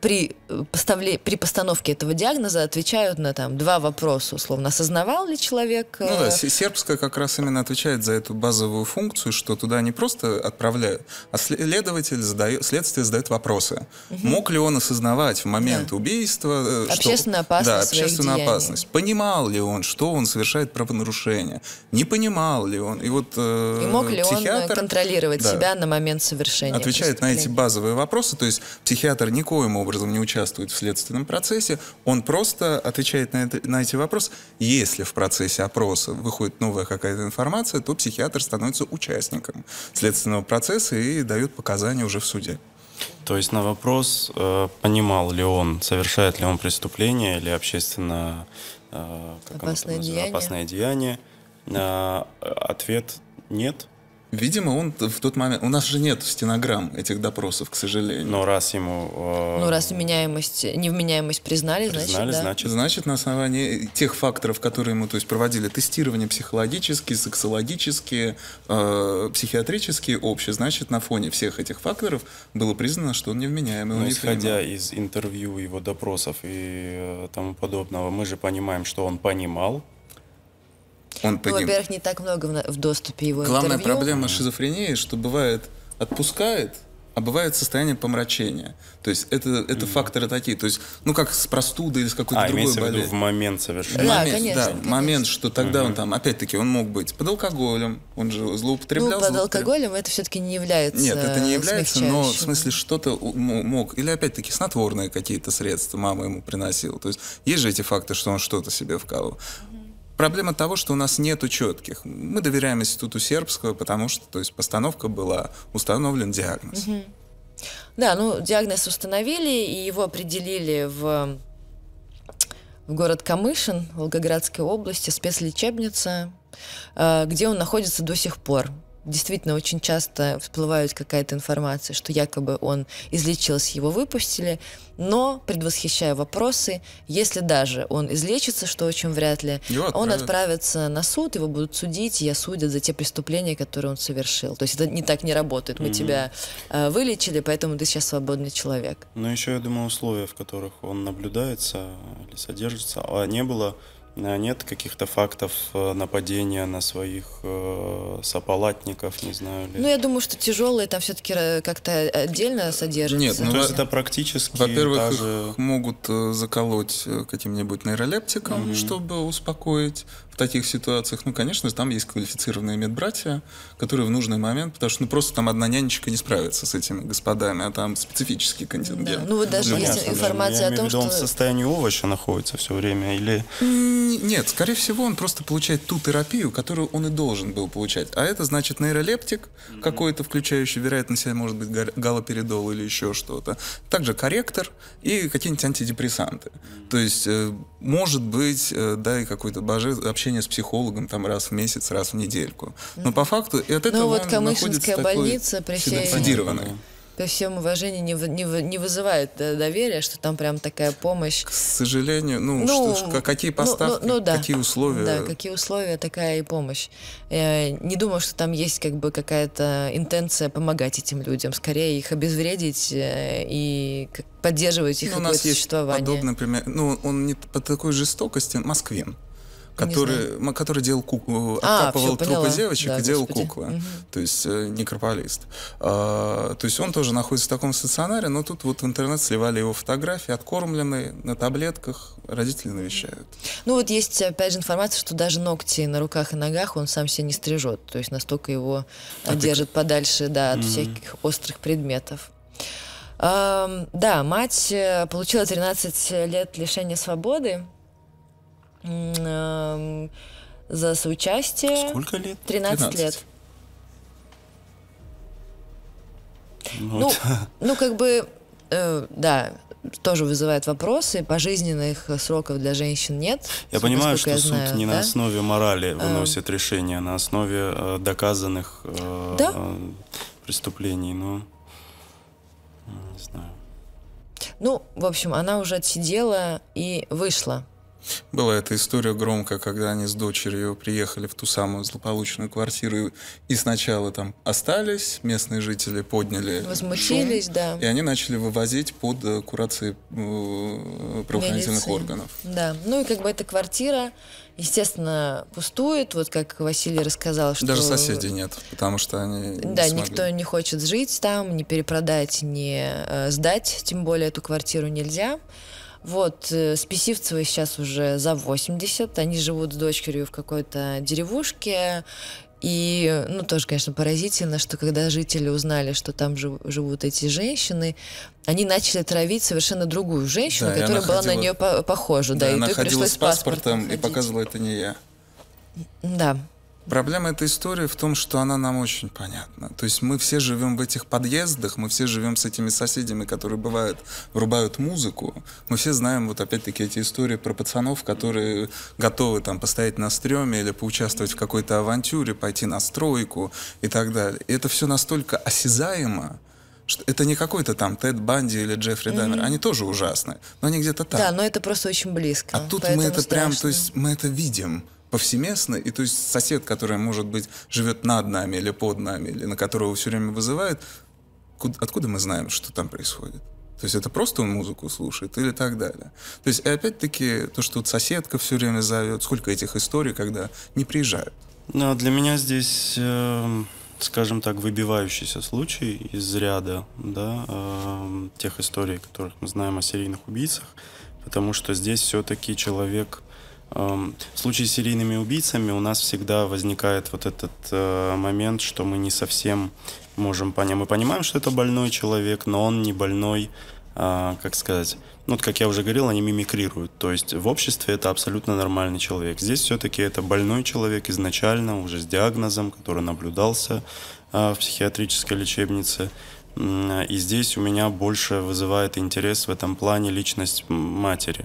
при, э, поставле, при постановке этого диагноза отвечают на там два вопроса, условно, осознавал ли человек... Ну да, э, се- сербская как раз именно отвечает за эту базовую функцию, что туда не просто отправляют, а следователь задает, следствие задает вопросы. Мог ли он осознавать в момент Да. убийства... э, что- Общественную опасность Да, своих общественную деяний. опасность. Понимал ли он, что он совершает правонарушение? Не понимал ли он? И вот э, и мог ли он психиатр, контролировать да, себя на момент совершения отвечает на эти базовые вопросы. То есть психиатр никоим образом образом не участвует в следственном процессе, он просто отвечает на, это, на эти вопросы. Если в процессе опроса выходит новая какая-то информация, то психиатр становится участником следственного процесса и дает показания уже в суде. То есть на вопрос, э, понимал ли он, совершает ли он преступление или общественно э, опасное, деяние. опасное деяние, э, ответ нет. Видимо, он в тот момент... У нас же нет стенограмм этих допросов, к сожалению. Но раз ему... Э, ну, раз вменяемость, невменяемость признали, признали значит, да. значит... Значит, на основании тех факторов, которые ему то есть, проводили тестирование психологические, сексологические, э, психиатрические общие, значит, на фоне всех этих факторов было признано, что он невменяемый. Но он исходя не из интервью, его допросов и э, тому подобного, мы же понимаем, что он понимал, он Ну, поним... во-первых, не так много в, доступе его Главная интервью. проблема шизофрении, что бывает отпускает, а бывает состояние помрачения. То есть это, это факторы такие. То есть, ну как с простудой или с какой-то а, другой болезнью. в момент совершенно. Да, момент, конечно, да, конечно. момент, что тогда он там, опять-таки, он мог быть под алкоголем, он же злоупотреблял. Ну, под злоупотреблял. алкоголем это все-таки не является Нет, это не является, но в смысле что-то мог. Или опять-таки снотворные какие-то средства мама ему приносила. То есть есть же эти факты, что он что-то себе вкалывал. Проблема того, что у нас нету четких. Мы доверяем институту сербского, потому что то есть, постановка была, установлен диагноз. Да, ну, диагноз установили, и его определили в, в город Камышин, Волгоградской области, спецлечебница, э, где он находится до сих пор. Действительно, очень часто всплывает какая-то информация, что якобы он излечился, его выпустили, но, предвосхищая вопросы, если даже он излечится, что очень вряд ли, Его он отправится на суд, его будут судить, и осудят за те преступления, которые он совершил. То есть это не так не работает. Мы тебя э, вылечили, поэтому ты сейчас свободный человек. Но еще, я думаю, условия, в которых он наблюдается или содержится, а не было, нет каких-то фактов э, нападения на своих э, сопалатников, не знаю ли. Ну, я думаю, что тяжелые там все-таки как-то отдельно содержатся. Нет, ну, То есть это практически Во-первых, та их могут э, заколоть э, каким-нибудь нейролептиком, чтобы успокоить таких ситуациях. Ну, конечно, там есть квалифицированные медбратья, которые в нужный момент, потому что ну, просто там одна нянечка не справится с этими господами, а там специфический Да. контингент. Ну, вот даже Понятно, есть да. информация Я о том, виду, он в что... состоянии овоща находится все время, или... Нет, скорее всего, он просто получает ту терапию, которую он и должен был получать. А это значит нейролептик какой-то, включающий, вероятно, себя может быть галоперидол или еще что-то. Также корректор и какие-нибудь антидепрессанты. То есть, э, может быть, э, да, и какое-то боже... общение с психологом там раз в месяц, раз в недельку. Но по факту и от этого Ну, вот Камышинская больница при всей-. При всем уважении не, не, не вызывает э, доверия, что там прям такая помощь. К сожалению, ну, Ну, что какие ну, поставки, ну, ну да. какие условия. Да, какие условия, такая и помощь. Э, не думаю, что там есть как бы какая-то интенция помогать этим людям. Скорее их обезвредить э, и поддерживать их Ну, какое-то существование. подобный пример. Ну, он не по такой жестокости. Москвин. Который, который делал куклу, А, откапывал поняла. трупы девочек Да, и делал господи. куклы. Мгм. То есть э, некрополист. А, то есть он тоже находится в таком стационаре, но тут вот в интернет сливали его фотографии, откормленные, на таблетках, родители навещают. Ну вот есть, опять же, информация, что даже ногти на руках и ногах он сам себе не стрижет. То есть настолько его А э, держит подальше да, от всяких острых предметов. Ам, да, мать э, получила 13 лет лишения свободы за соучастие. Сколько лет? 13, 13. лет. Ну, Ну, вот. ну как бы, э, да, тоже вызывает вопросы. Пожизненных сроков для женщин нет. Я понимаю, что я суд знаю, не на да? основе морали выносит решение, а на основе э, доказанных э, Да. э, преступлений, но э, не знаю. Ну, в общем, она уже отсидела и вышла. Была эта история громкая, когда они с дочерью приехали в ту самую злополучную квартиру и сначала там остались, местные жители подняли Возмутились, шум, да. и они начали вывозить под э, курацией э, правоохранительных Милиции. органов. Да. Ну и как бы эта квартира, естественно, пустует. Вот как Василий рассказал, что... Даже соседей нет, потому что они не Да, смогли. никто не хочет жить там, не перепродать, не э, сдать, тем более эту квартиру нельзя. Вот, э, Списивцевой сейчас уже за 80, они живут с дочерью в какой-то деревушке, И, ну, тоже, конечно, поразительно, что когда жители узнали, что там жив, живут эти женщины, они начали травить совершенно другую женщину, Да, и которая была ходила- на нее по- похожа. Да, Да, и она ходила пришлось с паспортом и ходить. показывала, это не я. Да. Проблема этой истории в том, что она нам очень понятна. То есть мы все живем в этих подъездах, мы все живем с этими соседями, которые бывают, врубают музыку. Мы все знаем вот опять-таки эти истории про пацанов, которые готовы там постоять на стреме или поучаствовать в какой-то авантюре, пойти на стройку и так далее. И это все настолько осязаемо, что это не какой-то там Тед Банди или Джеффри Даммер. Они тоже ужасны, но они где-то там. Да, но это просто очень близко. А тут мы это прям, страшно. то есть мы это видим повсеместно, и то есть сосед, который, может быть, живет над нами или под нами, или на которого все время вызывает, куд- откуда мы знаем, что там происходит? То есть это просто он музыку слушает или так далее. То есть и опять-таки то, что вот соседка все время зовет, сколько этих историй, когда не приезжают. Ну, а для меня здесь, эм, скажем так, выбивающийся случай из ряда да, эм, тех историй, которых мы знаем о серийных убийцах, потому что здесь все-таки человек... эм, в случае с серийными убийцами у нас всегда возникает вот этот э, момент, что мы не совсем можем понять. Мы понимаем, что это больной человек, но он не больной, а, как сказать, ну, вот как я уже говорил, они мимикрируют. То есть в обществе это абсолютно нормальный человек. Здесь все-таки это больной человек изначально, уже с диагнозом, который наблюдался а, в психиатрической лечебнице. И здесь у меня больше вызывает интерес в этом плане личность матери,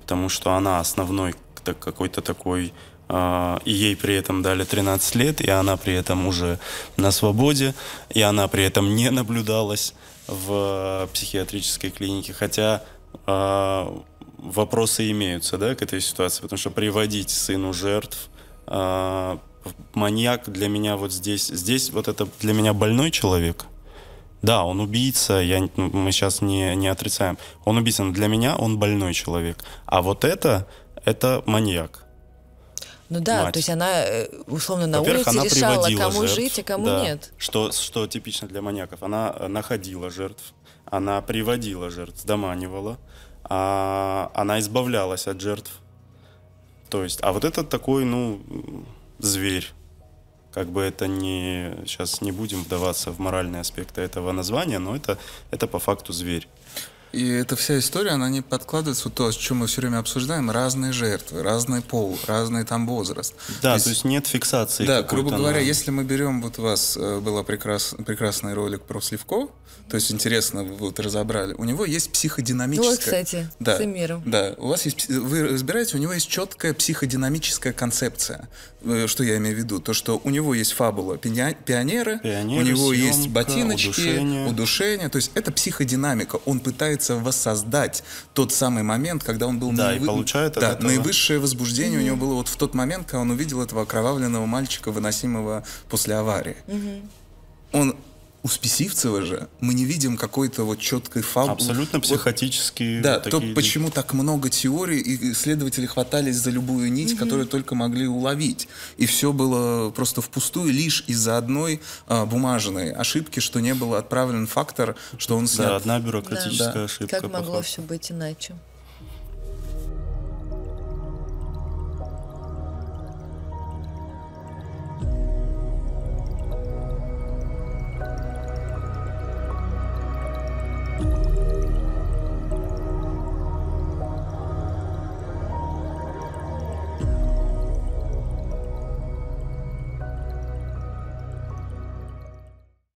потому что она основной так- какой-то такой а, и ей при этом дали 13 лет, и она при этом уже на свободе, и она при этом не наблюдалась в э, психиатрической клинике, хотя а, вопросы имеются, да, к этой ситуации, потому что приводить сыну жертв а, маньяк для меня вот здесь, здесь вот это для меня больной человек. Да, он убийца, я, мы сейчас не, не отрицаем. Он убийца, но для меня он больной человек. А вот это, это маньяк. Ну да, мать. то есть она э, условно на улице она решала, кому жертв, жить, а кому да, нет. Что, что типично для маньяков. Она э, находила жертв, она приводила жертв, доманивала, а она избавлялась от жертв. То есть, а вот этот такой, ну, зверь. Как бы это не... Сейчас не будем вдаваться в моральные аспекты этого названия, но это, это по факту зверь. И эта вся история, она не подкладывается в то, о чем мы все время обсуждаем, разные жертвы, разный пол, разный там возраст. Да, то есть, нет фиксации. Да, грубо говоря, на- если мы берем, вот у вас э, был прекрас, прекрасный ролик про Сливко, то есть интересно, вы вот разобрали, у него есть психодинамическая... Ну вот, кстати, да, с Эмиром. Да, у вас есть, вы разбираете, у него есть четкая психодинамическая концепция. Э, Что я имею в виду? То, что у него есть фабула пиня- пионеры, у него есть съемка, ботиночки, удушение. удушение. То есть это психодинамика. Он пытается воссоздать тот самый момент, когда он был Да, и наивы- получает от да, этого. наивысшее возбуждение у него было вот в тот момент, когда он увидел этого окровавленного мальчика, выносимого после аварии. Он у Списивцева же мы не видим какой-то вот четкой фабулы. Абсолютно Вот психотические да, такие то почему так много теорий, и исследователи хватались за любую нить, которую только могли уловить. И все было просто впустую лишь из-за одной а, бумажной ошибки, что не был отправлен фактор, что он Да, снят. одна бюрократическая Да. ошибка. Как могло все быть иначе?